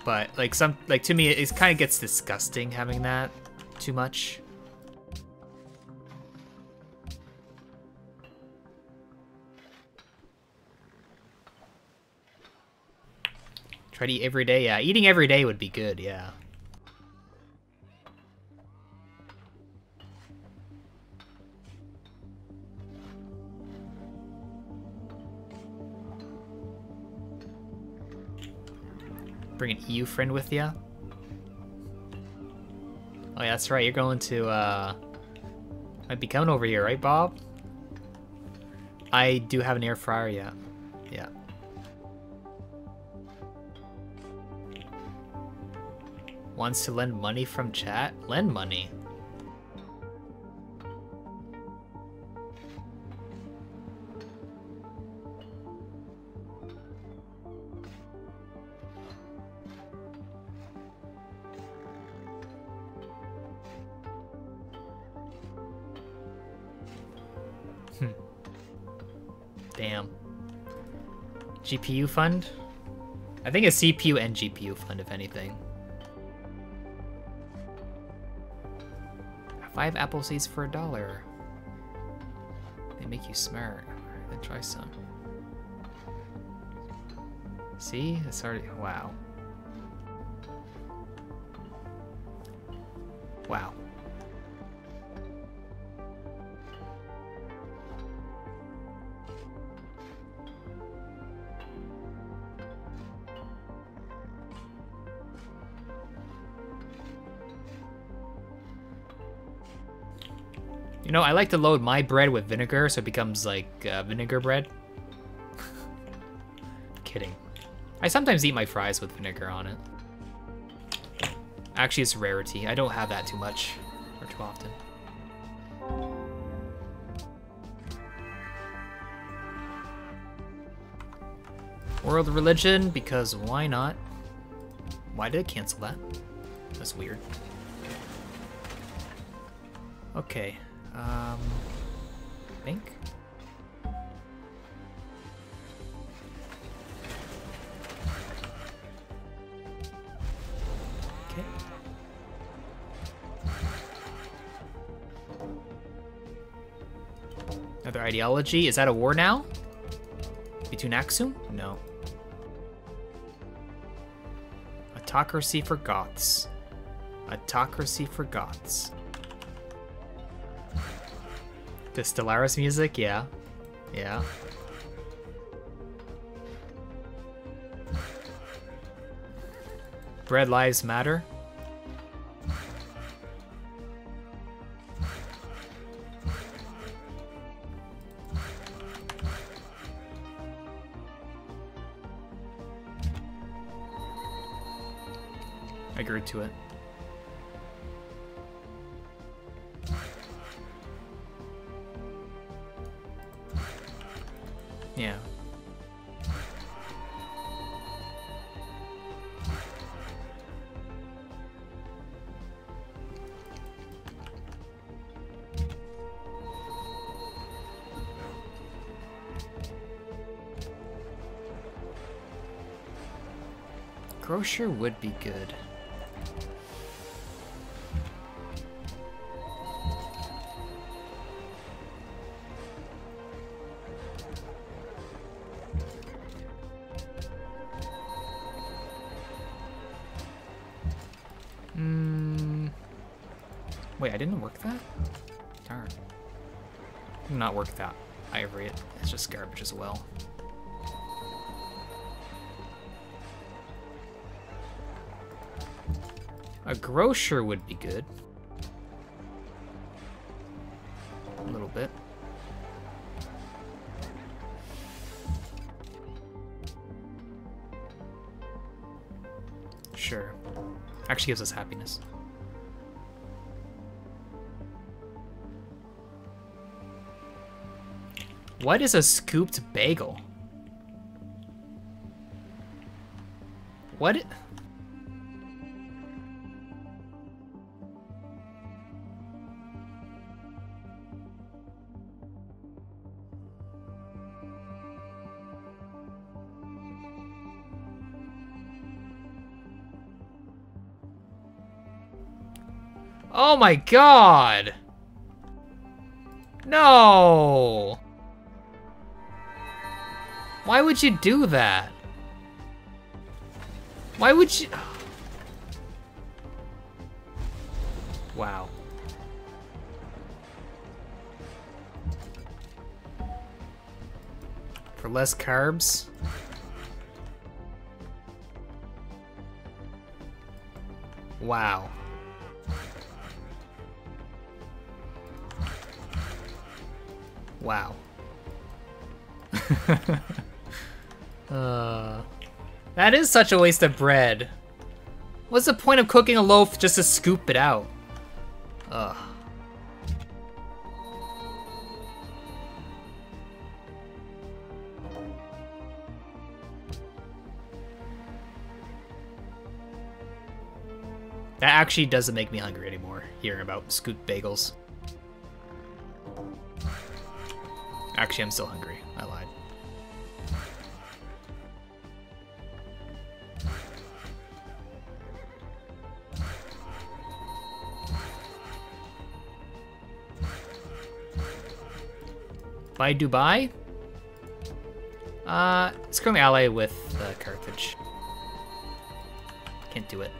But like some like to me, it, it kind of gets disgusting having that too much. Try to eat every day. Yeah, eating every day would be good. Yeah. Bring an EU friend with you. Oh yeah, that's right. You're going to, uh... Might be coming over here, right, Bob? I do have an air fryer, yeah. Yeah. Wants to lend money from chat? Lend money? GPU fund? I think a CPU and GPU fund, if anything. Five apple seeds for a dollar. They make you smart. Then try some. See? It's already... Wow. Wow. You know, I like to load my bread with vinegar so it becomes like uh, vinegar bread. Kidding. I sometimes eat my fries with vinegar on it. Actually, it's rarity. I don't have that too much or too often. World religion, because why not? Why did it cancel that? That's weird. Okay. Um, think. Okay. Another ideology. Is that a war now? Between Axum? No. Autocracy for Goths. Autocracy for Goths. The Stellaris music, yeah. Yeah. Bread Lives Matter. I agreed to it. Grocer would be good. Mm. Wait, I didn't work that? Darn. Not work that ivory. It's just garbage as well. A grocer would be good. A little bit. Sure. Actually gives us happiness. What is a scooped bagel? What? My god! No! Why would you do that? Why would you... Wow. For less carbs? Wow. Wow. uh, that is such a waste of bread. What's the point of cooking a loaf just to scoop it out? Ugh. That actually doesn't make me hungry anymore, hearing about scoop bagels. Actually, I'm still hungry. I lied. By Dubai? Uh, it's currently allied with uh, Carthage. Can't do it.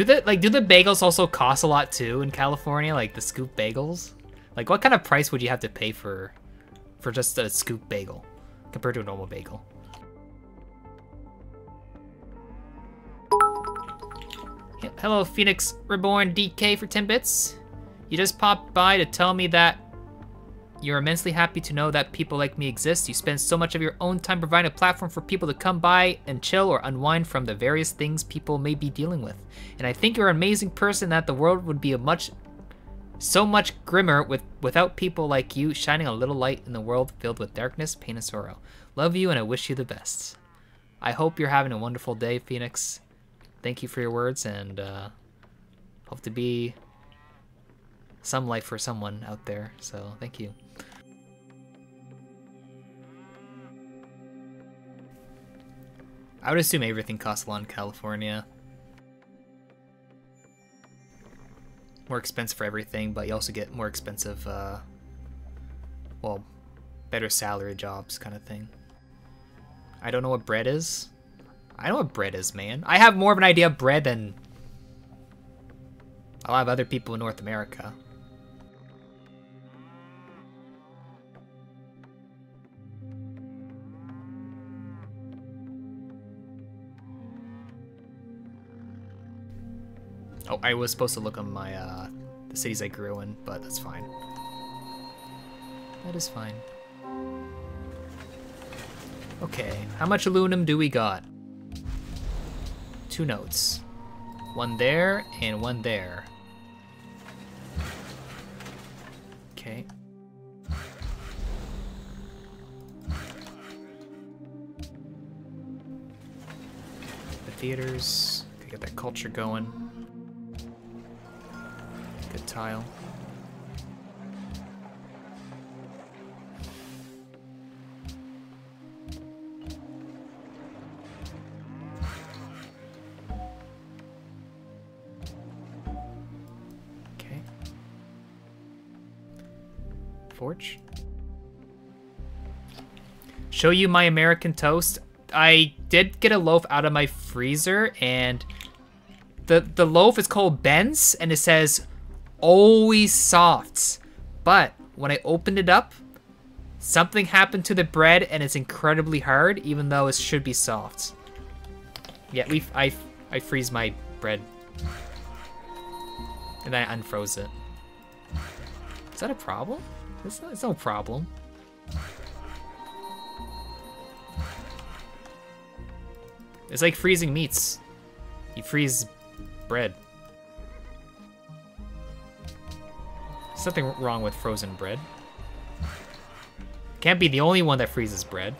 Do the like do the bagels also cost a lot too in California? Like the scoop bagels? Like what kind of price would you have to pay for for just a scoop bagel compared to a normal bagel? Hello, Phoenix Reborn DK for 10 bits. You just popped by to tell me that you're immensely happy to know that people like me exist. You spend so much of your own time providing a platform for people to come by and chill or unwind from the various things people may be dealing with. And I think you're an amazing person that the world would be a much so much grimmer with without people like you shining a little light in the world filled with darkness, pain, and sorrow. Love you and I wish you the best. I hope you're having a wonderful day, Phoenix. Thank you for your words and uh, hope to be some light for someone out there. So thank you. I would assume everything costs a lot in California. More expensive for everything, but you also get more expensive, uh, well, better salary jobs kind of thing. I don't know what bread is. I know what bread is, man. I have more of an idea of bread than a lot of other people in North America. Oh, I was supposed to look on my, uh, the cities I grew in, but that's fine. That is fine. Okay, how much aluminum do we got? Two notes. One there and one there. Okay. The theaters, get that culture going tile. Okay. Forge. Show you my American toast. I did get a loaf out of my freezer and the the loaf is called Ben's and it says always soft. But when I opened it up, something happened to the bread and it's incredibly hard, even though it should be soft. Yeah, we I, I freeze my bread. And I unfroze it. Is that a problem? It's, it's no problem. It's like freezing meats. You freeze bread. Something wrong with frozen bread. Can't be the only one that freezes bread.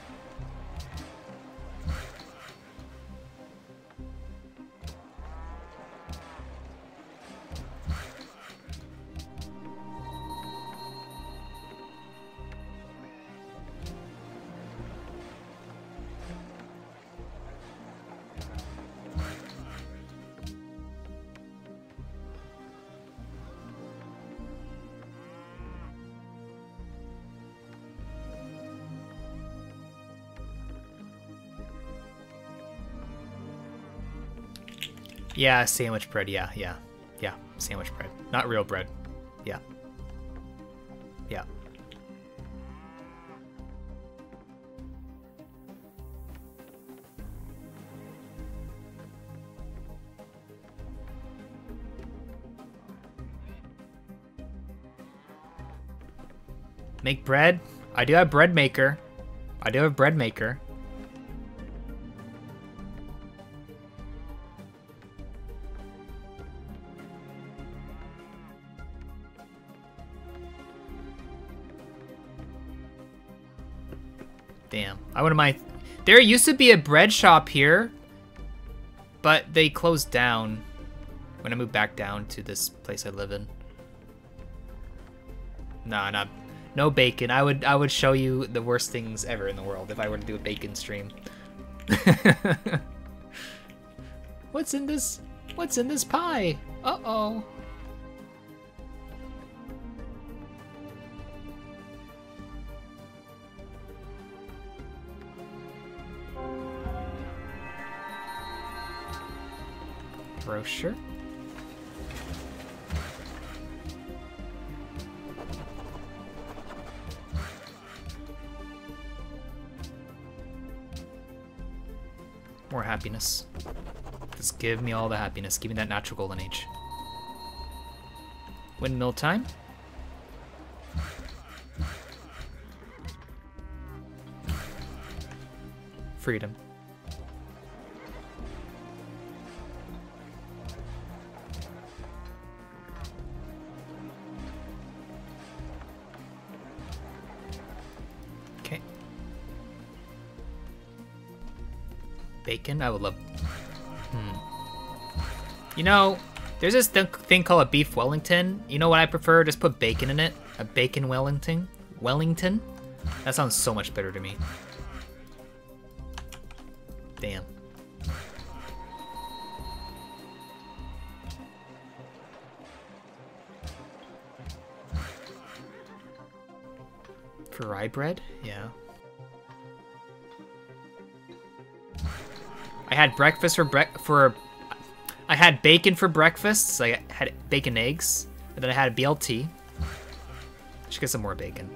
Yeah, sandwich bread. Yeah, yeah, yeah. Sandwich bread, not real bread. Yeah. Yeah. Make bread? I do have bread maker. I do have bread maker. I wouldn't mind. There used to be a bread shop here, but they closed down when I moved back down to this place I live in. Nah, not no bacon. I would I would show you the worst things ever in the world if I were to do a bacon stream. What's in this? What's in this pie? Uh-oh. Brochure. More happiness. Just give me all the happiness. Give me that natural golden age. Windmill time. Freedom. Bacon? I would love... Hmm. You know, there's this th thing called a beef Wellington. You know what I prefer? Just put bacon in it. A bacon Wellington. Wellington? That sounds so much better to me. Damn. For rye bread? Yeah. I had breakfast for bre for I had bacon for breakfast. So I had bacon eggs, and then I had a BLT. Should get some more bacon.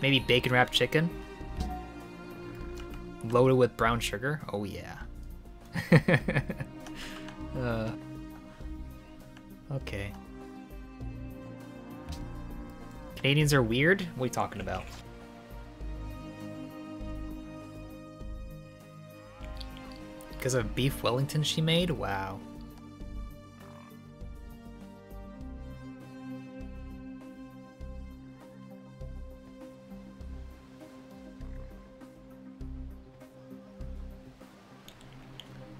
Maybe bacon wrapped chicken. Loaded with brown sugar. Oh yeah. uh, okay. Canadians are weird? What are you talking about? Because of beef Wellington she made? Wow.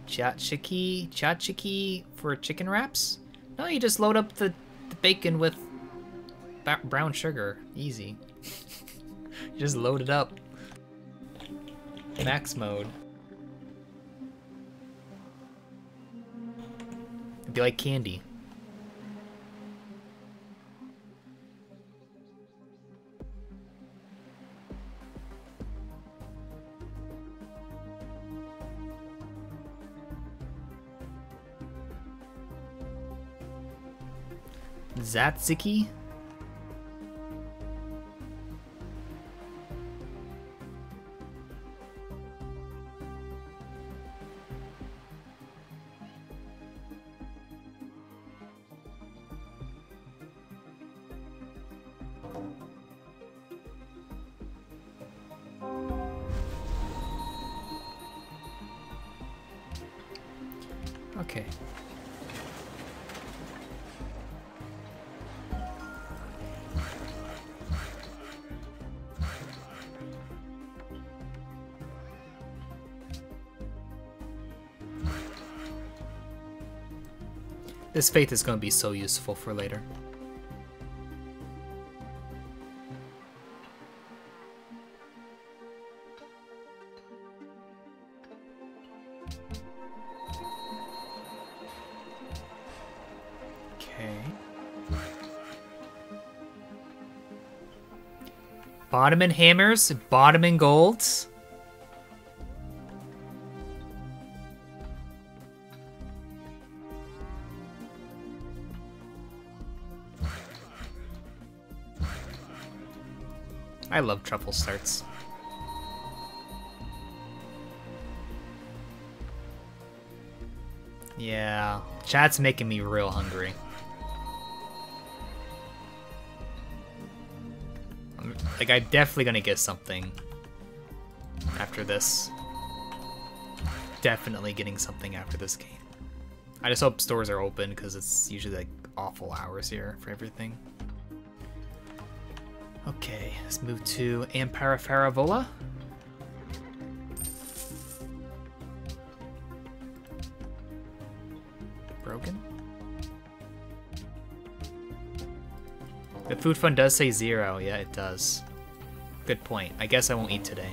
Tchotchke, tchotchke for chicken wraps? No, you just load up the, the bacon with brown sugar. Easy. you just load it up. Max mode. Be like candy. Tzatziki? This faith is going to be so useful for later. Okay. Bottom and hammers, bottom and golds. I love truffle starts. Yeah, chat's making me real hungry. Like, I'm definitely gonna get something after this. Definitely getting something after this game. I just hope stores are open because it's usually like awful hours here for everything. Okay, let's move to Ampara Faravola. Broken? The food fund does say zero. Yeah, it does. Good point. I guess I won't eat today.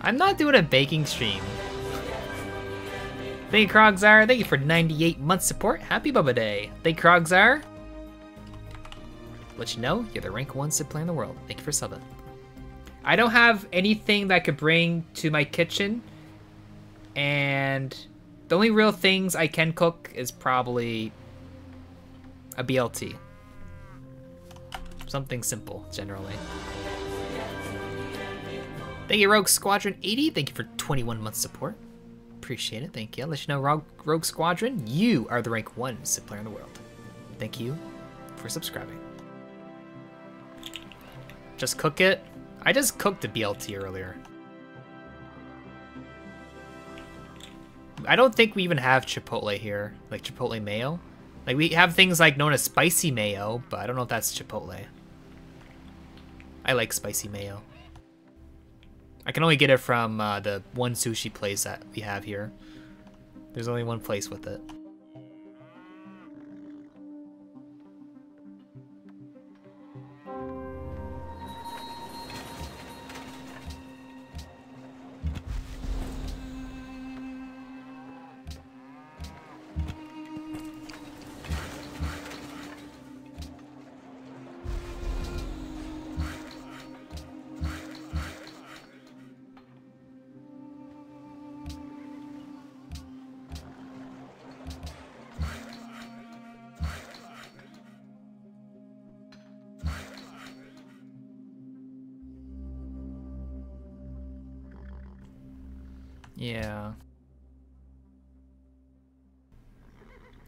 I'm not doing a baking stream. Thank you, Krogzar. Thank you for 98 months support. Happy Baba Day. Thank you, Krogzar. Let you know, you're the rank one Civ player in the world. Thank you for subbing. I don't have anything that I could bring to my kitchen. And the only real things I can cook is probably a BLT. Something simple, generally. Thank you, Rogue Squadron 80. Thank you for 21 months support. Appreciate it. Thank you. I'll let you know, Rogue, Rogue Squadron, you are the rank one Civ player in the world. Thank you for subscribing. Just cook it. I just cooked the BLT earlier. I don't think we even have Chipotle here, like Chipotle mayo. Like we have things like known as spicy mayo, but I don't know if that's Chipotle. I like spicy mayo. I can only get it from uh, the one sushi place that we have here. There's only one place with it. Yeah.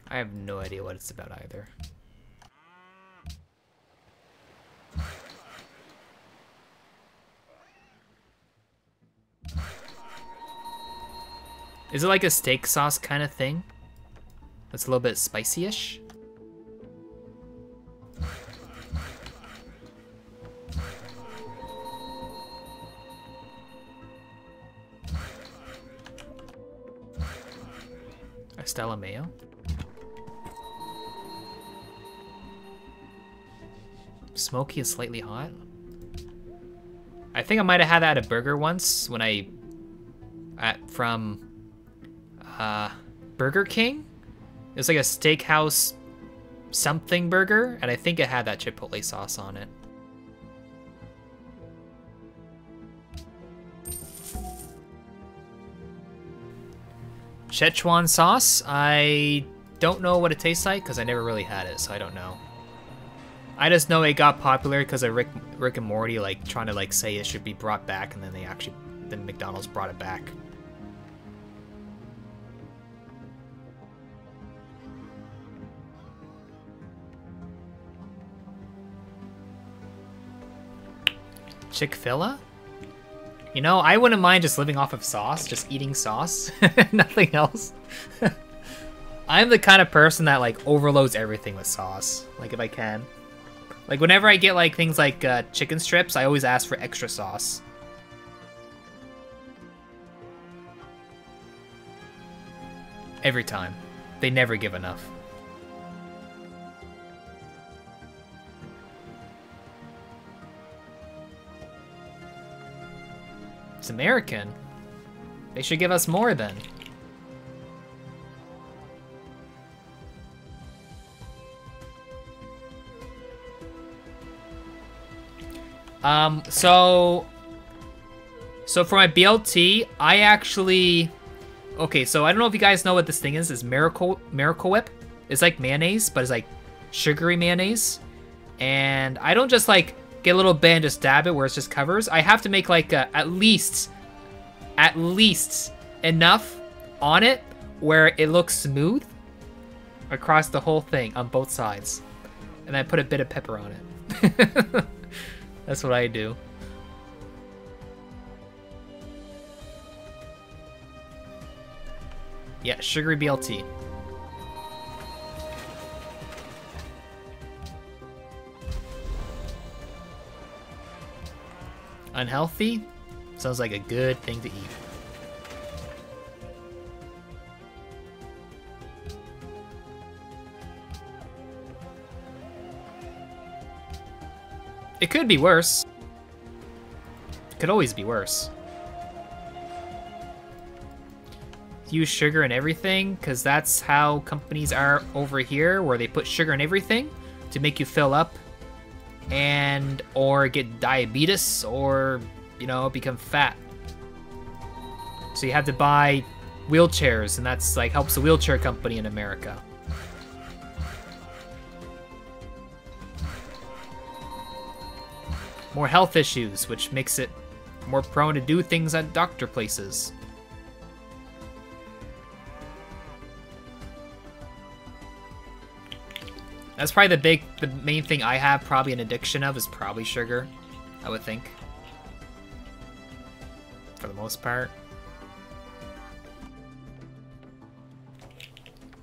I have no idea what it's about either. Is it like a steak sauce kind of thing? That's a little bit spicy-ish? Smoky and slightly hot. I think I might have had that at a burger once when I at from uh, Burger King. It was like a steakhouse something burger, and I think it had that chipotle sauce on it. Szechuan sauce, I don't know what it tastes like because I never really had it, so I don't know. I just know it got popular because of Rick, Rick and Morty, like trying to like say it should be brought back, and then they actually, then McDonald's brought it back. Chick-fil-A? You know, I wouldn't mind just living off of sauce, just eating sauce, nothing else. I'm the kind of person that like overloads everything with sauce, like if I can. Like whenever I get like things like uh, chicken strips, I always ask for extra sauce. Every time. They never give enough. It's American. They should give us more then. Um, so... So for my BLT, I actually... Okay, so I don't know if you guys know what this thing is. It's Miracle, Miracle Whip. It's like mayonnaise, but it's like sugary mayonnaise. And I don't just like get a little bit and just dab it where it's just covers. I have to make like a, at least, at least enough on it where it looks smooth across the whole thing on both sides. And I put a bit of pepper on it. That's what I do. Yeah, sugary BLT. Unhealthy? Sounds like a good thing to eat. It could be worse. It could always be worse. Use sugar in everything, because that's how companies are over here, where they put sugar in everything to make you fill up and or get diabetes or, you know, become fat. So you have to buy wheelchairs, and that's like helps the wheelchair company in America. More health issues, which makes it more prone to do things at doctor places. That's probably the big, the main thing I have probably an addiction of is probably sugar, I would think. For the most part.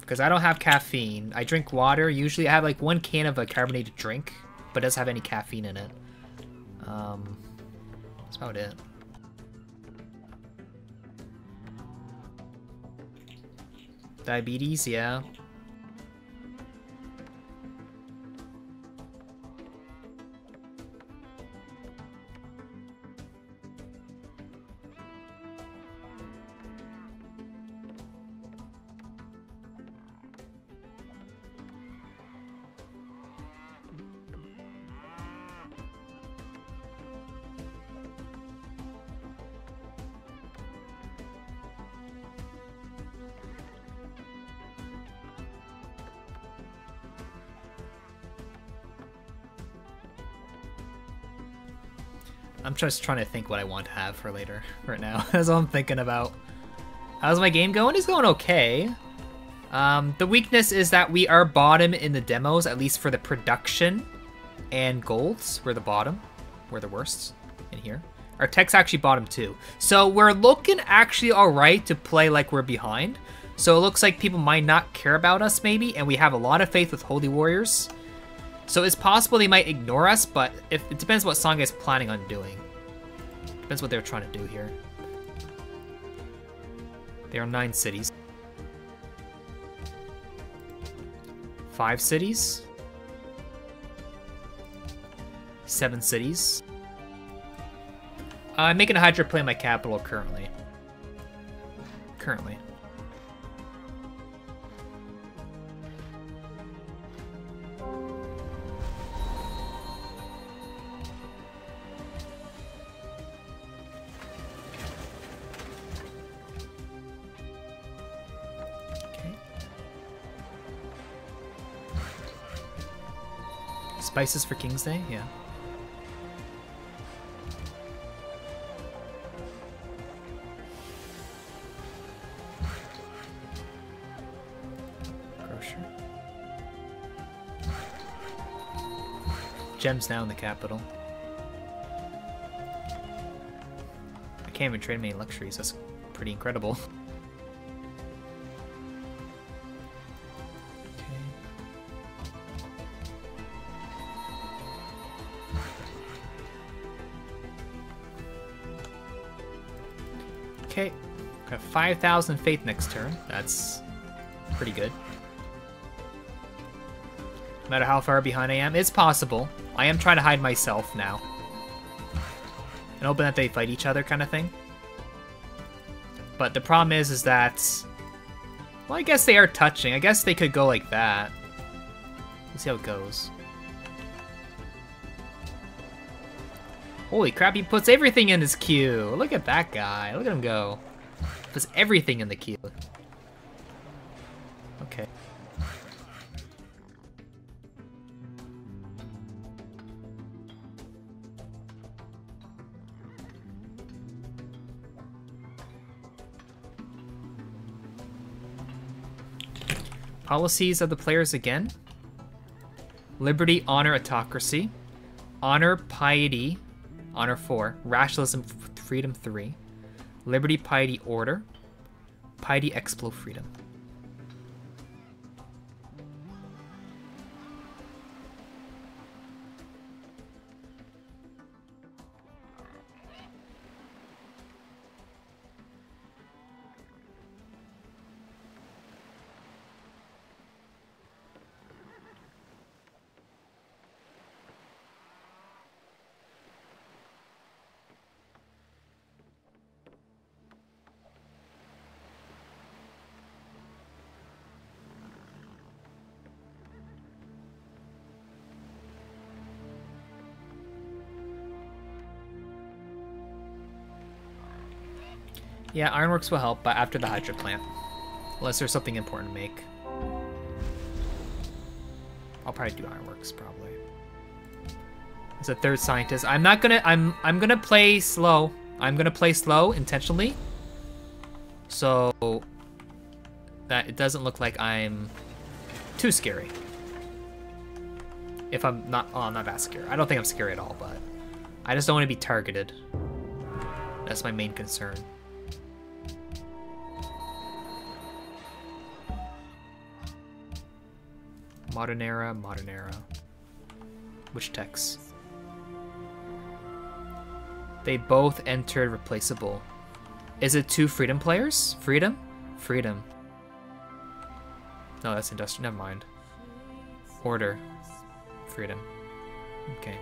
Because I don't have caffeine. I drink water. Usually I have like one can of a carbonated drink, but it doesn't have any caffeine in it. Um, that's about it. Diabetes, yeah. Just trying to think what I want to have for later right now. That's all I'm thinking about. How's my game going? It's going okay. Um, the weakness is that we are bottom in the demos, at least for the production and golds. We're the bottom. We're the worst in here. Our tech's actually bottom too. So we're looking actually alright to play like we're behind. So it looks like people might not care about us maybe, and we have a lot of faith with Holy Warriors. So it's possible they might ignore us, but if, it depends what Songhai is planning on doing. Depends what they're trying to do here. There are nine cities. Five cities. Seven cities. I'm making a hydro plant my capital currently. Currently. Spices for King's Day? Yeah. Grocer. Gems now in the capital. I can't even trade many luxuries. That's pretty incredible. 5,000 faith next turn. That's pretty good. No matter how far behind I am, it's possible. I am trying to hide myself now. And hoping that they fight each other kind of thing. But the problem is, is that... Well, I guess they are touching. I guess they could go like that. Let's see how it goes. Holy crap, he puts everything in his queue. Look at that guy. Look at him go. There's everything in the key. Okay. Policies of the players again. Liberty, honor, autocracy. Honor, piety. Honor 4. Rationalism, freedom 3. Liberty, piety, order. Piety, explo, freedom. Yeah, ironworks will help, but after the hydro plant. Unless there's something important to make. I'll probably do ironworks, probably. As a third scientist. I'm not gonna I'm I'm gonna play slow. I'm gonna play slow intentionally. So that it doesn't look like I'm too scary. If I'm not oh I'm not that scary. I don't think I'm scary at all, but I just don't want to be targeted. That's my main concern. Modern era, modern era. Which text? They both entered replaceable. Is it two freedom players? Freedom? Freedom. No, that's industrial. Never mind. Order. Freedom. Okay.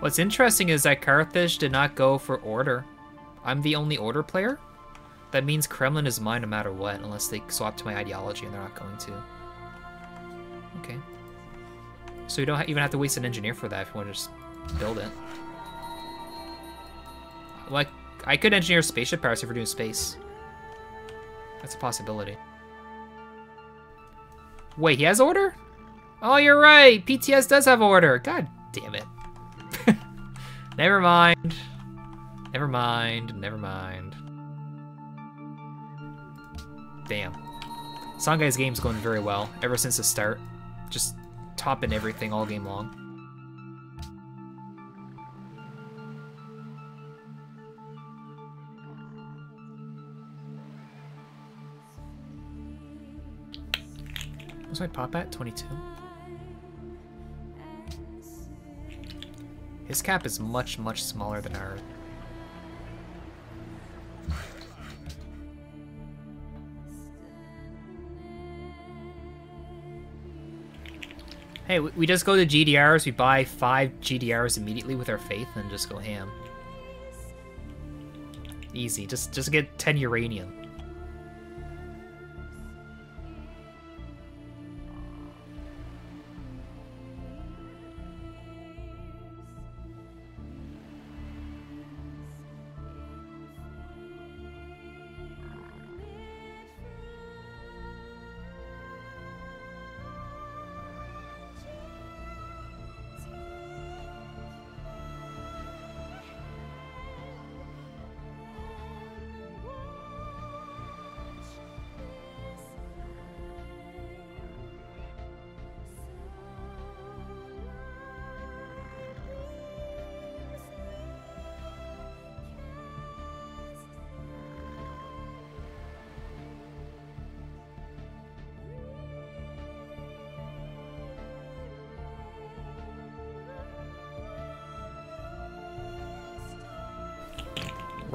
What's interesting is that Carthage did not go for order. I'm the only order player? That means Kremlin is mine no matter what, unless they swap to my ideology, and they're not going to. Okay. So you don't even have to waste an engineer for that if you want to just build it. Like, I could engineer a spaceship powers if we're doing space. That's a possibility. Wait, he has order? Oh, you're right. PTS does have order. God damn it. never mind. Never mind. Never mind. Damn. Songhai's game's going very well ever since the start. Just topping everything all game long. What's my pop at? 22? His cap is much, much smaller than ours. Hey, we just go to GDRs, we buy five GDRs immediately with our faith, and just go ham. Easy, just just get 10 uranium.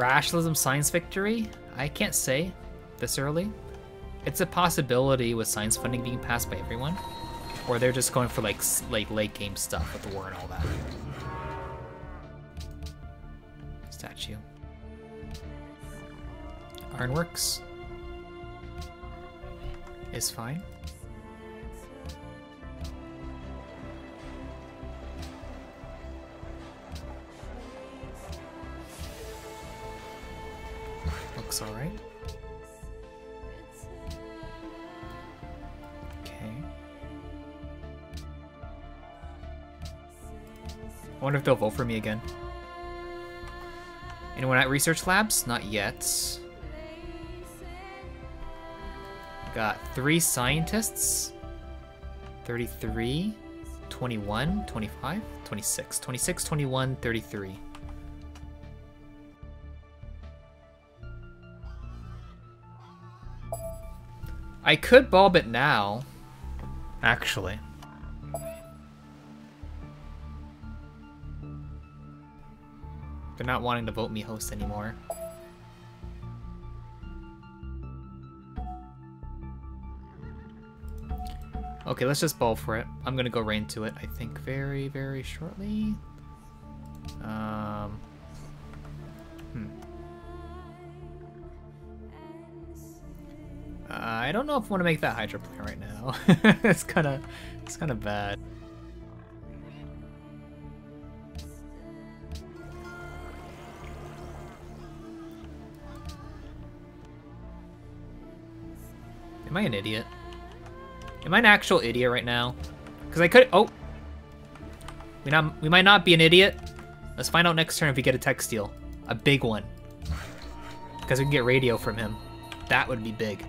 Rationalism science victory? I can't say this early. It's a possibility with science funding being passed by everyone. Or they're just going for like like late game stuff with the war and all that. Statue. Ironworks is fine. If they'll vote for me again. Anyone at research labs? Not yet. Got three scientists. 33, 21, 25, 26. 26, 21, 33. I could bulb it now, actually. They're not wanting to vote me host anymore. Okay, let's just ball for it. I'm gonna go right into it, I think, very, very shortly. Um, hmm. I don't know if I want to make that hydro plant right now. it's kind of, it's kind of bad. I an idiot? Am I an actual idiot right now? Because I could- oh! We, not, we might not be an idiot. Let's find out next turn if we get a tech steal. A big one. Because we can get radio from him. That would be big.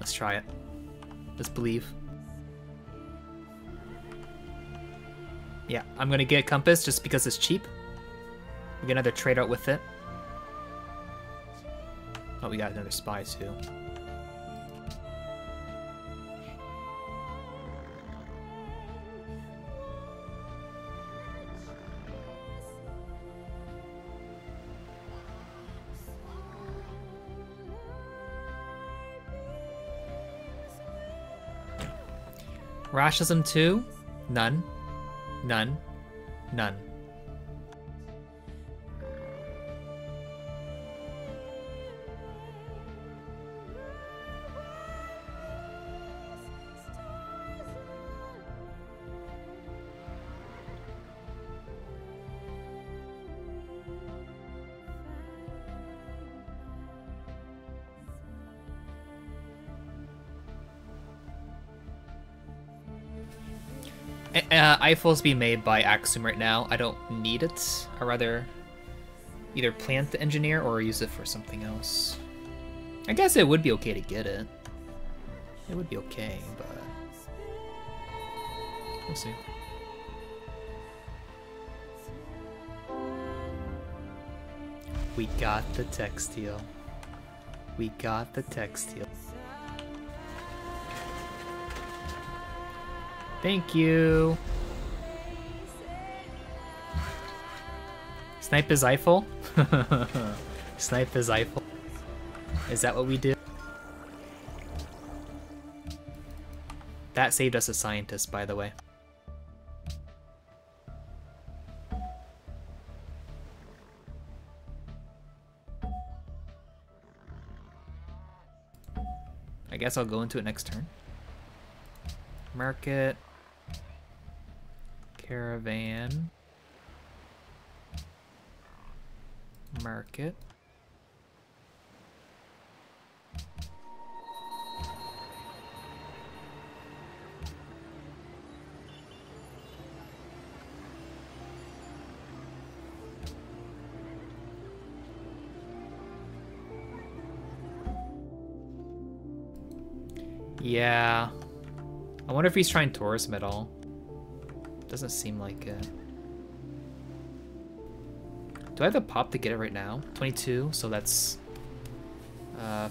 Let's try it. Let's believe. Yeah, I'm gonna get Compass just because it's cheap. We get another trade out with it. Oh, we got another spy too. Racism 2? None. None. None. Eiffel's being made by Axum right now. I don't need it. i rather either plant the engineer or use it for something else. I guess it would be okay to get it. It would be okay, but... We'll see. We got the textile. We got the textile. Thank you. Snipe his Eiffel? Snipe his Eiffel. Is that what we do? That saved us a scientist, by the way. I guess I'll go into it next turn. Market. Caravan. Market. Yeah. I wonder if he's trying tourism at all. Doesn't seem like it. Do I have the pop to get it right now? 22, so that's uh,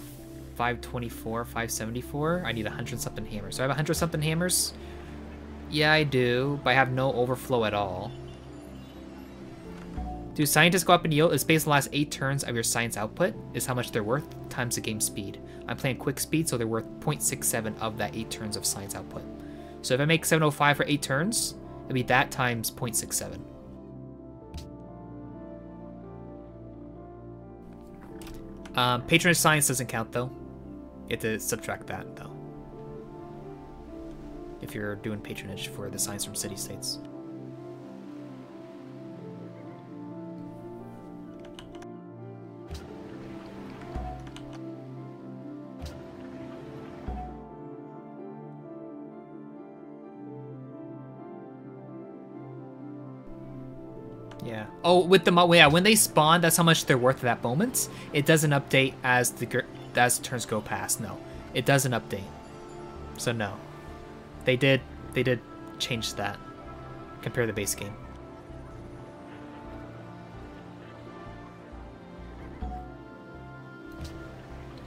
524, 574. I need 100 something hammers. Do I have 100 something hammers? Yeah, I do, but I have no overflow at all. Do scientists go up in yield? It's based on the last 8 turns of your science output, is how much they're worth, times the game speed. I'm playing quick speed, so they're worth 0.67 of that 8 turns of science output. So if I make 705 for 8 turns, it'll be that times 0.67. Um, patronage science doesn't count though. You have to subtract that though. If you're doing patronage for the science from city states. Oh, with the yeah, when they spawn, that's how much they're worth at that moment. It doesn't update as the as turns go past. No, it doesn't update. So no. They did they did change that. Compare the base game.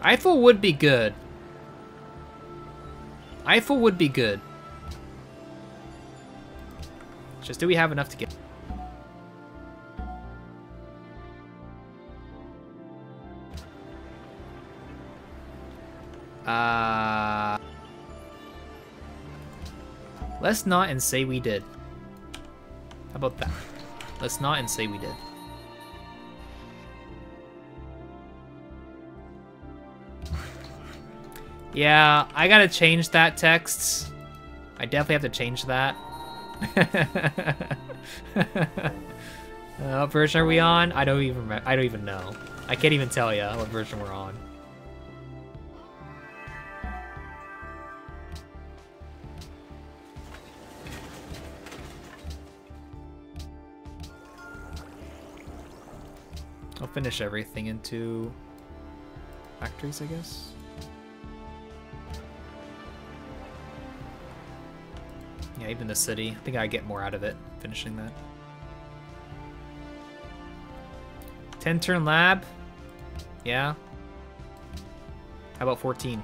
Eiffel would be good. Eiffel would be good. Just do we have enough to get? Let's not and say we did. How about that? Let's not and say we did. Yeah, I gotta change that text. I definitely have to change that. uh, what version are we on? I don't even I don't even know. I can't even tell you what version we're on. I'll finish everything into factories, I guess. Yeah, even the city. I think I get more out of it finishing that. 10 turn lab? Yeah. How about 14?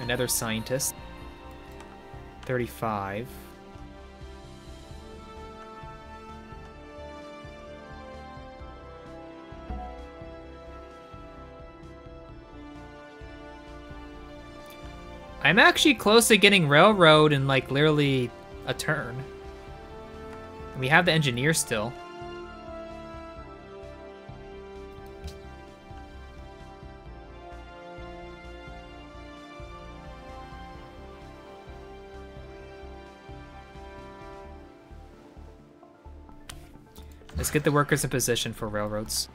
Another scientist. 35. I'm actually close to getting railroad in like literally a turn. We have the engineer still. Get the workers in position for railroads.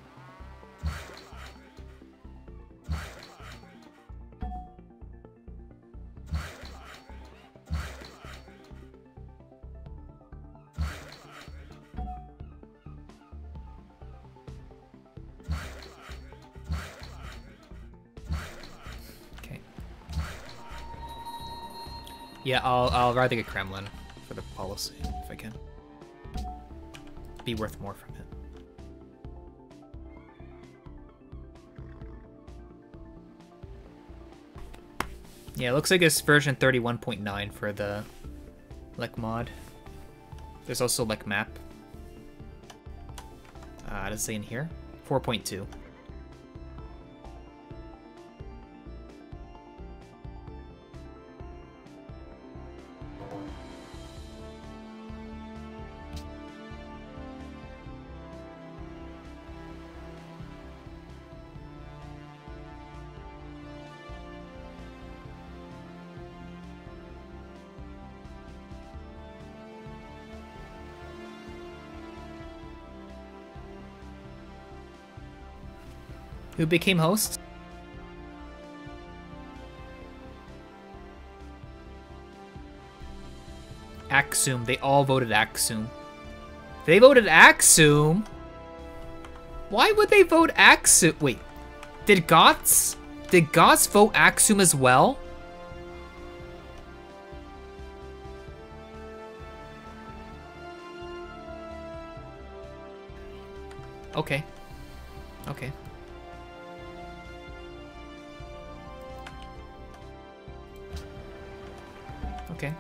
Yeah, I'll, I'll rather get Kremlin for the policy, if I can. Be worth more from it. Yeah, it looks like it's version 31.9 for the Lekmod. There's also Lekmap. Uh, does it say in here? 4.2. Who became host? Axum. They all voted Axum. They voted Axum? Why would they vote Axum? Wait. Did Gots? Did Gots vote Axum as well? Okay. Okay. Okay.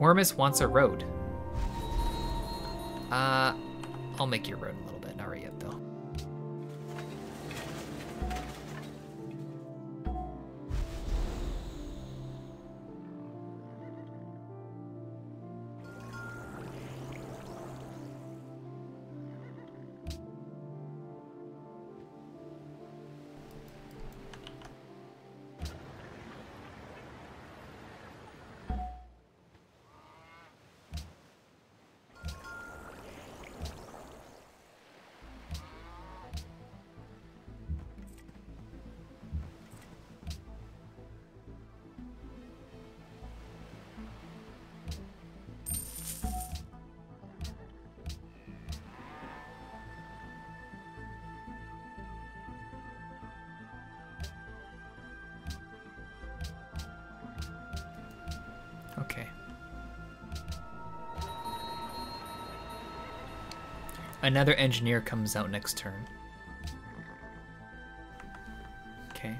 Wormus wants a road. Uh, I'll make your road a little Another engineer comes out next turn. Okay.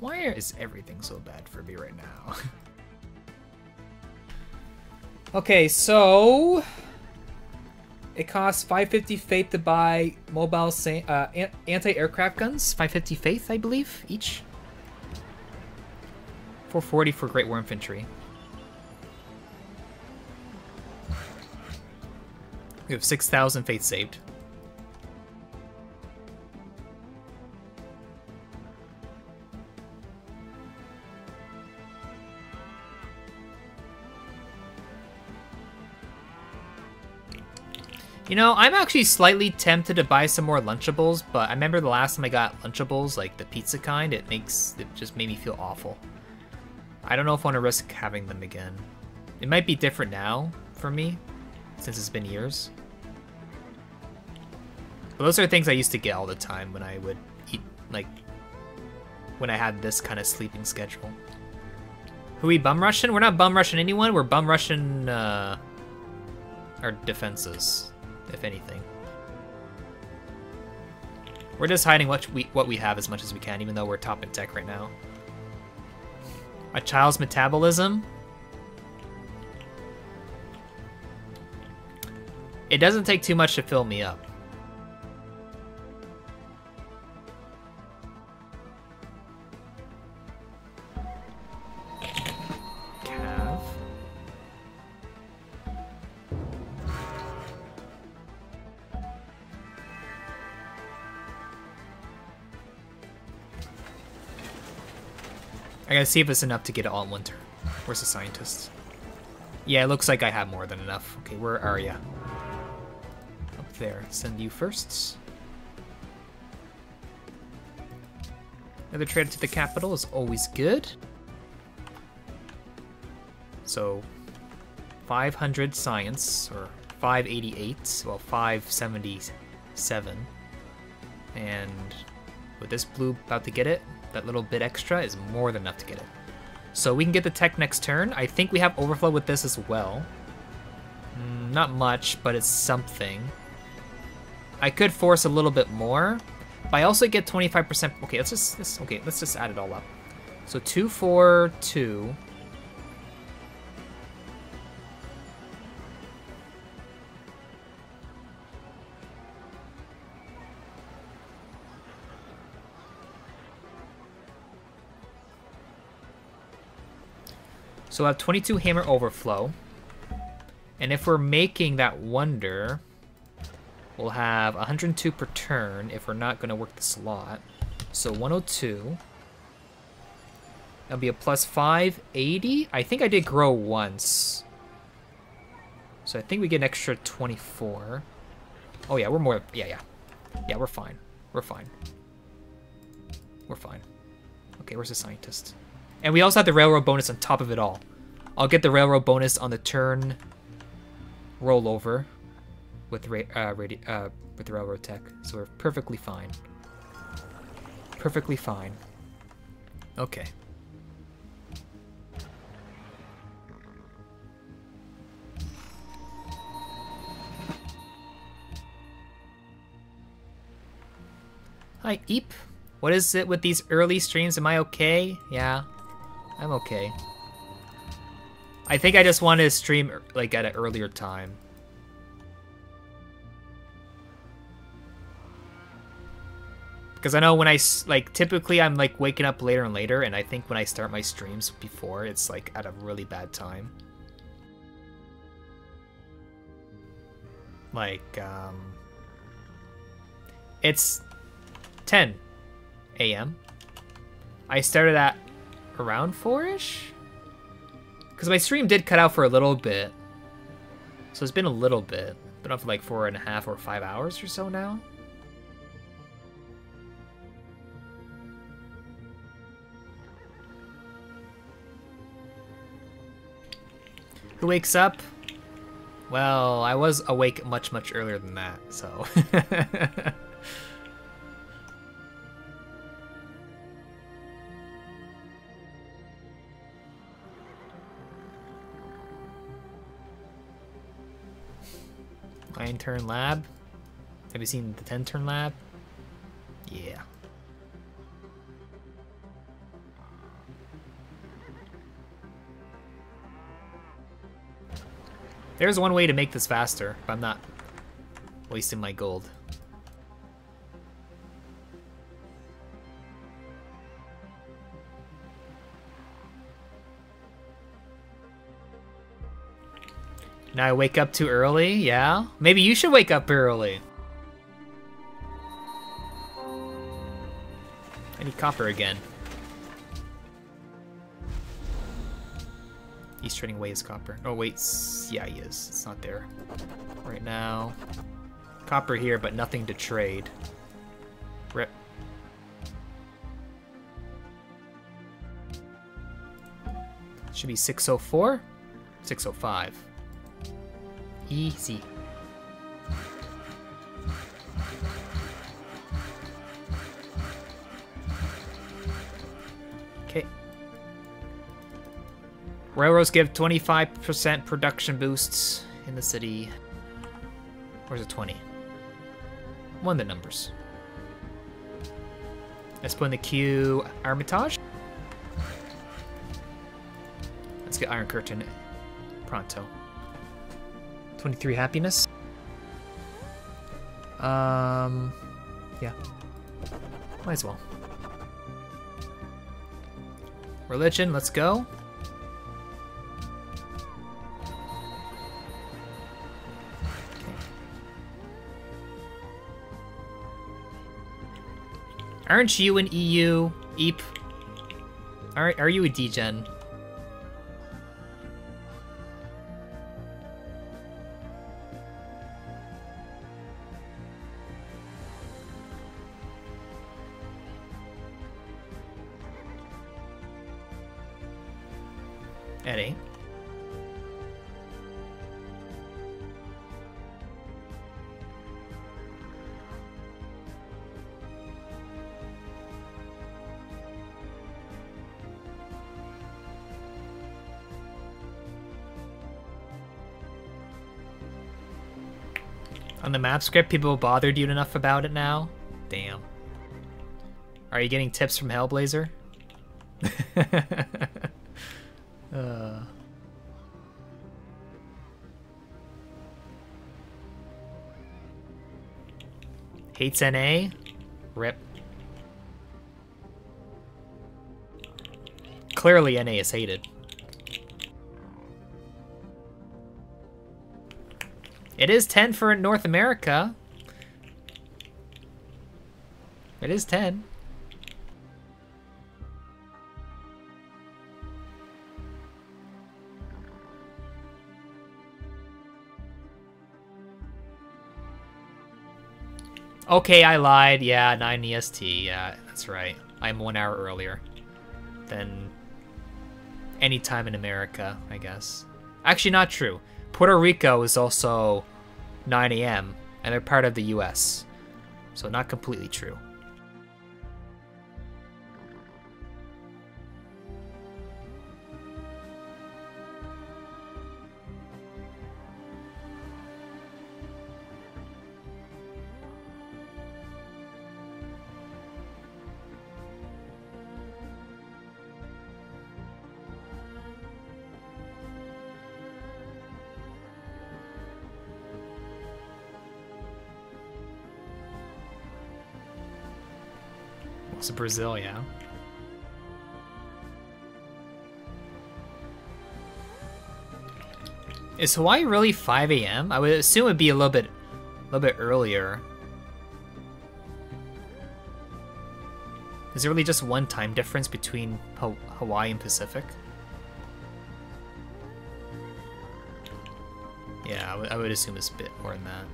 Why is everything so bad for me right now? okay, so it costs 550 faith to buy mobile uh, anti-aircraft guns. 550 faith, I believe, each. 440 for Great War Infantry. We have 6,000 faith saved. You know, I'm actually slightly tempted to buy some more Lunchables, but I remember the last time I got Lunchables, like the pizza kind, it makes it just made me feel awful. I don't know if I want to risk having them again. It might be different now for me, since it's been years. But those are things I used to get all the time when I would eat, like, when I had this kind of sleeping schedule. Who we bum rushing? We're not bum rushing anyone, we're bum rushing, uh, our defenses if anything. We're just hiding what we what we have as much as we can, even though we're top in tech right now. A child's metabolism? It doesn't take too much to fill me up. Gotta see if it's enough to get it all in one turn. Where's the scientist? Yeah, it looks like I have more than enough. Okay, where are ya? Up there. Send you first. Another trade to the capital is always good. So, 500 science, or 588, well, 577. And with this blue about to get it, that little bit extra is more than enough to get it. So we can get the tech next turn. I think we have overflow with this as well. Mm, not much, but it's something. I could force a little bit more, but I also get 25%. Okay, let's just let's, okay, let's just add it all up. So two, four, two. So we'll have 22 hammer overflow. And if we're making that wonder, we'll have 102 per turn if we're not going to work the slot. So 102. That'll be a plus 580. I think I did grow once. So I think we get an extra 24. Oh yeah, we're more, yeah, yeah. Yeah, we're fine. We're fine. We're fine. Okay, where's the scientist? And we also have the railroad bonus on top of it all. I'll get the railroad bonus on the turn rollover with ra uh, uh, with the railroad tech, so we're perfectly fine. Perfectly fine. Okay. Hi, Eep. What is it with these early streams? Am I okay? Yeah, I'm okay. I think I just want to stream like at an earlier time. Because I know when I, like, typically I'm, like, waking up later and later, and I think when I start my streams before, it's, like, at a really bad time. Like, um... It's 10 a.m. I started at around 4-ish? Because my stream did cut out for a little bit. So it's been a little bit. Been up for like four and a half or five hours or so now. Who wakes up? Well, I was awake much, much earlier than that, so... Nine turn lab. Have you seen the 10 turn lab? Yeah. There's one way to make this faster, but I'm not wasting my gold. Now I wake up too early, yeah? Maybe you should wake up early. I need copper again. He's trading away his copper. Oh, wait. Yeah, he is. It's not there. Right now. Copper here, but nothing to trade. Rip. Should be 604? 605. Easy. Okay. Railroads give 25% production boosts in the city. Where's it 20? One of the numbers. Let's put in the queue Armitage. Let's get Iron Curtain pronto. 23 happiness. Um, yeah. Might as well. Religion, let's go. Aren't you an EU, EEP? Are, are you a degen? The map script, people bothered you enough about it now? Damn. Are you getting tips from Hellblazer? uh. Hates NA? Rip. Clearly NA is hated. It is 10 for North America. It is 10. Okay, I lied. Yeah, 9 EST. Yeah, that's right. I'm one hour earlier than any time in America, I guess. Actually, not true. Puerto Rico is also 9 a.m., and they're part of the US. So not completely true. It's Brazil, yeah. Is Hawaii really 5 a.m.? I would assume it'd be a little bit, a little bit earlier. Is there really just one time difference between Hawaii and Pacific? Yeah, I, I would assume it's a bit more than that.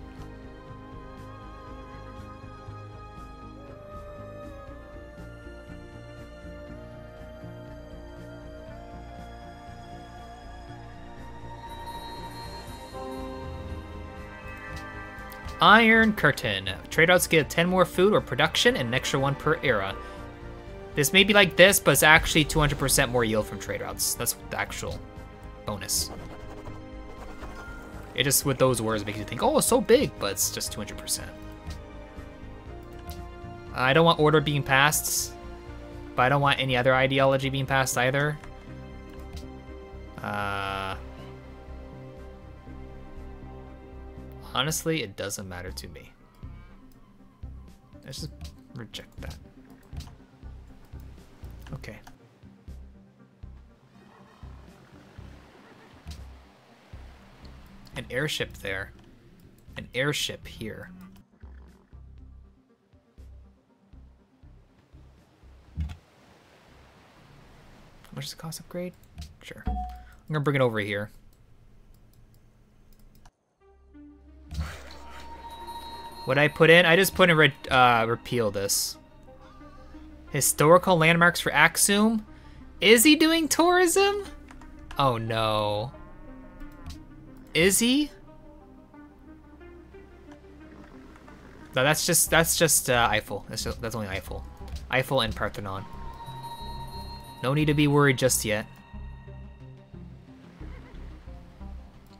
Iron Curtain. Trade routes get 10 more food or production and an extra one per era. This may be like this, but it's actually 200% more yield from trade routes. That's the actual bonus. It just, with those words, makes you think, oh, it's so big, but it's just 200%. I don't want order being passed, but I don't want any other ideology being passed either. Honestly, it doesn't matter to me. Let's just reject that. Okay. An airship there. An airship here. How much does the cost upgrade? Sure. I'm gonna bring it over here. What I put in? I just put in re uh, repeal this. Historical landmarks for Axum? Is he doing tourism? Oh no. Is he? No, that's just that's just uh, Eiffel. That's just, that's only Eiffel. Eiffel and Parthenon. No need to be worried just yet.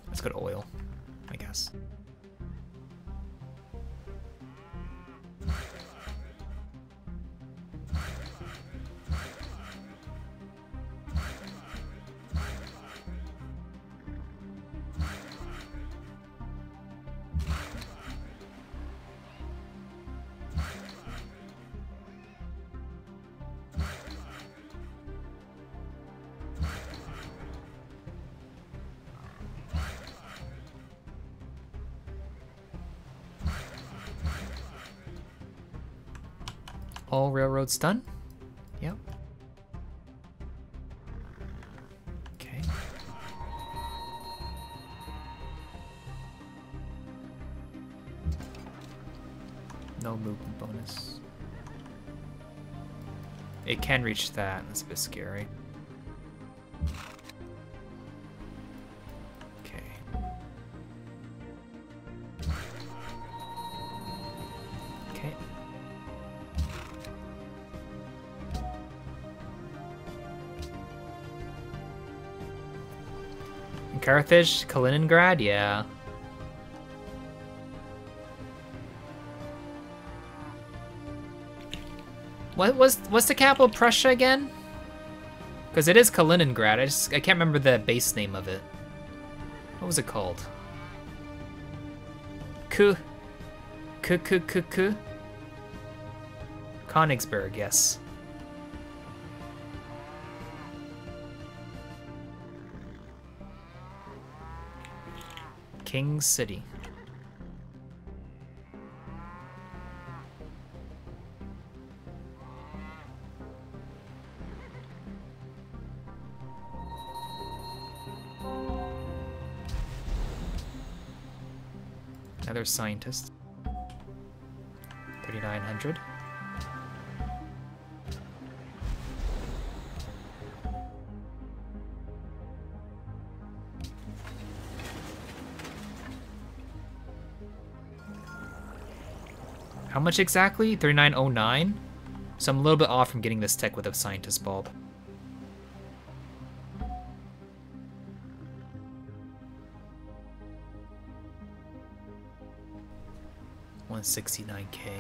Let's go to oil, Railroads done? Yep. Okay. No movement bonus. It can reach that. That's a bit scary. Carthage, Kaliningrad, yeah. What was what's the capital of Prussia again? Because it is Kaliningrad. I just I can't remember the base name of it. What was it called? Ku Ku Ku Ku Ku Königsberg, yes. King City. Another scientist. 3900. Much exactly? 3909? So I'm a little bit off from getting this tech with a scientist bulb. One sixty nine K.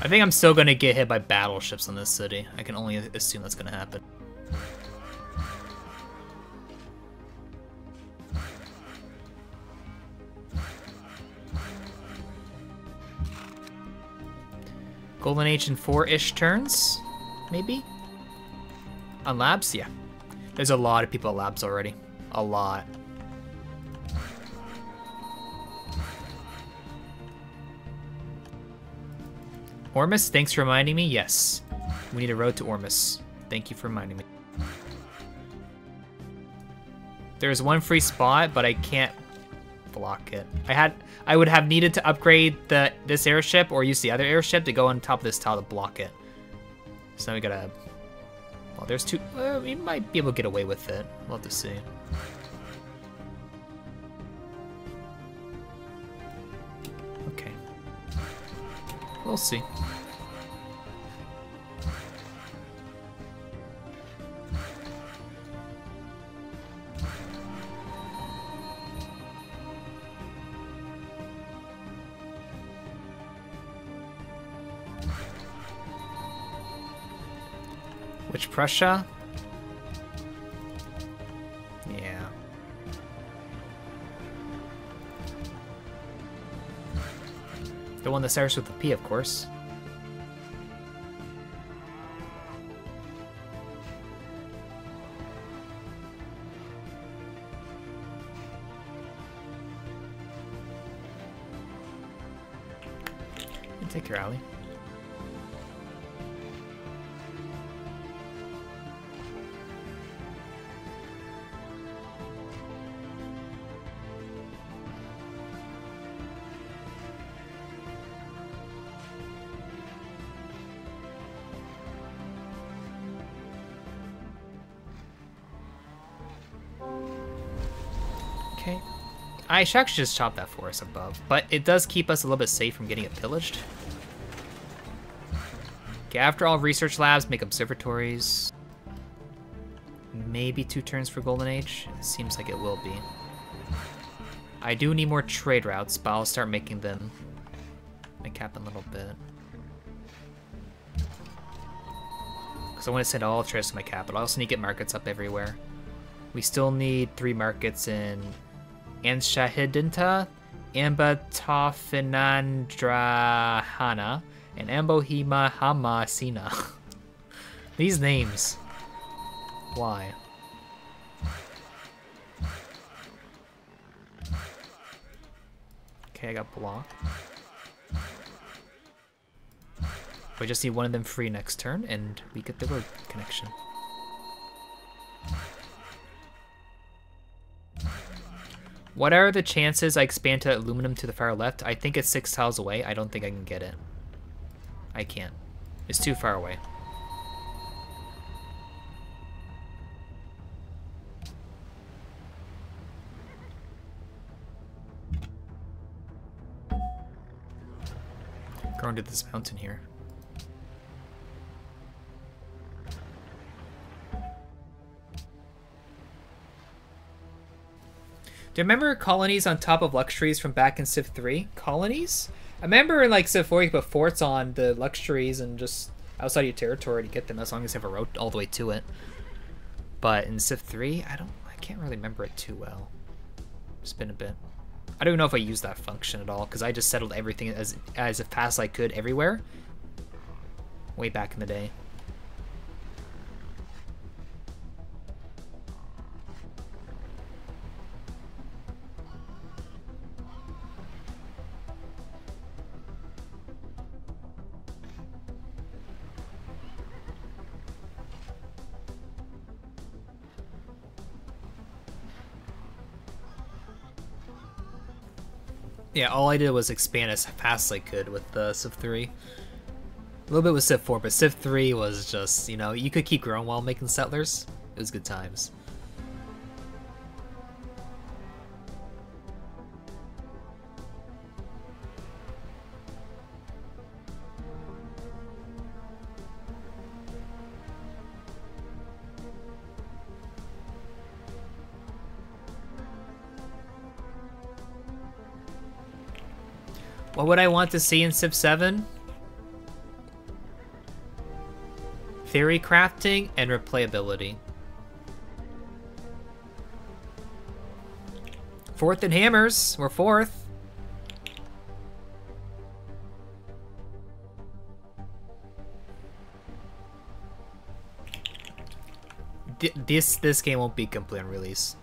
I think I'm still gonna get hit by battleships in this city. I can only assume that's gonna happen. Golden Age in four-ish turns, maybe? On labs? Yeah. There's a lot of people at labs already. A lot. Ormus, thanks for reminding me. Yes. We need a road to Ormus. Thank you for reminding me. There's one free spot, but I can't block it. I had I would have needed to upgrade the this airship or use the other airship to go on top of this tile to block it. So now we gotta Well, there's two. Uh, we might be able to get away with it. We'll have to see. Okay. We'll see. Prussia? Yeah. The one that starts with the P, of course. I should actually just chop that forest above, but it does keep us a little bit safe from getting it pillaged. Okay, after all research labs, make observatories. Maybe two turns for Golden Age? Seems like it will be. I do need more trade routes, but I'll start making them. My cap a little bit. Because I want to send all trades to my capital. I also need to get markets up everywhere. We still need three markets in Anshahidinta, Ambatofinandrahana, and Ambohima Hamasina. These names. Why? Okay, I got block. We just need one of them free next turn, and we get the road connection. What are the chances I expand to aluminum to the far left? I think it's six tiles away. I don't think I can get it. I can't. It's too far away. Going to this mountain here. Do you remember colonies on top of luxuries from back in Civ 3? Colonies? I remember in like Civ 4 you put forts on the luxuries and just outside your territory to get them as long as you have a road all the way to it. But in Civ 3, I don't I can't really remember it too well. It's been a bit. I don't even know if I used that function at all, because I just settled everything as as fast as I could everywhere. Way back in the day. Yeah, all I did was expand as fast as I could with the Civ 3. A little bit with Civ 4, but Civ 3 was just, you know, you could keep growing while making settlers. It was good times. What would I want to see in Civ 7? Theory crafting and replayability. Fourth in hammers. We're fourth. this this game won't be complete on release.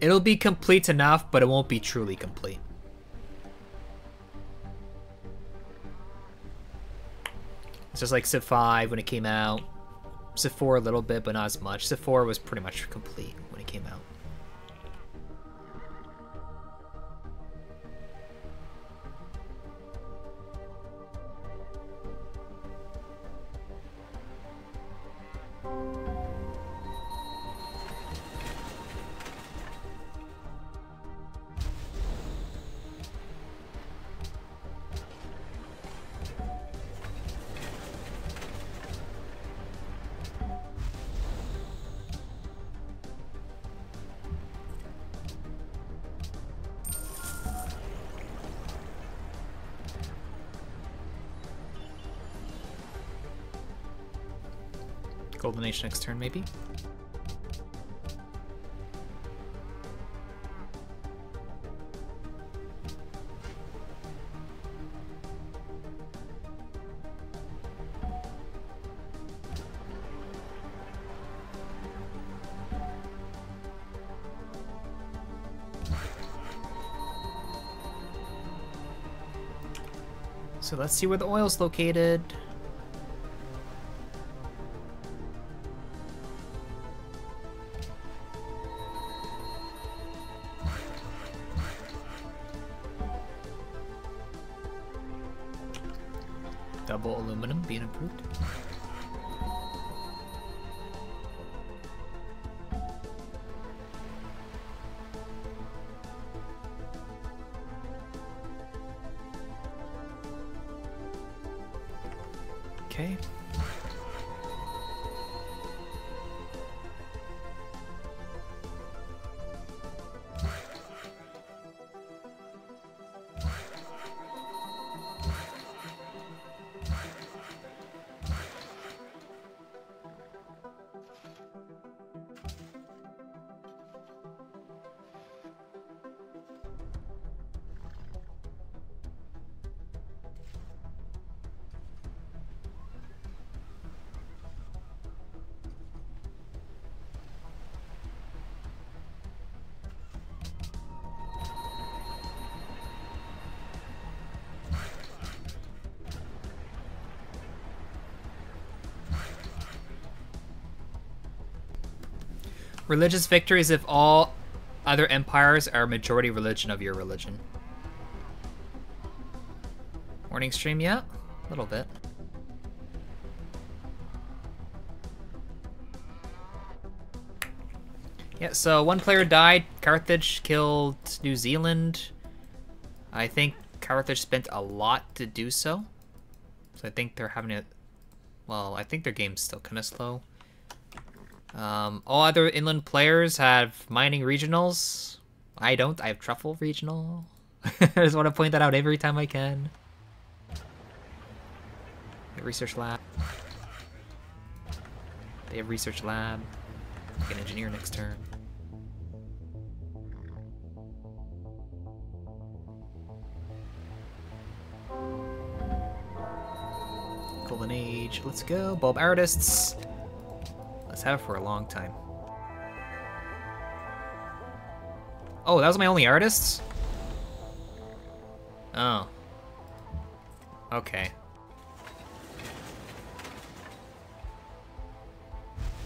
It'll be complete enough, but it won't be truly complete. It's just like Civ 5 when it came out. Civ 4 a little bit, but not as much. Civ 4 was pretty much complete when it came out. Golden Age next turn, maybe? So let's see where the oil's located. Religious victories if all other empires are majority religion of your religion. Morning stream, yeah? A little bit. Yeah, so one player died. Carthage killed New Zealand. I think Carthage spent a lot to do so. So I think they're having it... Well, I think their game's still kind of slow. Um, all other inland players have mining regionals. I don't. I have truffle regional. I just want to point that out every time I can. Research lab. They have research lab. An engineer next turn. Golden Age. Let's go. Bulb artists. Have for a long time. Oh, that was my only artist? Oh. Okay.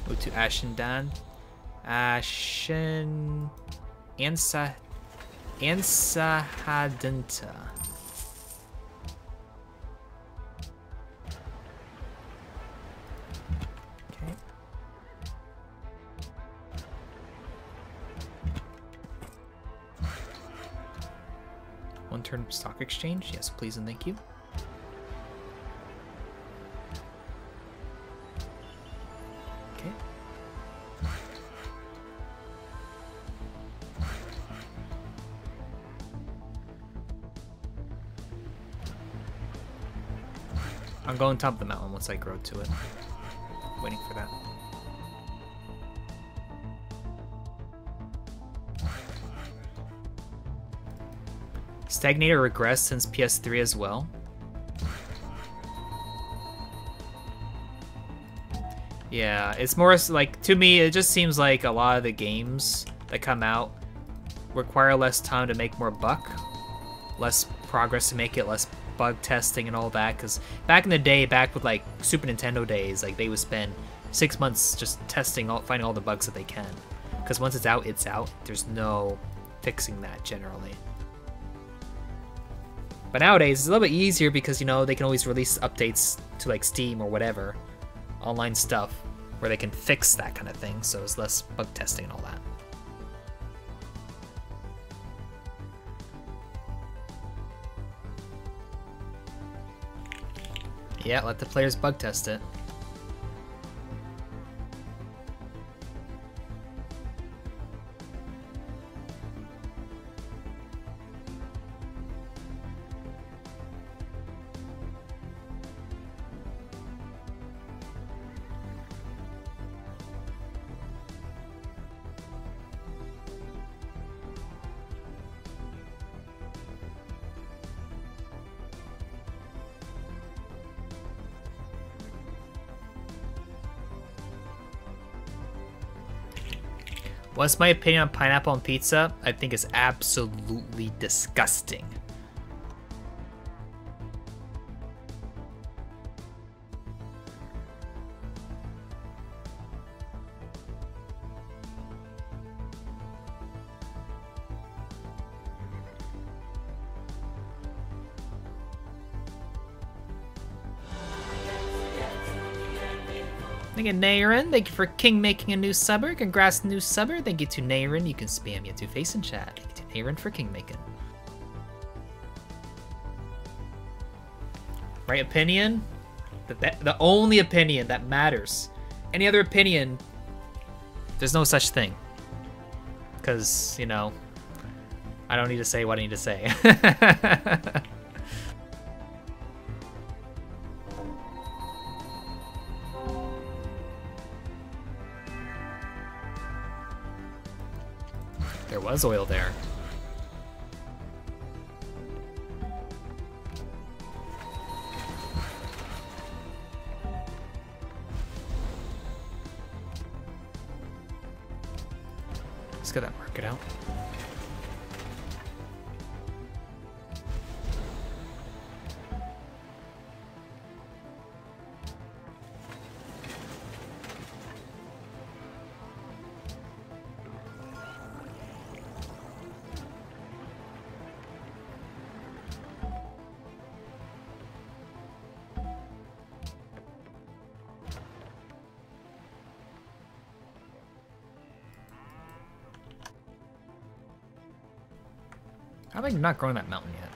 Move to Ashendan. Ashen... Ansa... Ansahadenta. Stock exchange? Yes, please and thank you. Okay. I'm going top of the mountain once I grow to it. Waiting for that. Stagnator regressed since PS3 as well. Yeah, it's more like, to me, it just seems like a lot of the games that come out require less time to make more buck, less progress to make it, less bug testing and all that. Because back in the day, back with like Super Nintendo days, like they would spend six months just testing, all, finding all the bugs that they can. Because once it's out, it's out. There's no fixing that generally. But nowadays, it's a little bit easier because, you know, they can always release updates to, like, Steam or whatever. Online stuff. where they can fix that kind of thing, so it's less bug testing and all that. Yeah, let the players bug test it. What's my opinion on pineapple on pizza? I think it's absolutely disgusting. Thank you for King making a new subber. Congrats, new subber. Thank you to Nairin. You can spam your two face in chat. Thank you to Nairin for King making. Right opinion? The, the, the only opinion that matters. Any other opinion, there's no such thing. Because, you know, I don't need to say what I need to say. oil there. I not growing that mountain yet?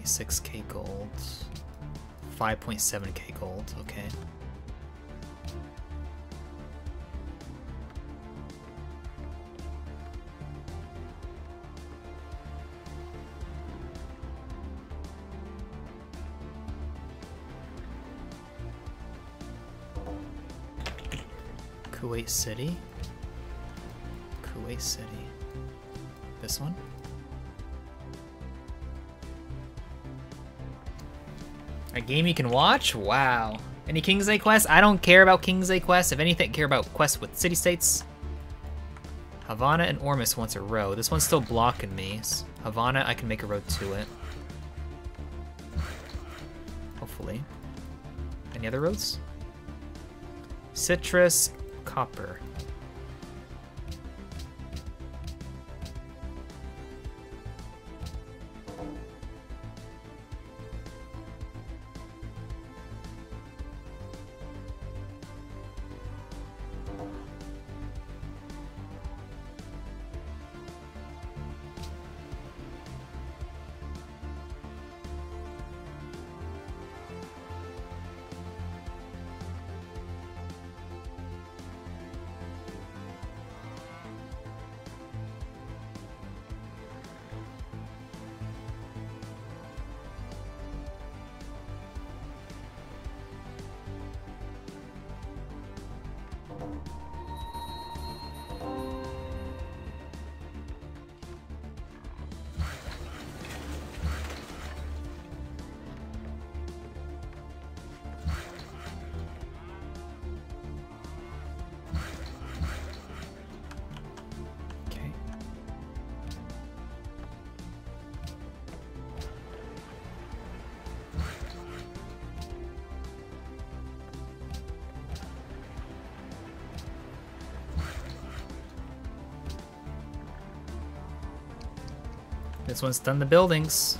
5.6k gold. 5.7k gold, okay. Kuwait City? Kuwait City. This one? A game you can watch? Wow. Any King's quest? I don't care about King's quest. If anything, I care about quests with city-states. Havana and Ormus wants a road. This one's still blocking me. Havana, I can make a road to it. Hopefully. Any other roads? Citrus, copper. This one's done the buildings.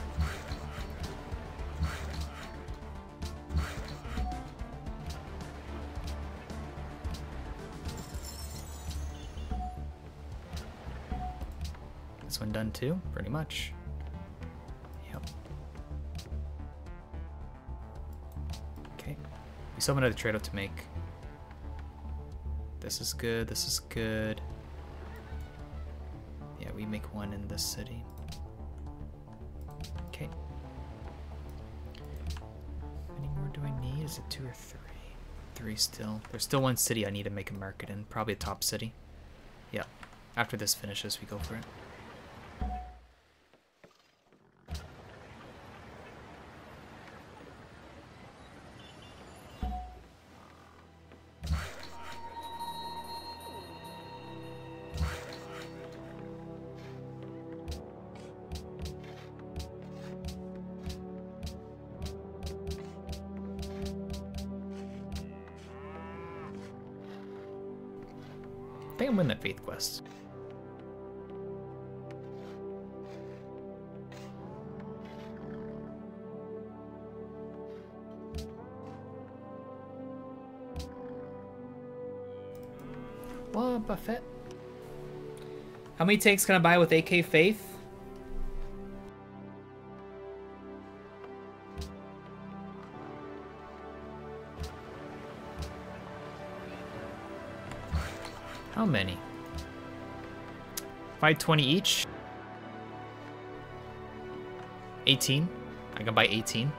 This one done too, pretty much. Yep. Okay. We still have another trade-off to make. This is good, this is good. There's still one city I need to make a market in. Probably a top city. Yeah. After this finishes, we go for it. Many tanks can I buy with AK Faith? How many? 520 each? 18? I can buy 18.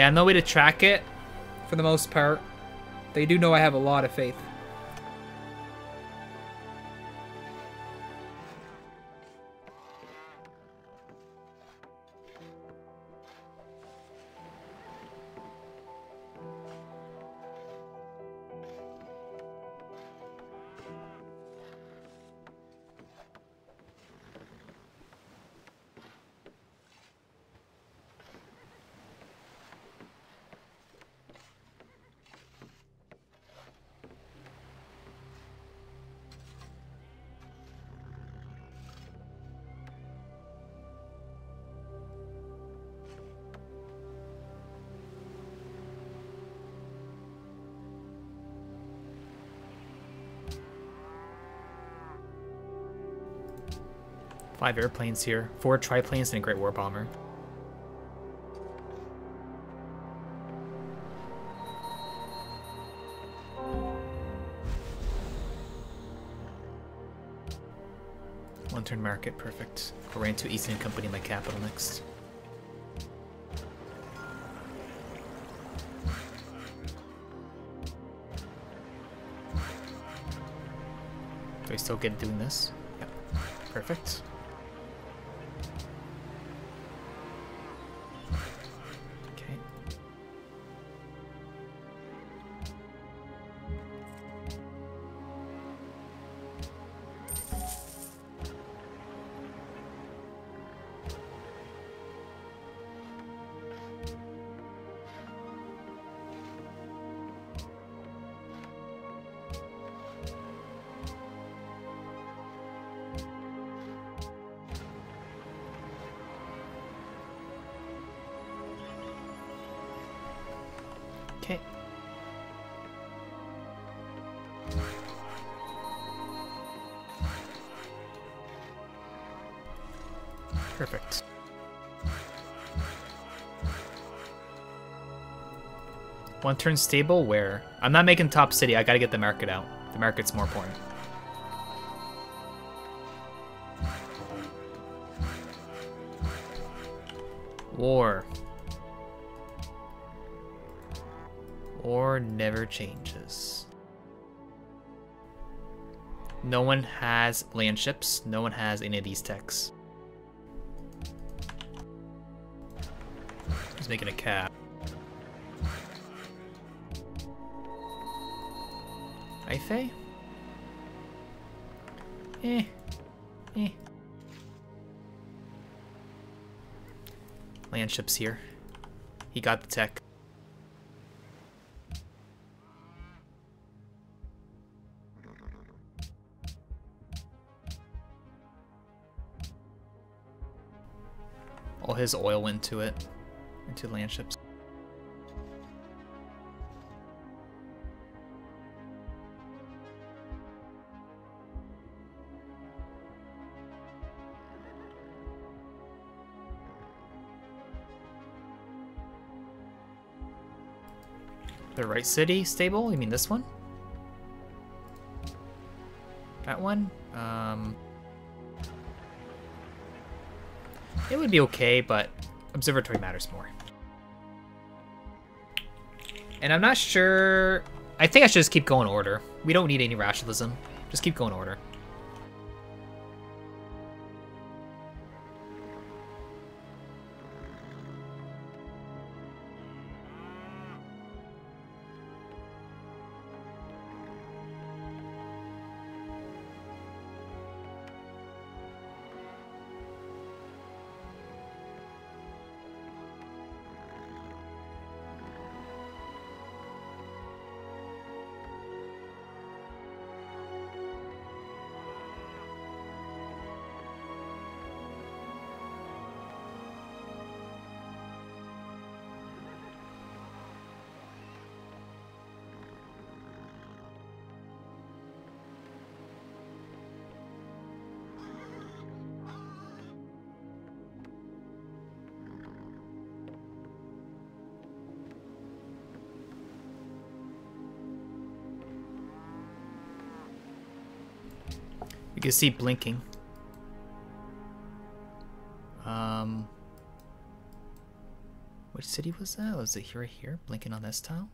Yeah, no way to track it for the most part. They do know I have a lot of faith. Five airplanes here, four triplanes, and a Great War Bomber. One turn market, perfect. Right into East India Company, my capital next. Do I still get doing this? Yep. Perfect. One turn stable where? I'm not making top city. I gotta get the market out. The market's more important. War. War never changes. No one has land ships. No one has any of these techs. He's making a cap. Ife? Eh. Eh. Land ship's here. He got the tech. All his oil went to it, into land city stable? You mean this one? That one? Um, it would be okay, but observatory matters more. And I'm not sure... I think I should just keep going order. We don't need any rationalism. Just keep going order. Can see blinking. Um, which city was that? Was it here, here, blinking on this tile?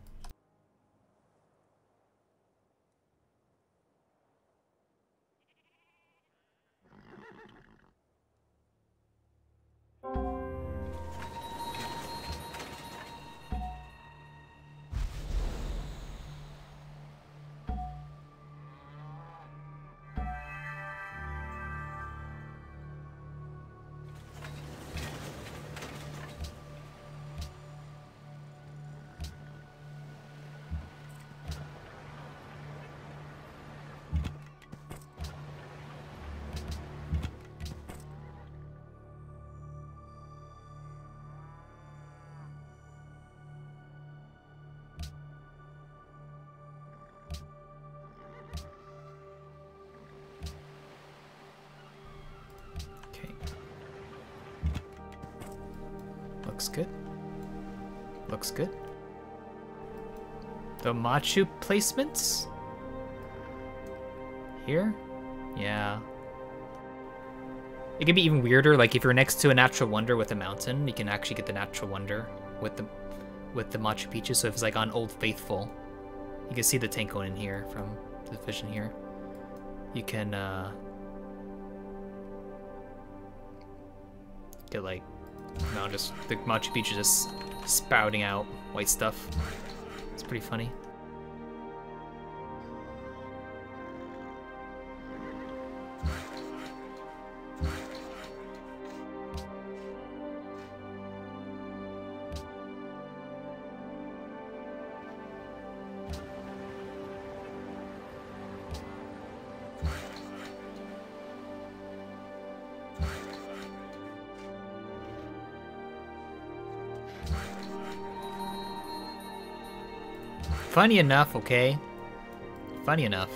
Machu placements? Here? Yeah. It can be even weirder, like if you're next to a natural wonder with a mountain, you can actually get the natural wonder with the with the Machu Picchu. So if it's like on Old Faithful, you can see the tank going in here from the vision here. You can uh get like no just the Machu Picchu just spouting out white stuff. It's pretty funny. Funny enough, okay? Funny enough.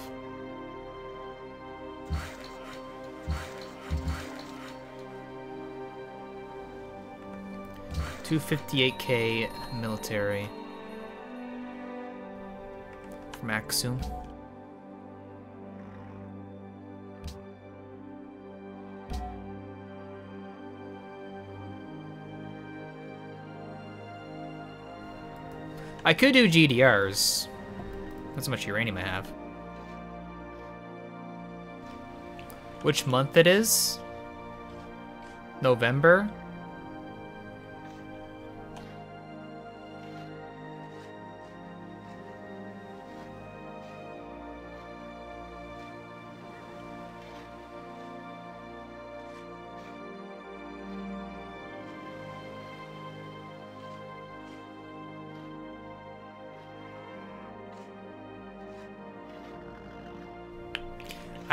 Two fifty-eight K military from. I could do GDRs. That's how much uranium I have. Which month it is? November?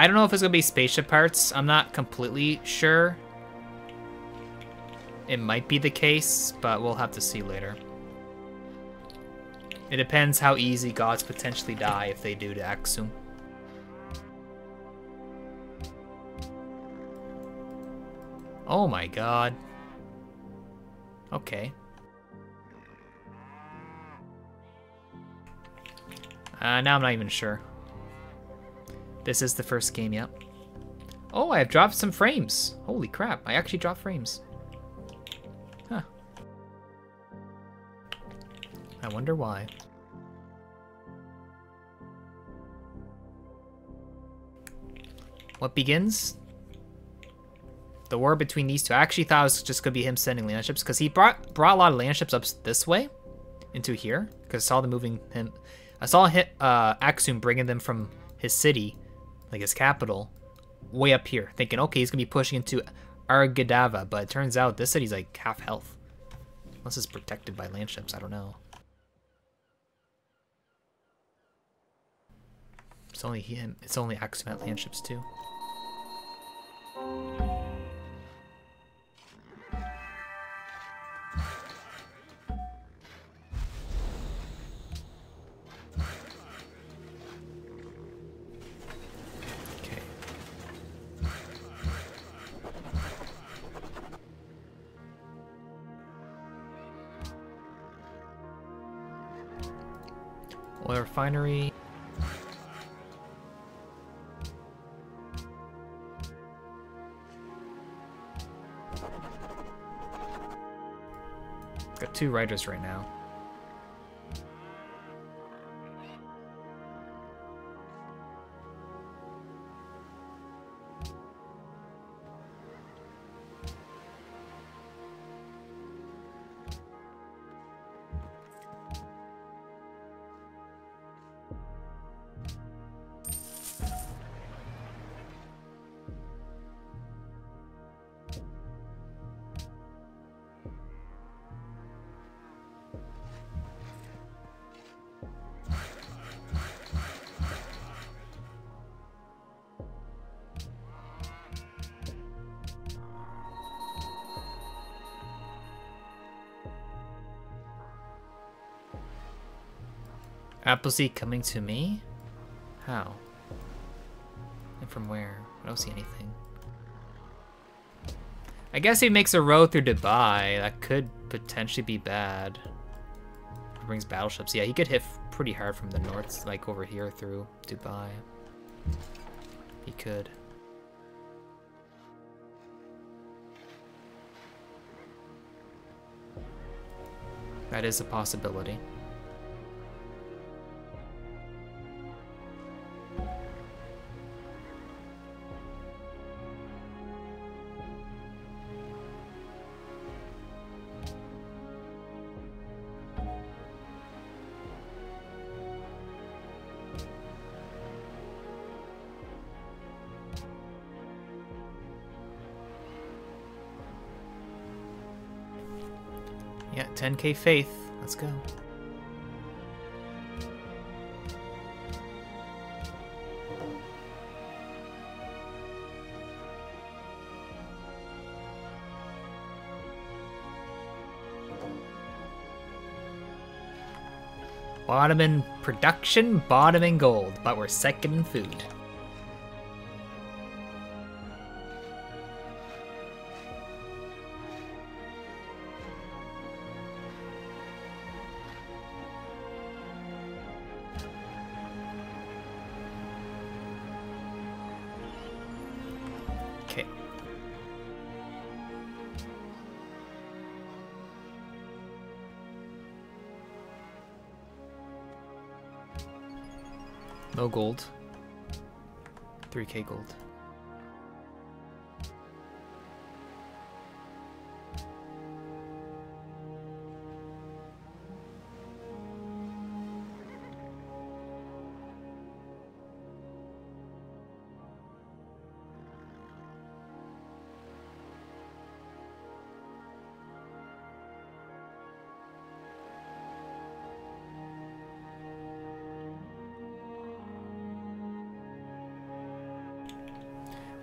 I don't know if it's gonna be spaceship parts. I'm not completely sure. It might be the case, but we'll have to see later. It depends how easy gods potentially die if they do to Axum. Oh my god. Okay. Uh, now I'm not even sure. This is the first game, yep. Oh, I have dropped some frames. Holy crap, I actually dropped frames. Huh. I wonder why. What begins? The war between these two. I actually thought it was just gonna be him sending land ships because he brought brought a lot of land ships up this way into here because I saw them moving him. I saw uh, Axum bringing them from his city, like his capital, way up here, thinking, okay, he's gonna be pushing into Argadava, but it turns out this city's like half health, unless it's protected by landships. I don't know. It's only him. It's only Axum landships too. Refinery. Got two writers right now. Appleseed coming to me? How? And from where? I don't see anything. I guess he makes a road through Dubai. That could potentially be bad. He brings battleships. Yeah, he could hit pretty hard from the north, like over here through Dubai. He could. That is a possibility. 10k faith. Let's go. Bottom in production, bottom in gold, but we're second in food. Gold. 3k gold.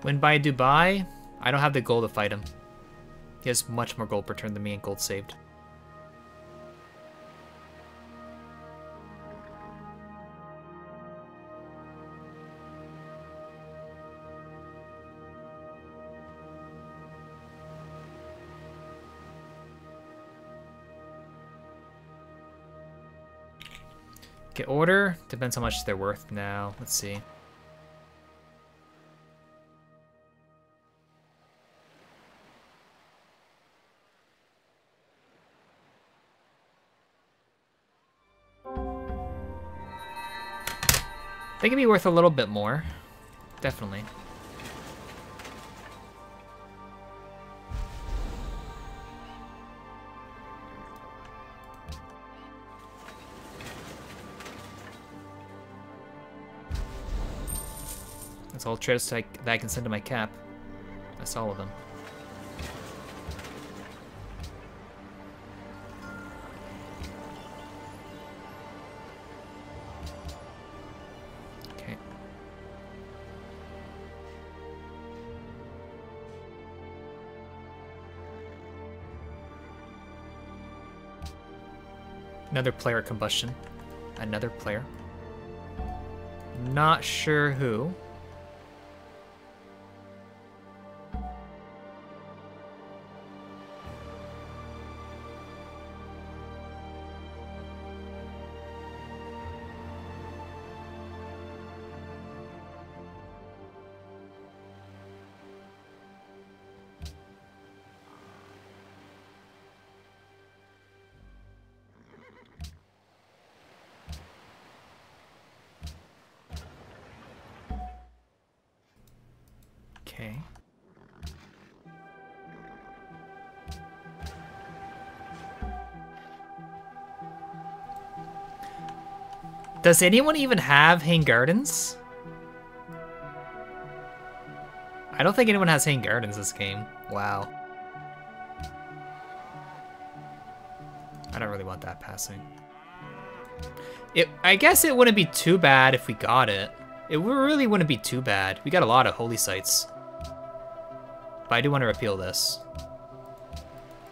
Win by Dubai? I don't have the gold to fight him. He has much more gold per turn than me and gold saved. Get order. Depends how much they're worth now. Let's see. They could be worth a little bit more. Definitely. That's all trips that I can send to my cap. That's all of them. Another player combustion. Another player. Not sure who. Does anyone even have Hang Gardens? I don't think anyone has Hang Gardens this game. Wow. I don't really want that passing. It, I guess it wouldn't be too bad if we got it. It really wouldn't be too bad. We got a lot of holy sites. But I do want to repeal this.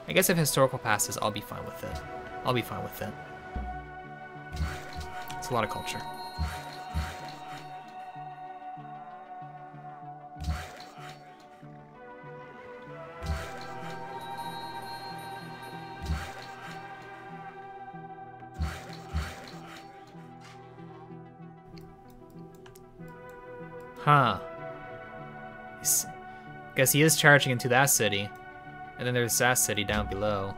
I guess if historical passes, I'll be fine with it. I'll be fine with it. It's a lot of culture. Huh. He's, guess he is charging into that city. And then there's that city down below.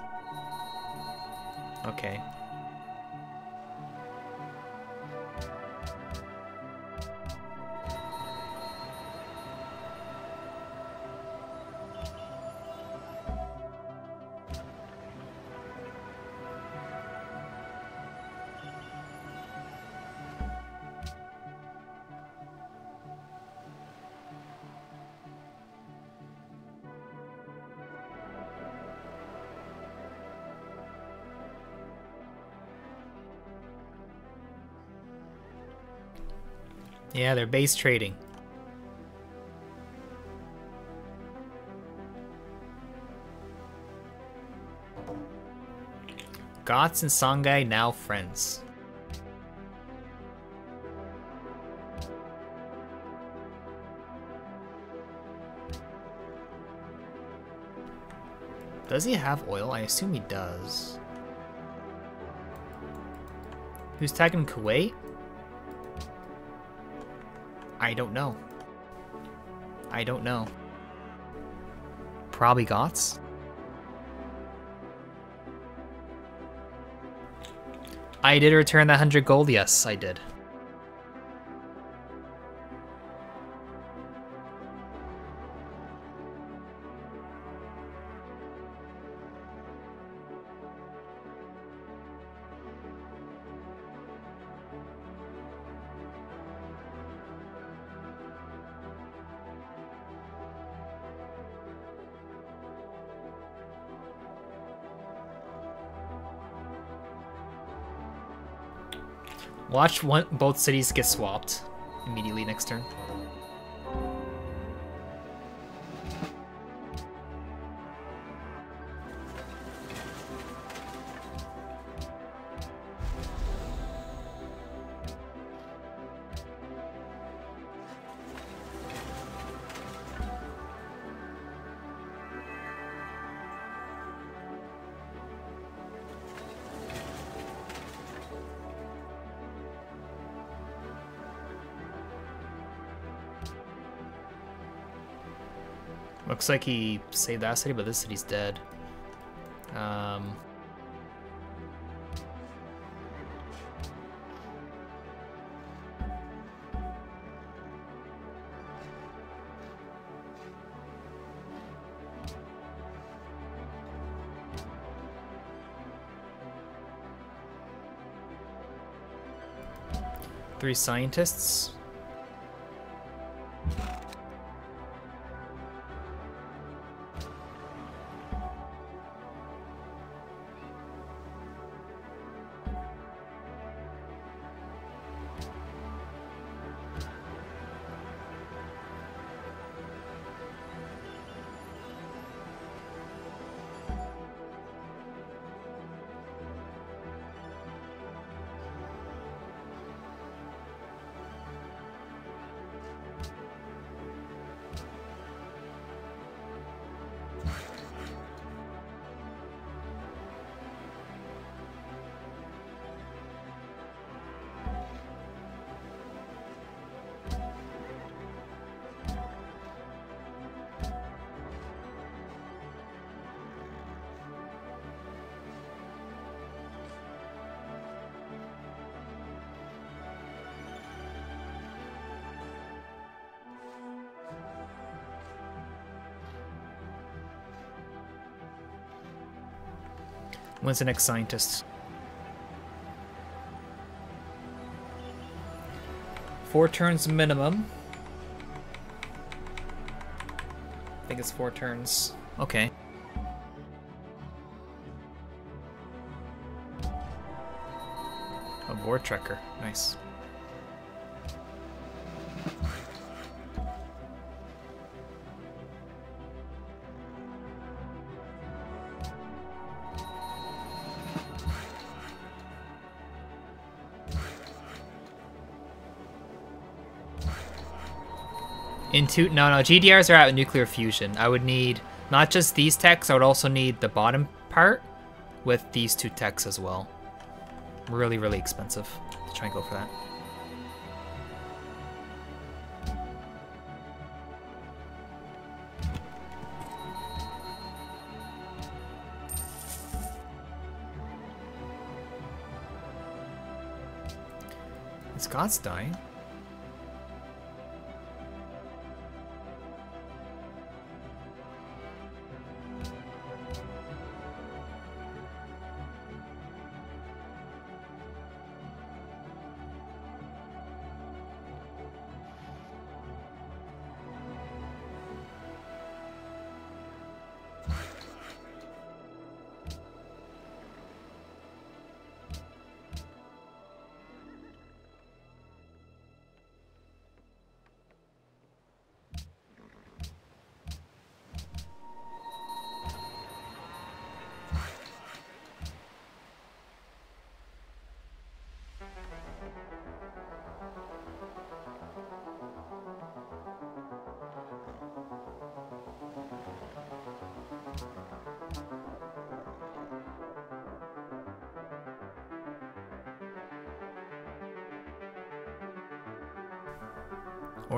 Okay. They're base trading. Goths and Songhai now friends. Does he have oil? I assume he does. Who's tagging Kuwait? I don't know. I don't know. Probably Goths? I did return that 100 gold, yes, I did. Watch one both cities get swapped immediately next turn. Looks like he saved that city, but this city's dead. Um, three scientists. When's the next scientist? Four turns minimum. I think it's four turns. Okay. A board trekker. Nice. No no GDRs are out of nuclear fusion. I would need not just these techs. I would also need the bottom part with these two techs as well. Really really expensive. Let's try and go for that. Scott's dying.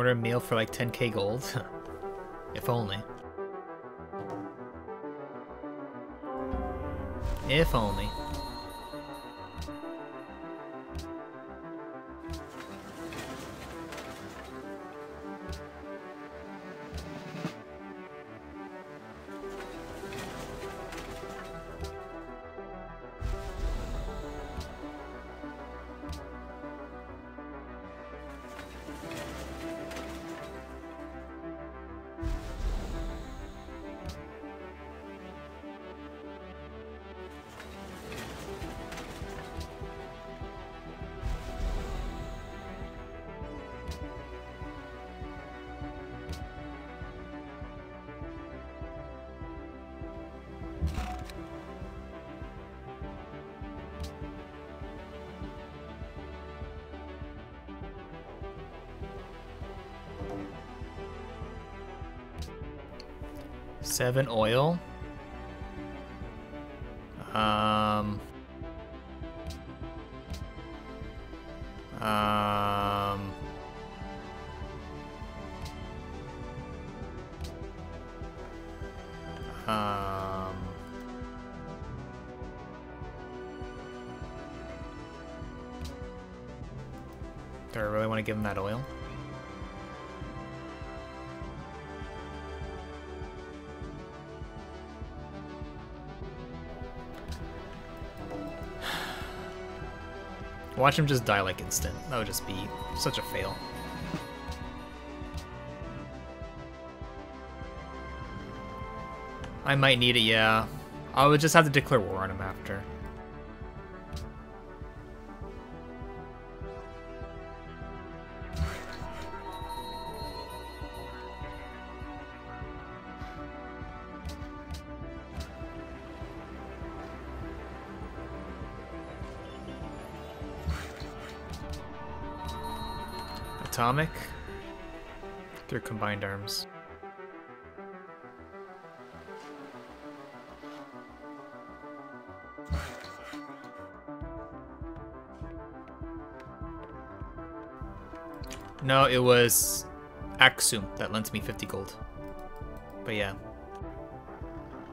Order a meal for like 10k gold. if only. If only. Seven oil. Um. Um. Um, do I really want to give him that oil? Watch him just die like instant. That would just be such a fail. I might need it, yeah. I would just have to declare war on him after. No, it was Axum that lent me 50 gold. But yeah.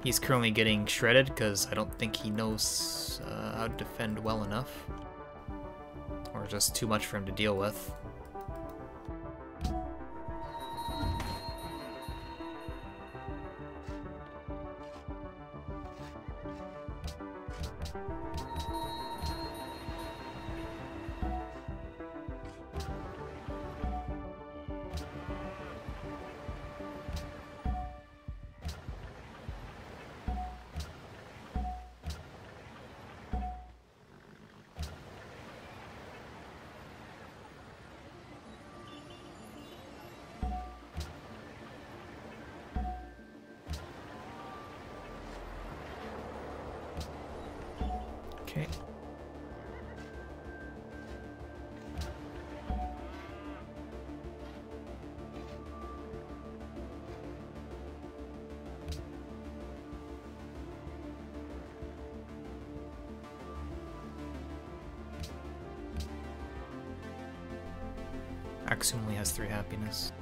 He's currently getting shredded because I don't think he knows uh, how to defend well enough. Or just too much for him to deal with. Has three happiness.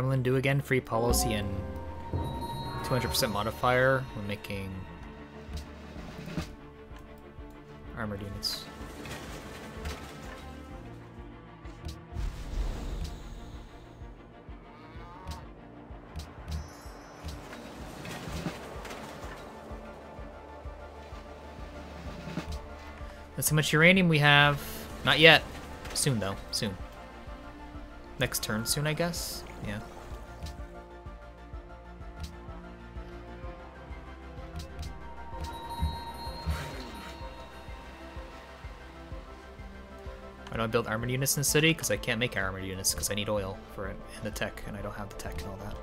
Kremlin do again, free policy and 200% modifier when making armored units. That's how much uranium we have. Not yet. Soon, though. Soon. Next turn soon, I guess? Yeah. Why don't I build armored units in the city? Because I can't make armored units because I need oil for it and the tech, and I don't have the tech and all that.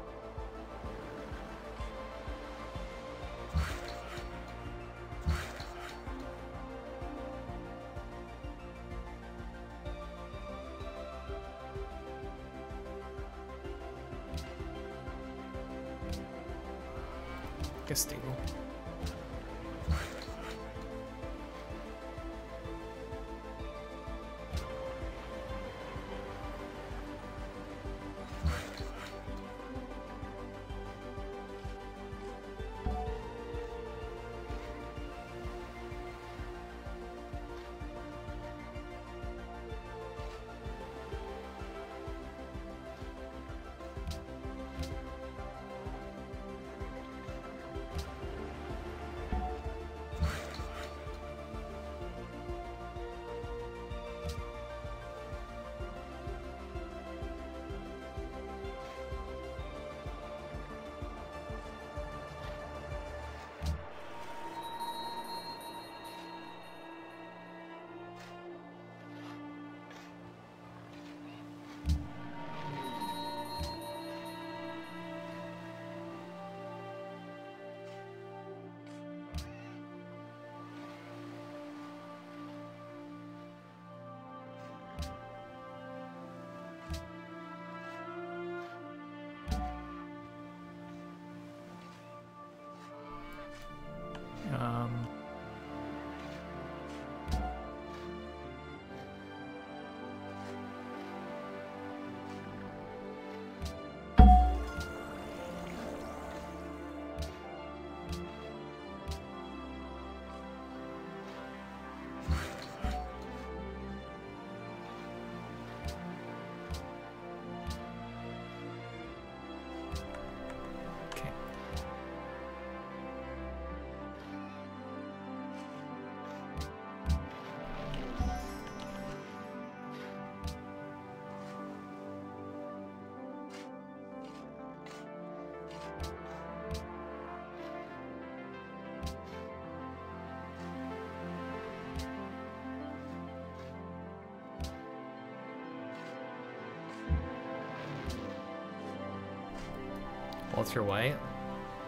Walter White?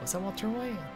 Was that Walter White?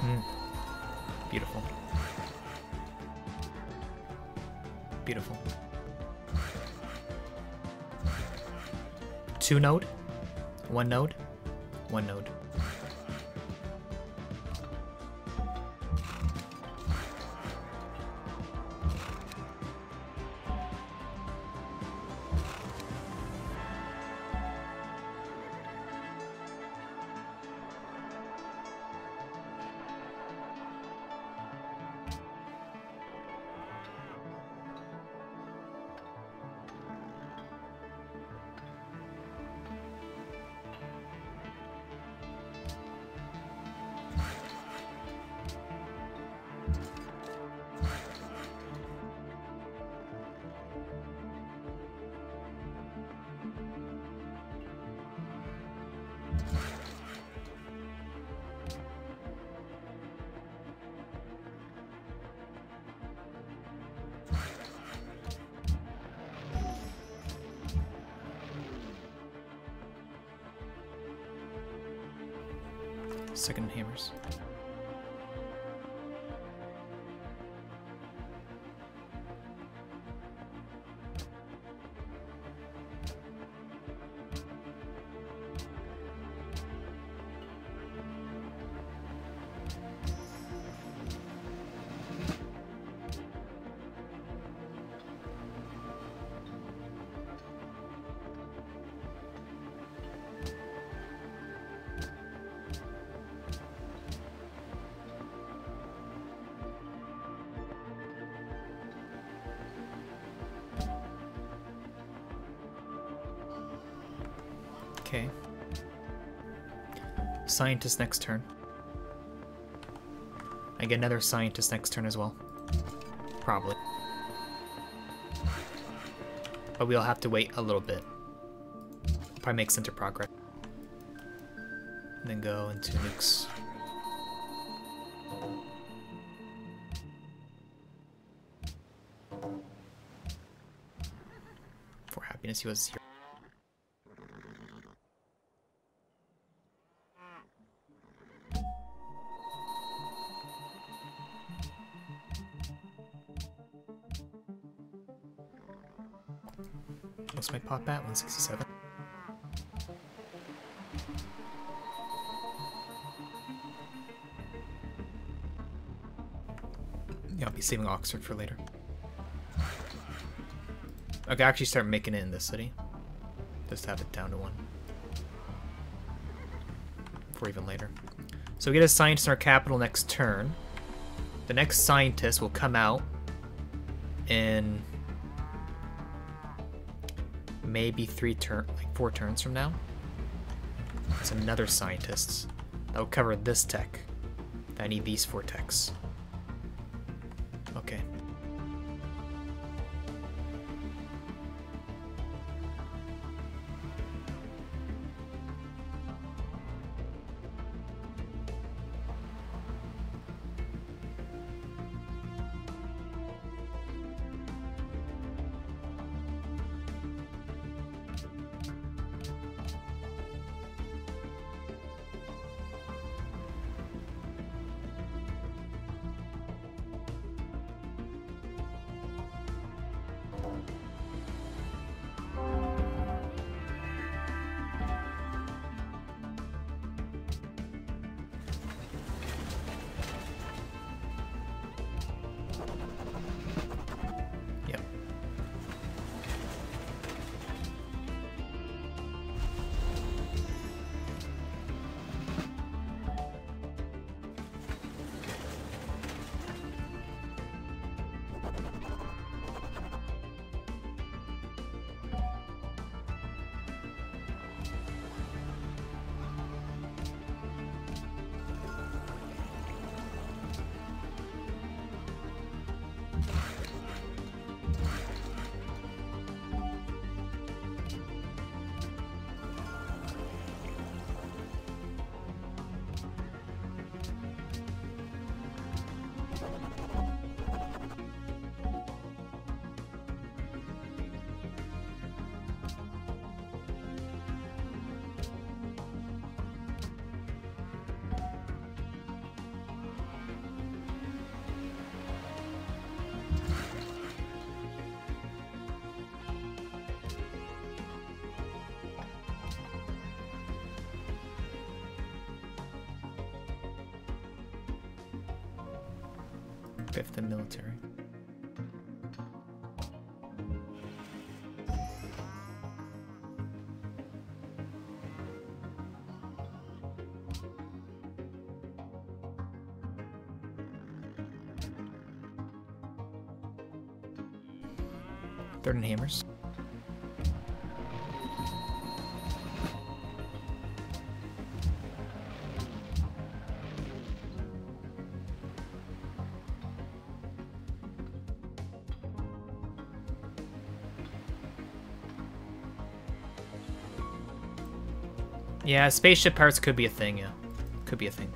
Hmm. Beautiful. Beautiful. Two node? One node? One node. Second hammers. Okay. Scientist next turn. I get another scientist next turn as well. Probably. But we'll have to wait a little bit. Probably make center progress. And then go into nukes. For happiness, he was here. Yeah, I'll be saving Oxford for later. I actually start making it in this city. Just have it down to one. For even later. So we get a scientist in our capital next turn. The next scientist will come out in maybe three turn, like four turns from now. It's another scientist that will cover this tech. I need these four techs. And hammers. Yeah, spaceship parts could be a thing, yeah. Could be a thing.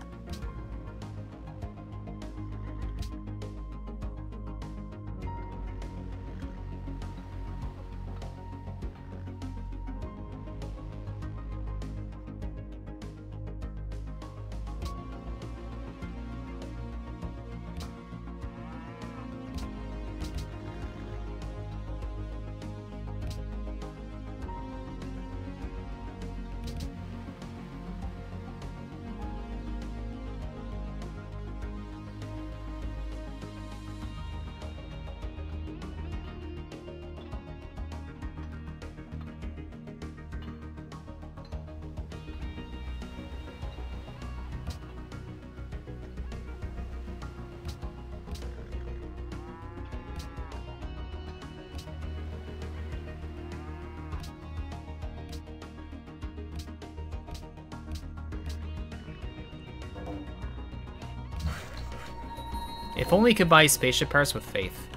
Only could buy spaceship parts with faith.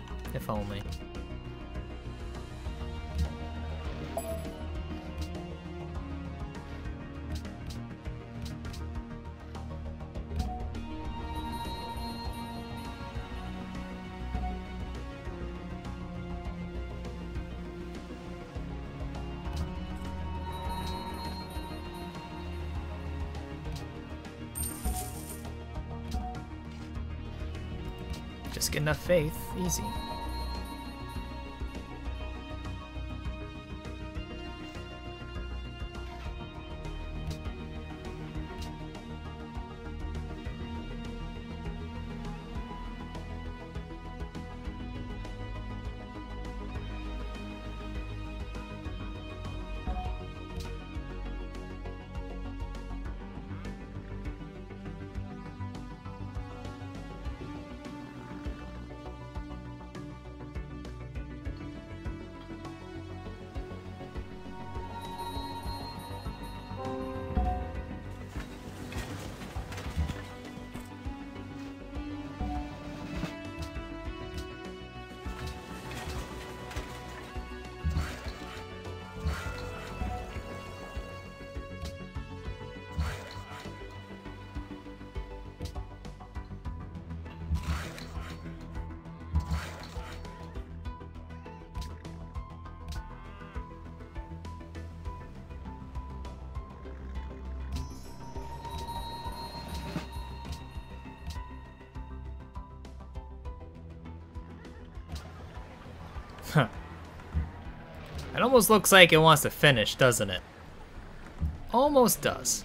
Enough faith. Easy. Almost looks like it wants to finish, doesn't it? Almost does.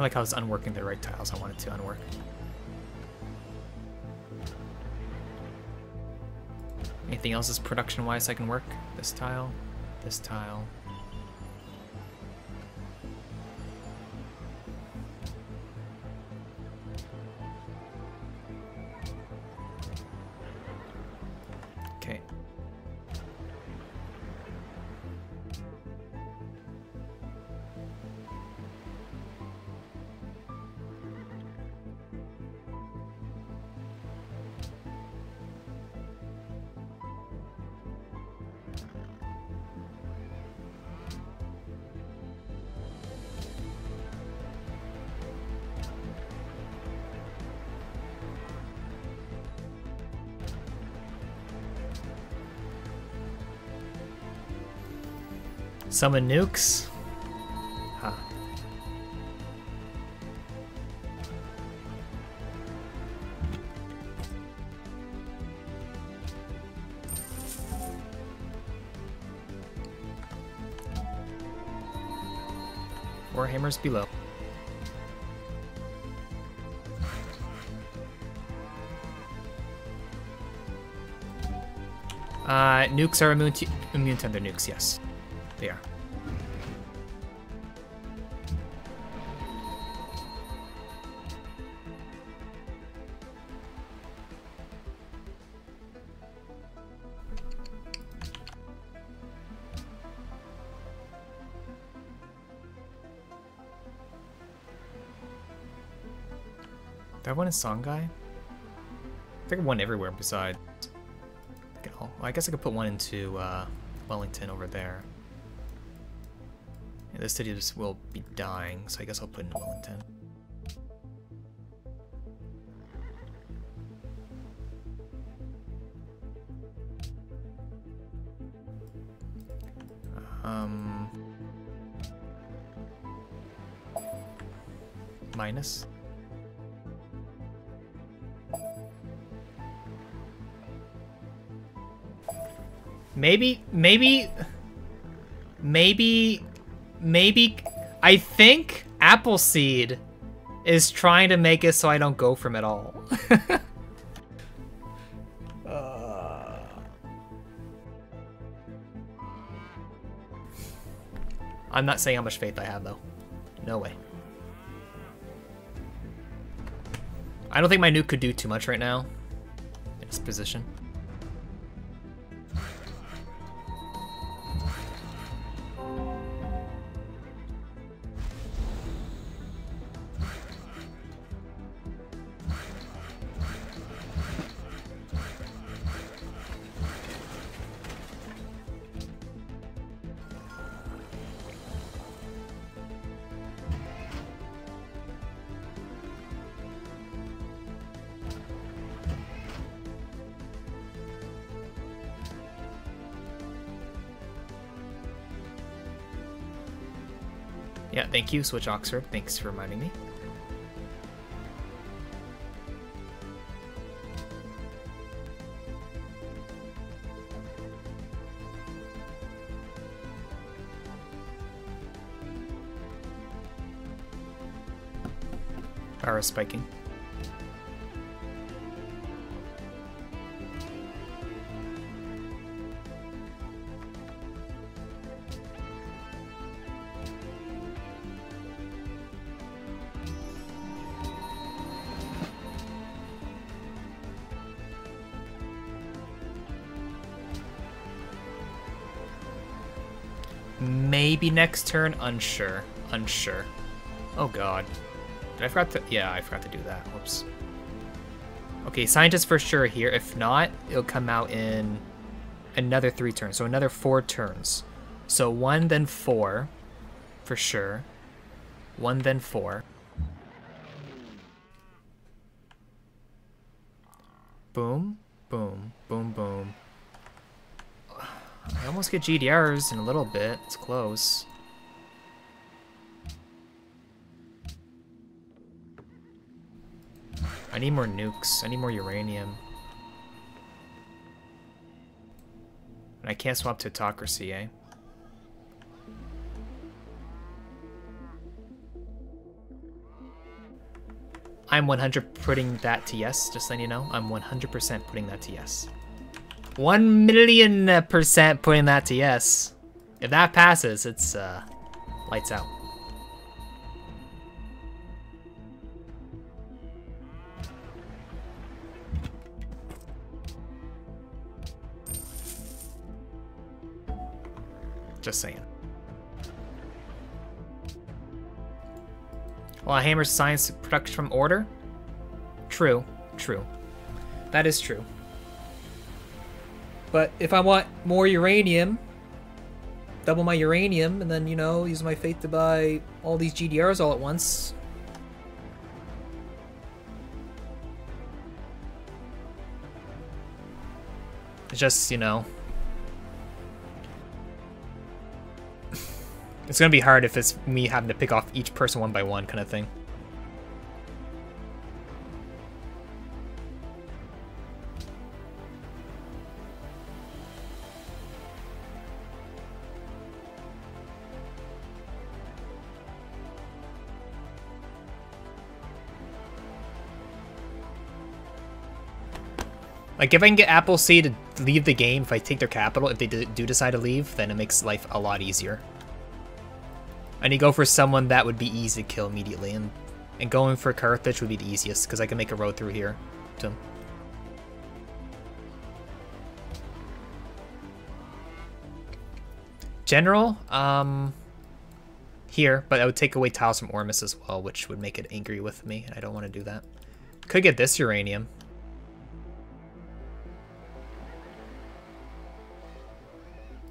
I like how it's unworking the right tiles I want it to unwork. Anything else is production-wise I can work? This tile, this tile. Summon nukes? Huh. Warhammers below. Uh, nukes are immune to, immune to other nukes, yes. They are. Do I want a song guy? I think I one everywhere besides. Well, I guess I could put one into uh, Wellington over there. This city will be dying, so I guess I'll put in Wellington. Um, minus. Maybe, maybe, maybe, maybe, I think Appleseed is trying to make it so I don't go from it all. uh... I'm not saying how much faith I have, though. No way. I don't think my nuke could do too much right now in this position. Thank you, Switch Oxford. Thanks for reminding me. Power spiking. Next turn? Unsure. Unsure. Oh god. Did I forgot to... Yeah, I forgot to do that. Whoops. Okay, scientist for sure here. If not, it'll come out in another three turns. So another four turns. So one, then four. For sure. One, then four. Get GDRs in a little bit. It's close. I need more nukes. I need more uranium. And I can't swap to autocracy, eh? I'm 100 putting that to yes, just letting you know. I'm 100% putting that to yes. One million percent putting that to yes. If that passes, it's uh, lights out. Just saying. Well, Hammer's science production from order? True, true. That is true. But if I want more uranium, double my uranium, and then, you know, use my faith to buy all these GDRs all at once. It's just, you know... It's gonna be hard if it's me having to pick off each person one by one kind of thing. Like, if I can get Apple-C to leave the game, if I take their capital, if they do decide to leave, then it makes life a lot easier. And you go for someone that would be easy to kill immediately, and, and going for Carthage would be the easiest, because I can make a road through here to him. General, um, here, but I would take away tiles from Ormus as well, which would make it angry with me, and I don't want to do that. Could get this uranium.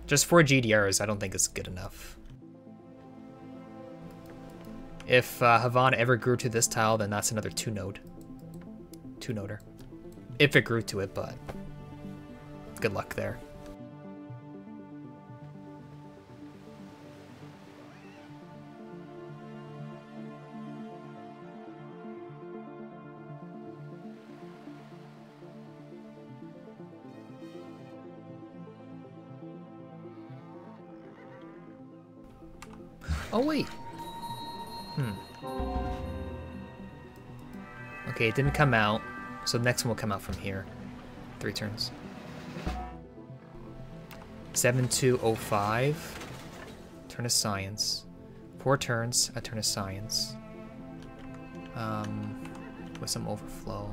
Just four GDRs, I don't think it's good enough. If uh, Havan ever grew to this tile, then that's another two node. Two noder. If it grew to it, but good luck there. Oh, wait. Hmm. Okay, it didn't come out, so the next one will come out from here. Three turns. 7205. Turn of Science. Four turns, a turn of Science. Um, with some overflow.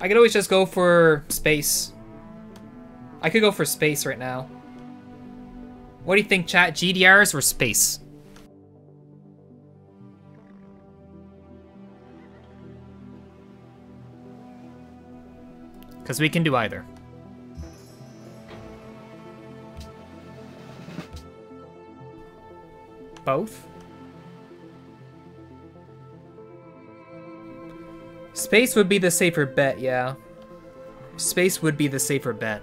I could always just go for space. I could go for space right now. What do you think, chat? GDRs or space? Because we can do either. Both? Space would be the safer bet, yeah. Space would be the safer bet.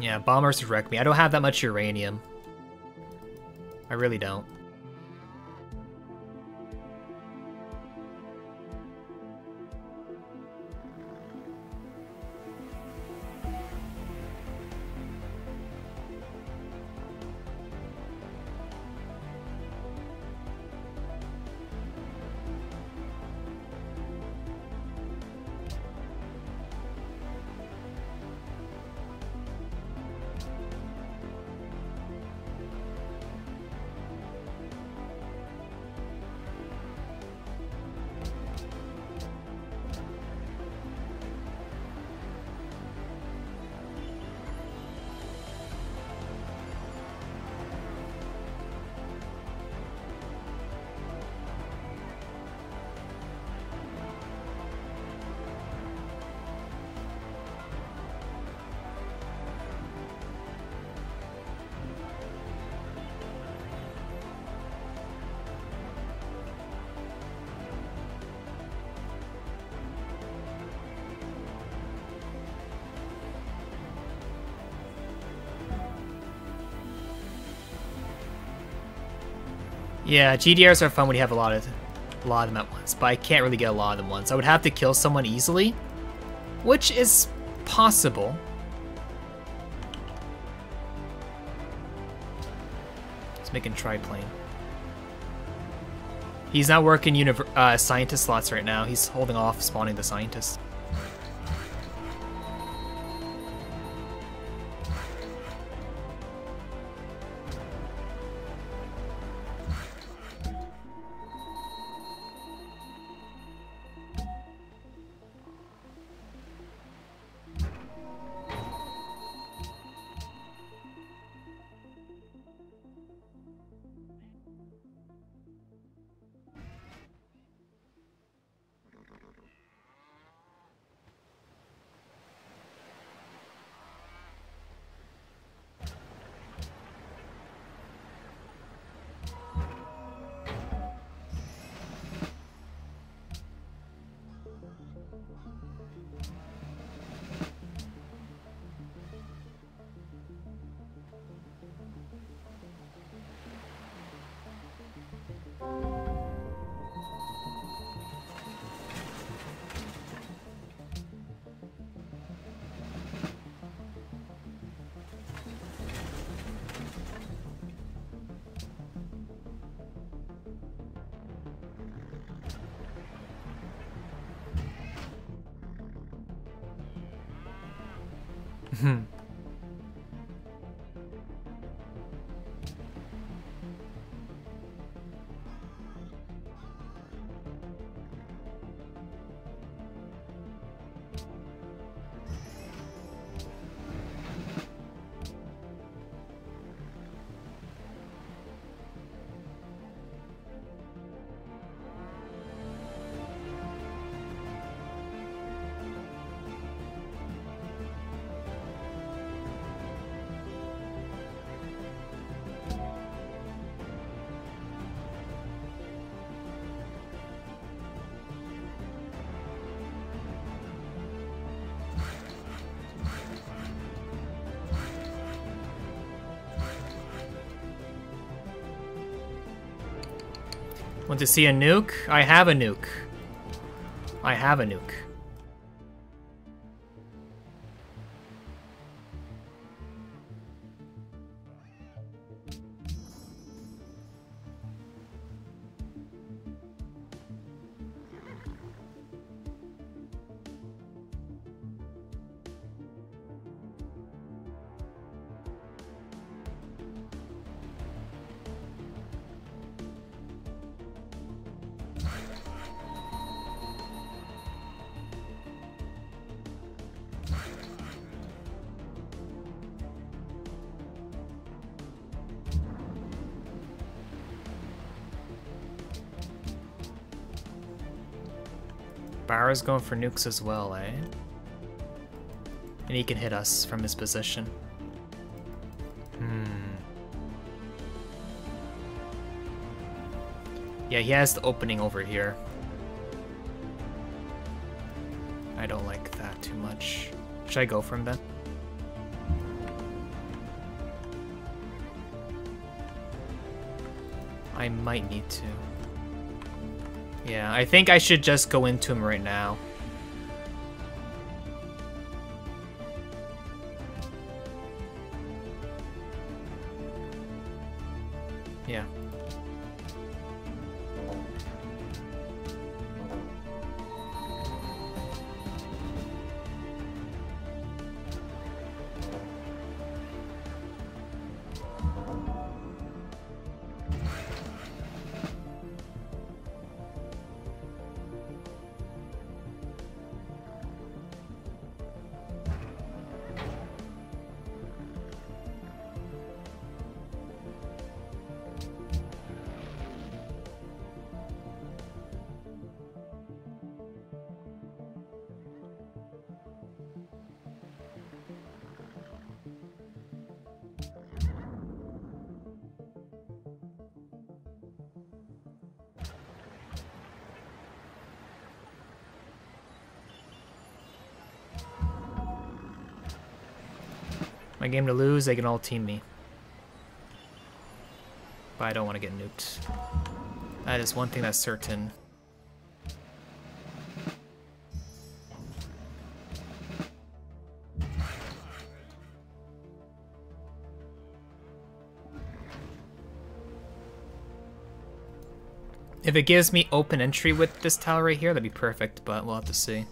Yeah, bombers wreck me. I don't have that much uranium. I really don't. Yeah, GDRs are fun when you have a lot of a lot of them at once, but I can't really get a lot of them once. I would have to kill someone easily, which is possible. Let's make him triplane. He's not working uh, scientist slots right now. He's holding off spawning the scientists. Want to see a nuke? I have a nuke. I have a nuke. Barra's going for nukes as well, eh? And he can hit us from his position. Hmm. Yeah, he has the opening over here. I don't like that too much. Should I go for him then? I might need to. Yeah, I think I should just go into him right now. Game to lose, they can all team me. But I don't want to get nuked. That is one thing that's certain. If it gives me open entry with this tower right here, that'd be perfect, but we'll have to see.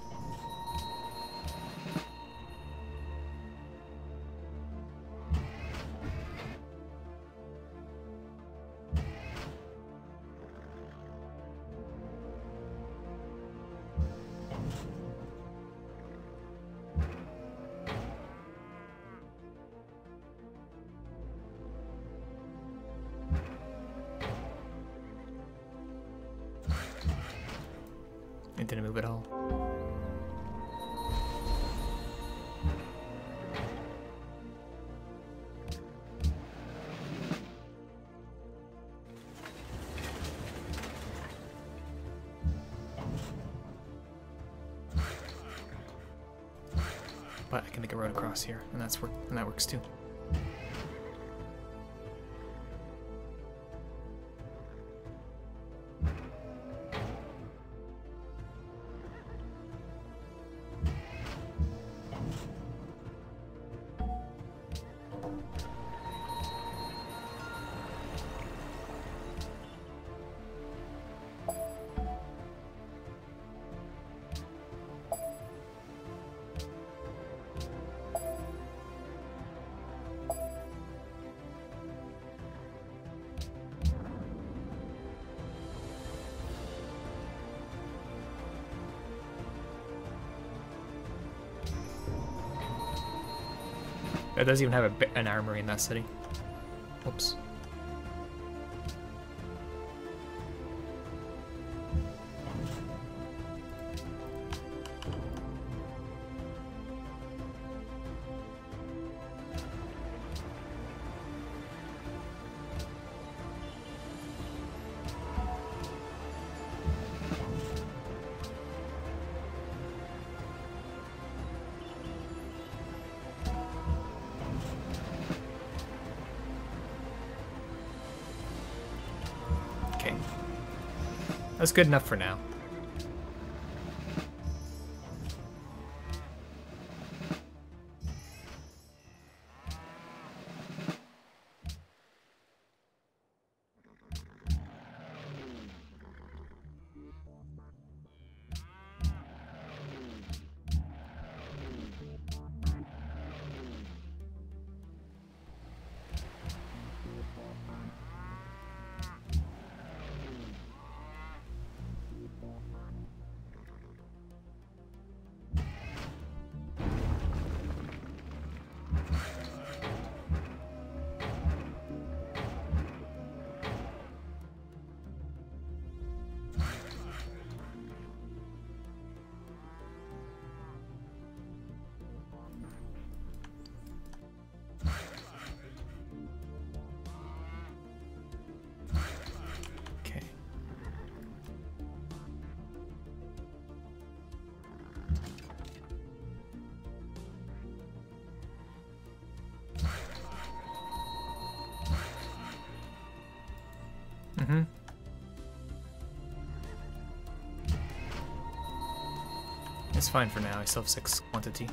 That's work and that works too. It doesn't even have a, an armory in that city. Good enough for now. Fine for now, I still have six quantity.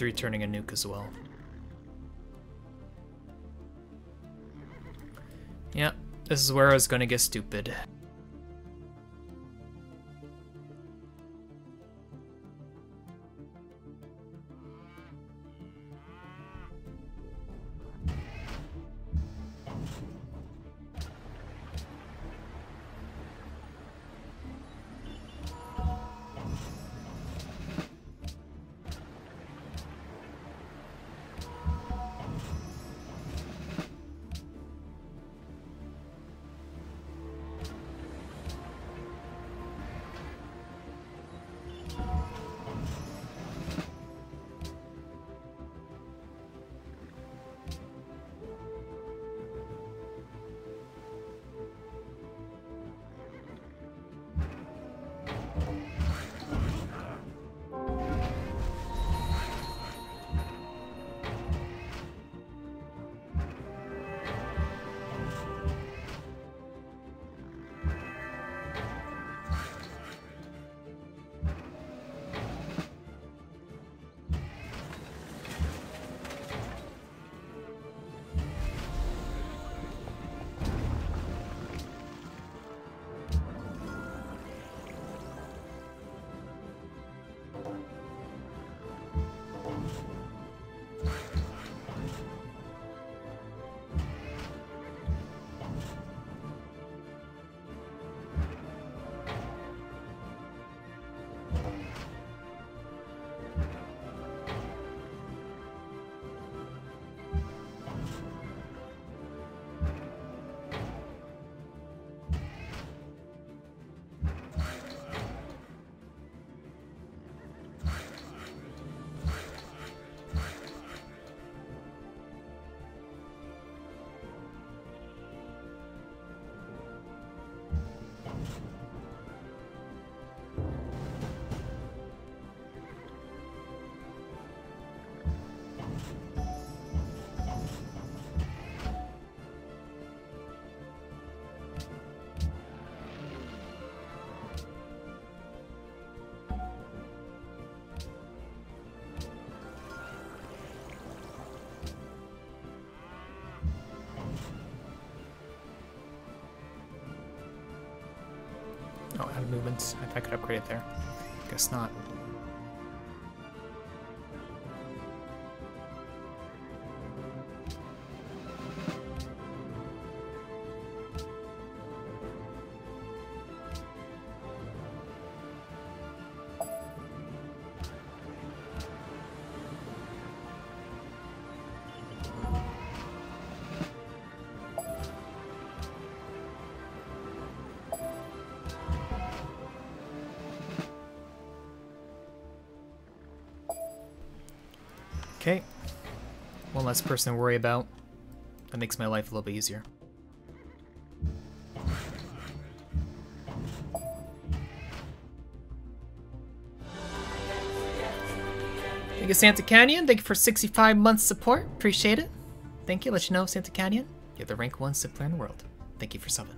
3 turning a nuke as well. Yeah, this is where I was gonna get stupid. Ton of. If I could upgrade it there. Guess not. Less person to worry about. That makes my life a little bit easier. Thank you, Santa Canyon. Thank you for 65 months support. Appreciate it. Thank you. Let you know, Santa Canyon, you're the rank one zip in the world. Thank you for subbing.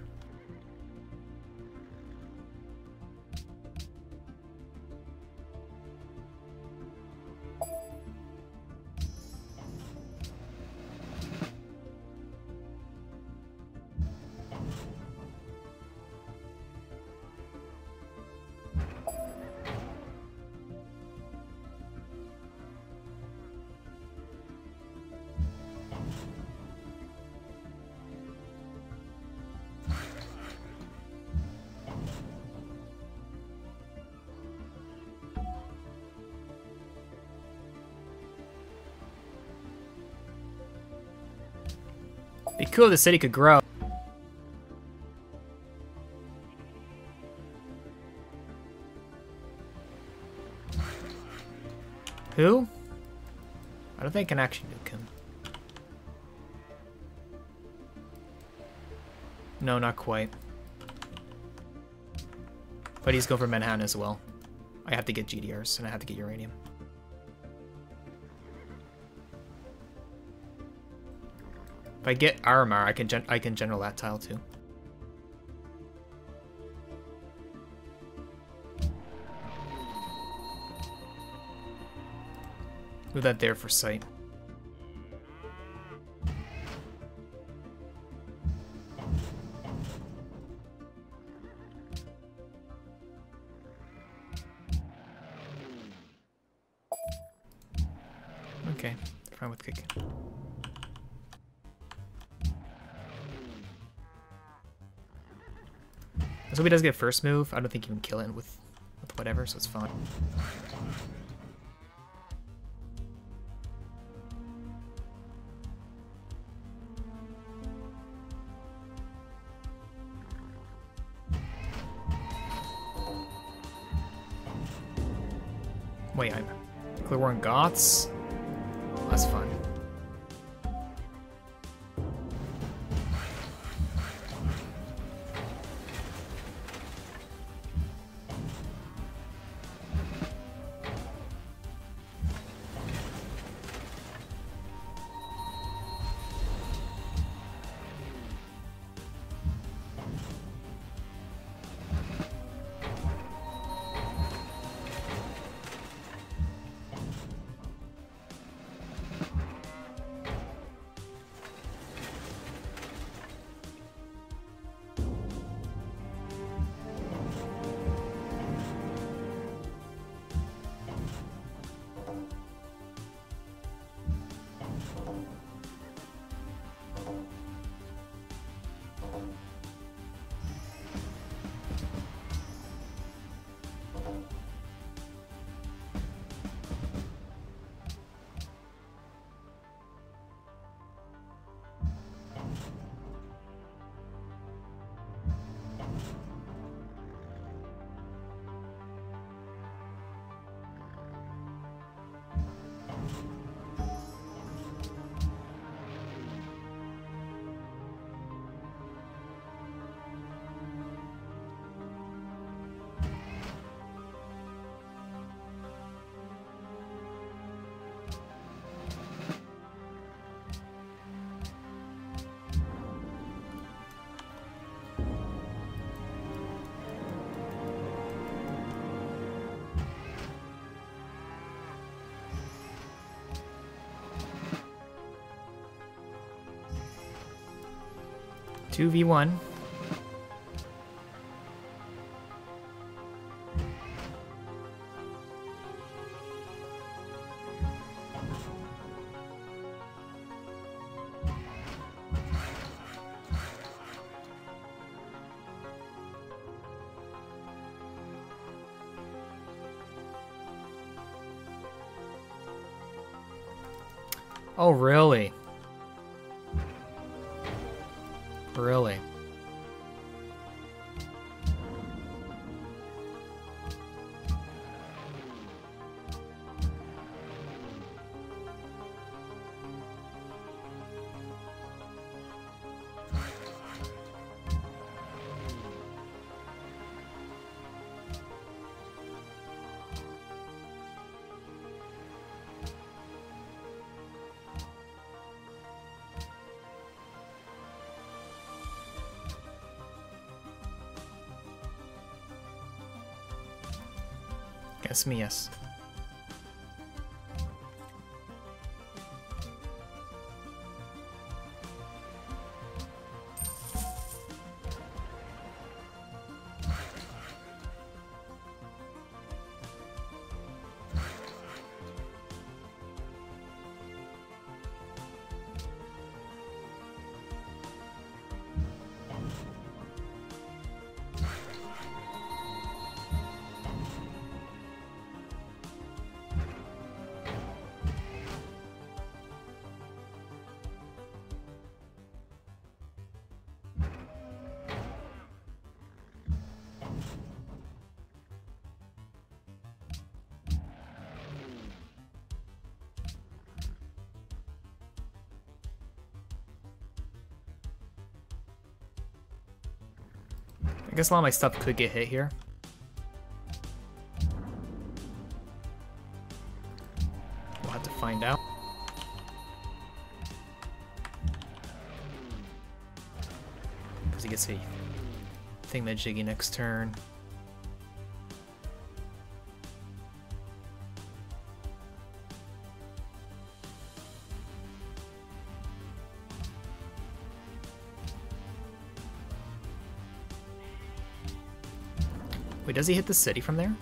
Cool if the city could grow. Who? I don't think I can nuke him. No, not quite. But he's going for Manhattan as well. I have to get GDRs, and I have to get uranium. If I get Aramar, I can I can general that tile too. Move that there for sight. He does get first move. I don't think you can kill it with, with whatever, so it's fine. Wait, I'm Clearworn Goths? 2v1. Oh, really? Guess I guess a lot of my stuff could get hit here. We'll have to find out. Because he gets a Jiggy next turn. Does he hit the city from there?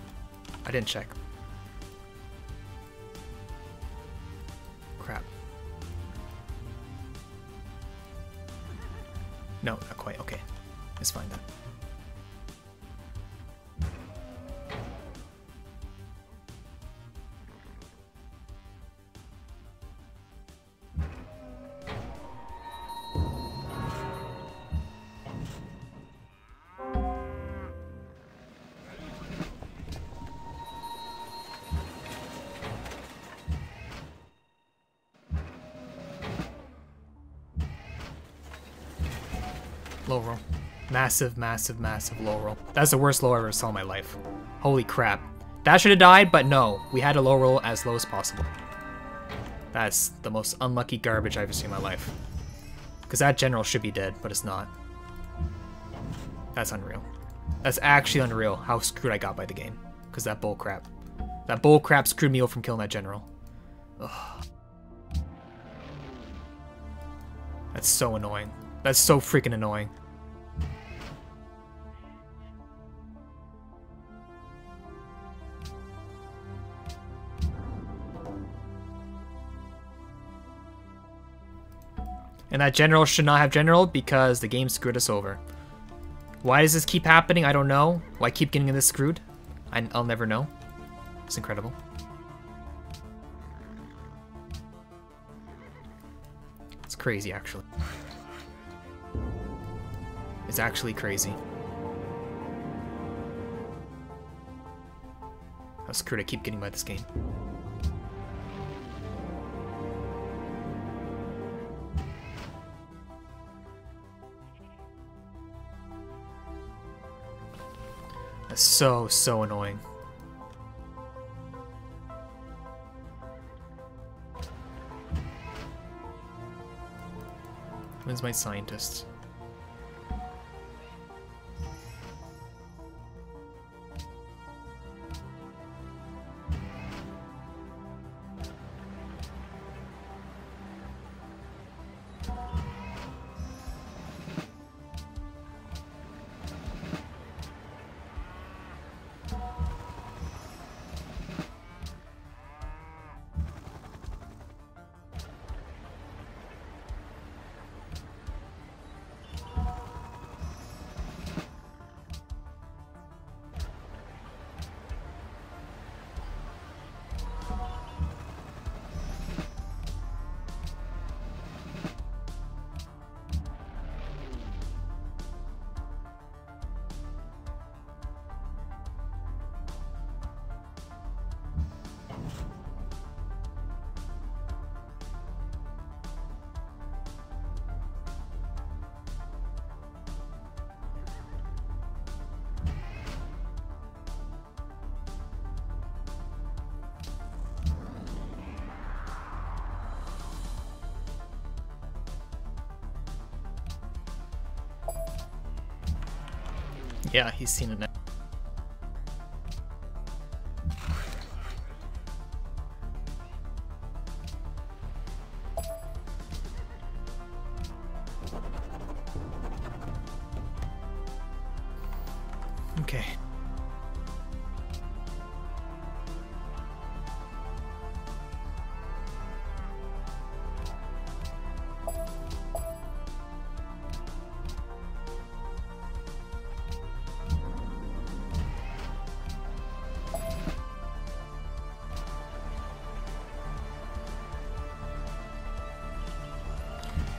I didn't check. Massive, massive, massive low roll. That's the worst low I ever saw in my life. Holy crap. That should have died, but no. We had a low roll as low as possible. That's the most unlucky garbage I've ever seen in my life. Because that general should be dead, but it's not. That's unreal. That's actually unreal how screwed I got by the game. Because that bull crap. That bull crap screwed me over from killing that general. Ugh. That's so annoying. That's so freaking annoying. And that general should not have general because the game screwed us over. Why does this keep happening? I don't know. Why keep getting this screwed? I, I'll never know. It's incredible. It's crazy, actually. It's actually crazy. How screwed I keep getting by this game. So, so annoying. When's my scientist? Yeah, he's seen it.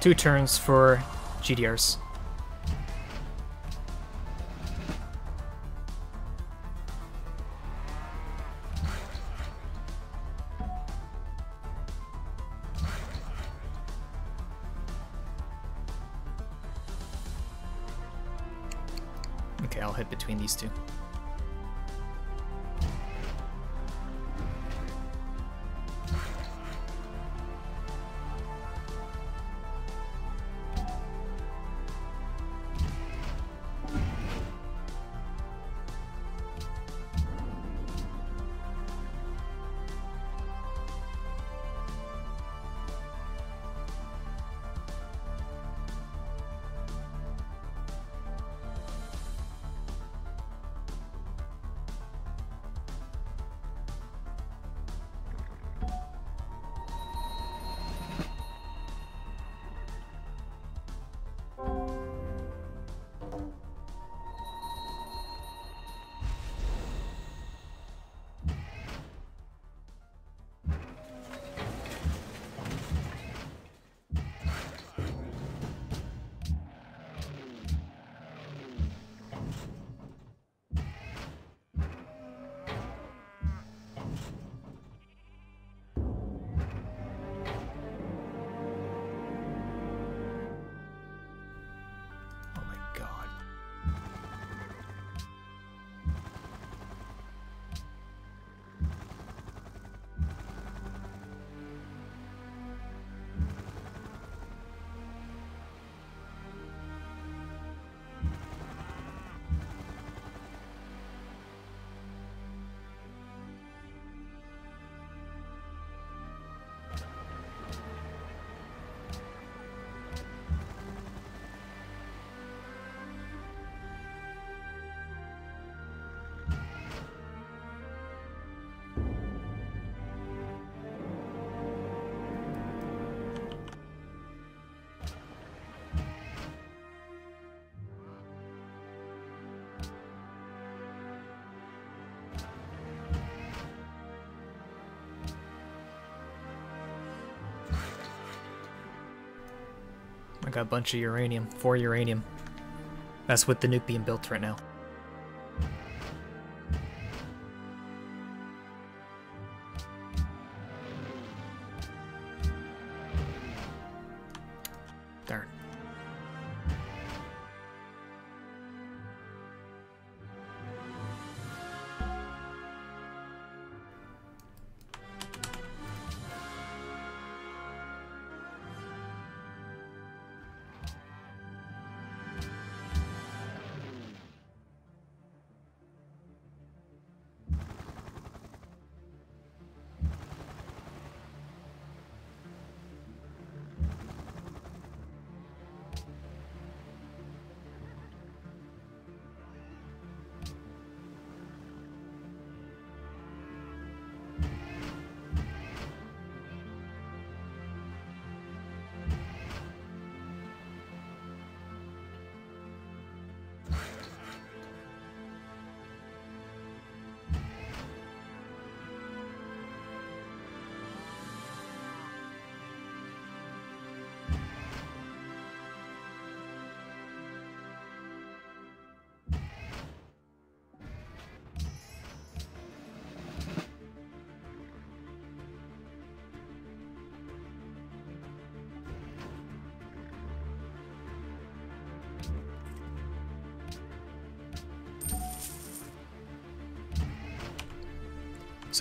Two turns for GDRs. Okay, I'll hit between these two. I got a bunch of uranium. Four uranium. That's with the nuke being built right now.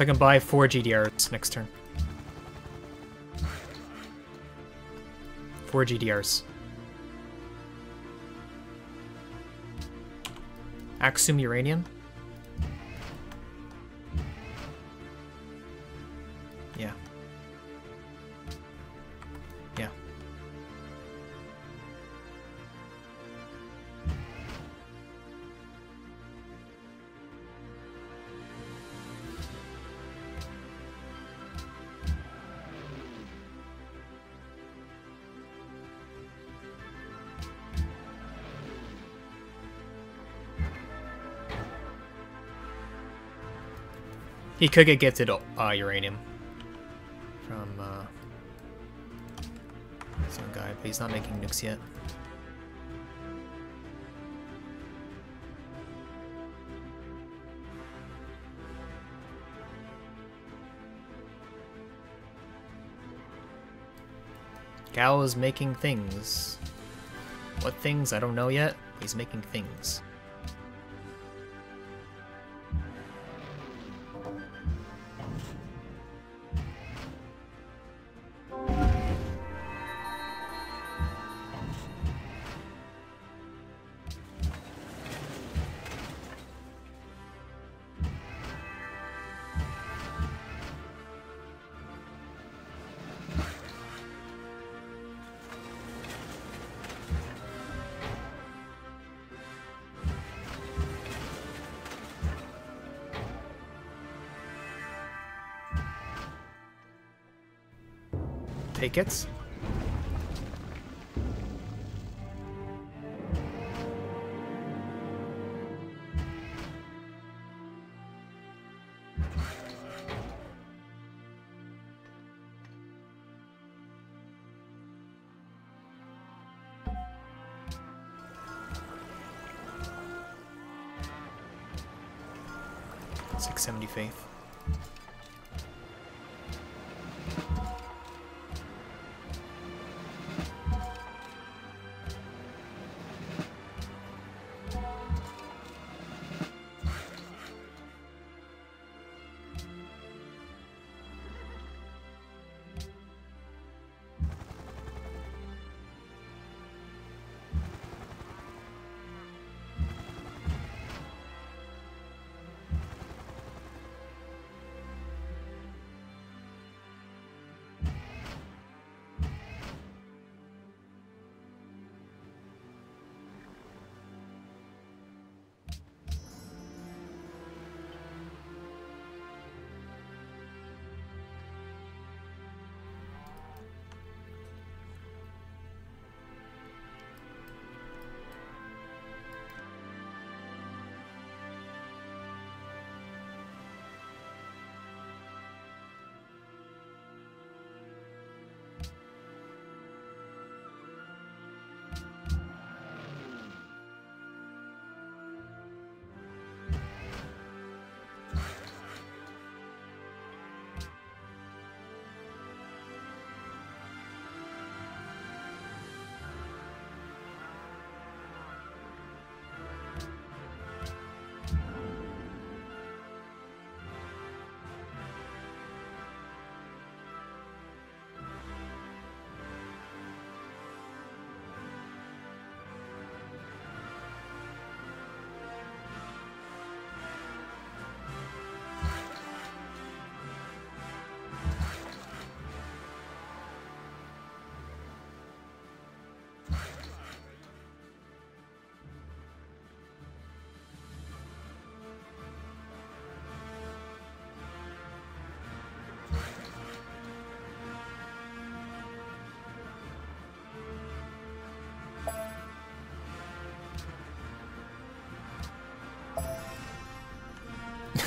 So I can buy four GDRs next turn. Four GDRs. Axum Uranium. He could get gifted uh, uranium from uh, some guy, but he's not making nukes yet. Gal is making things. What things? I don't know yet. He's making things. Tickets.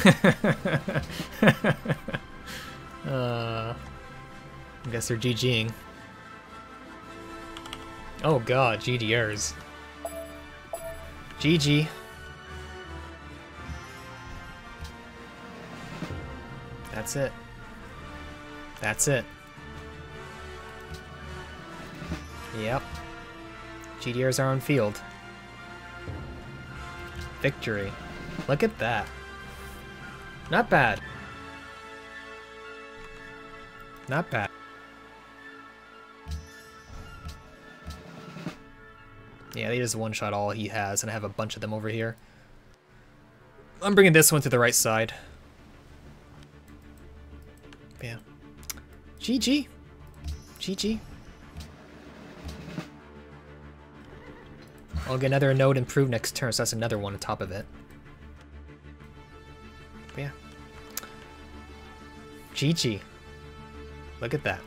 uh, I guess they're GGing. Oh god, GDRs. GG. That's it. That's it. Yep. GDRs are on field. Victory. Look at that. Not bad. Not bad. Yeah, they just one-shot all he has, and I have a bunch of them over here. I'm bringing this one to the right side. Yeah. GG. GG. I'll get another node improved next turn, so that's another one on top of it. GG. Look at that.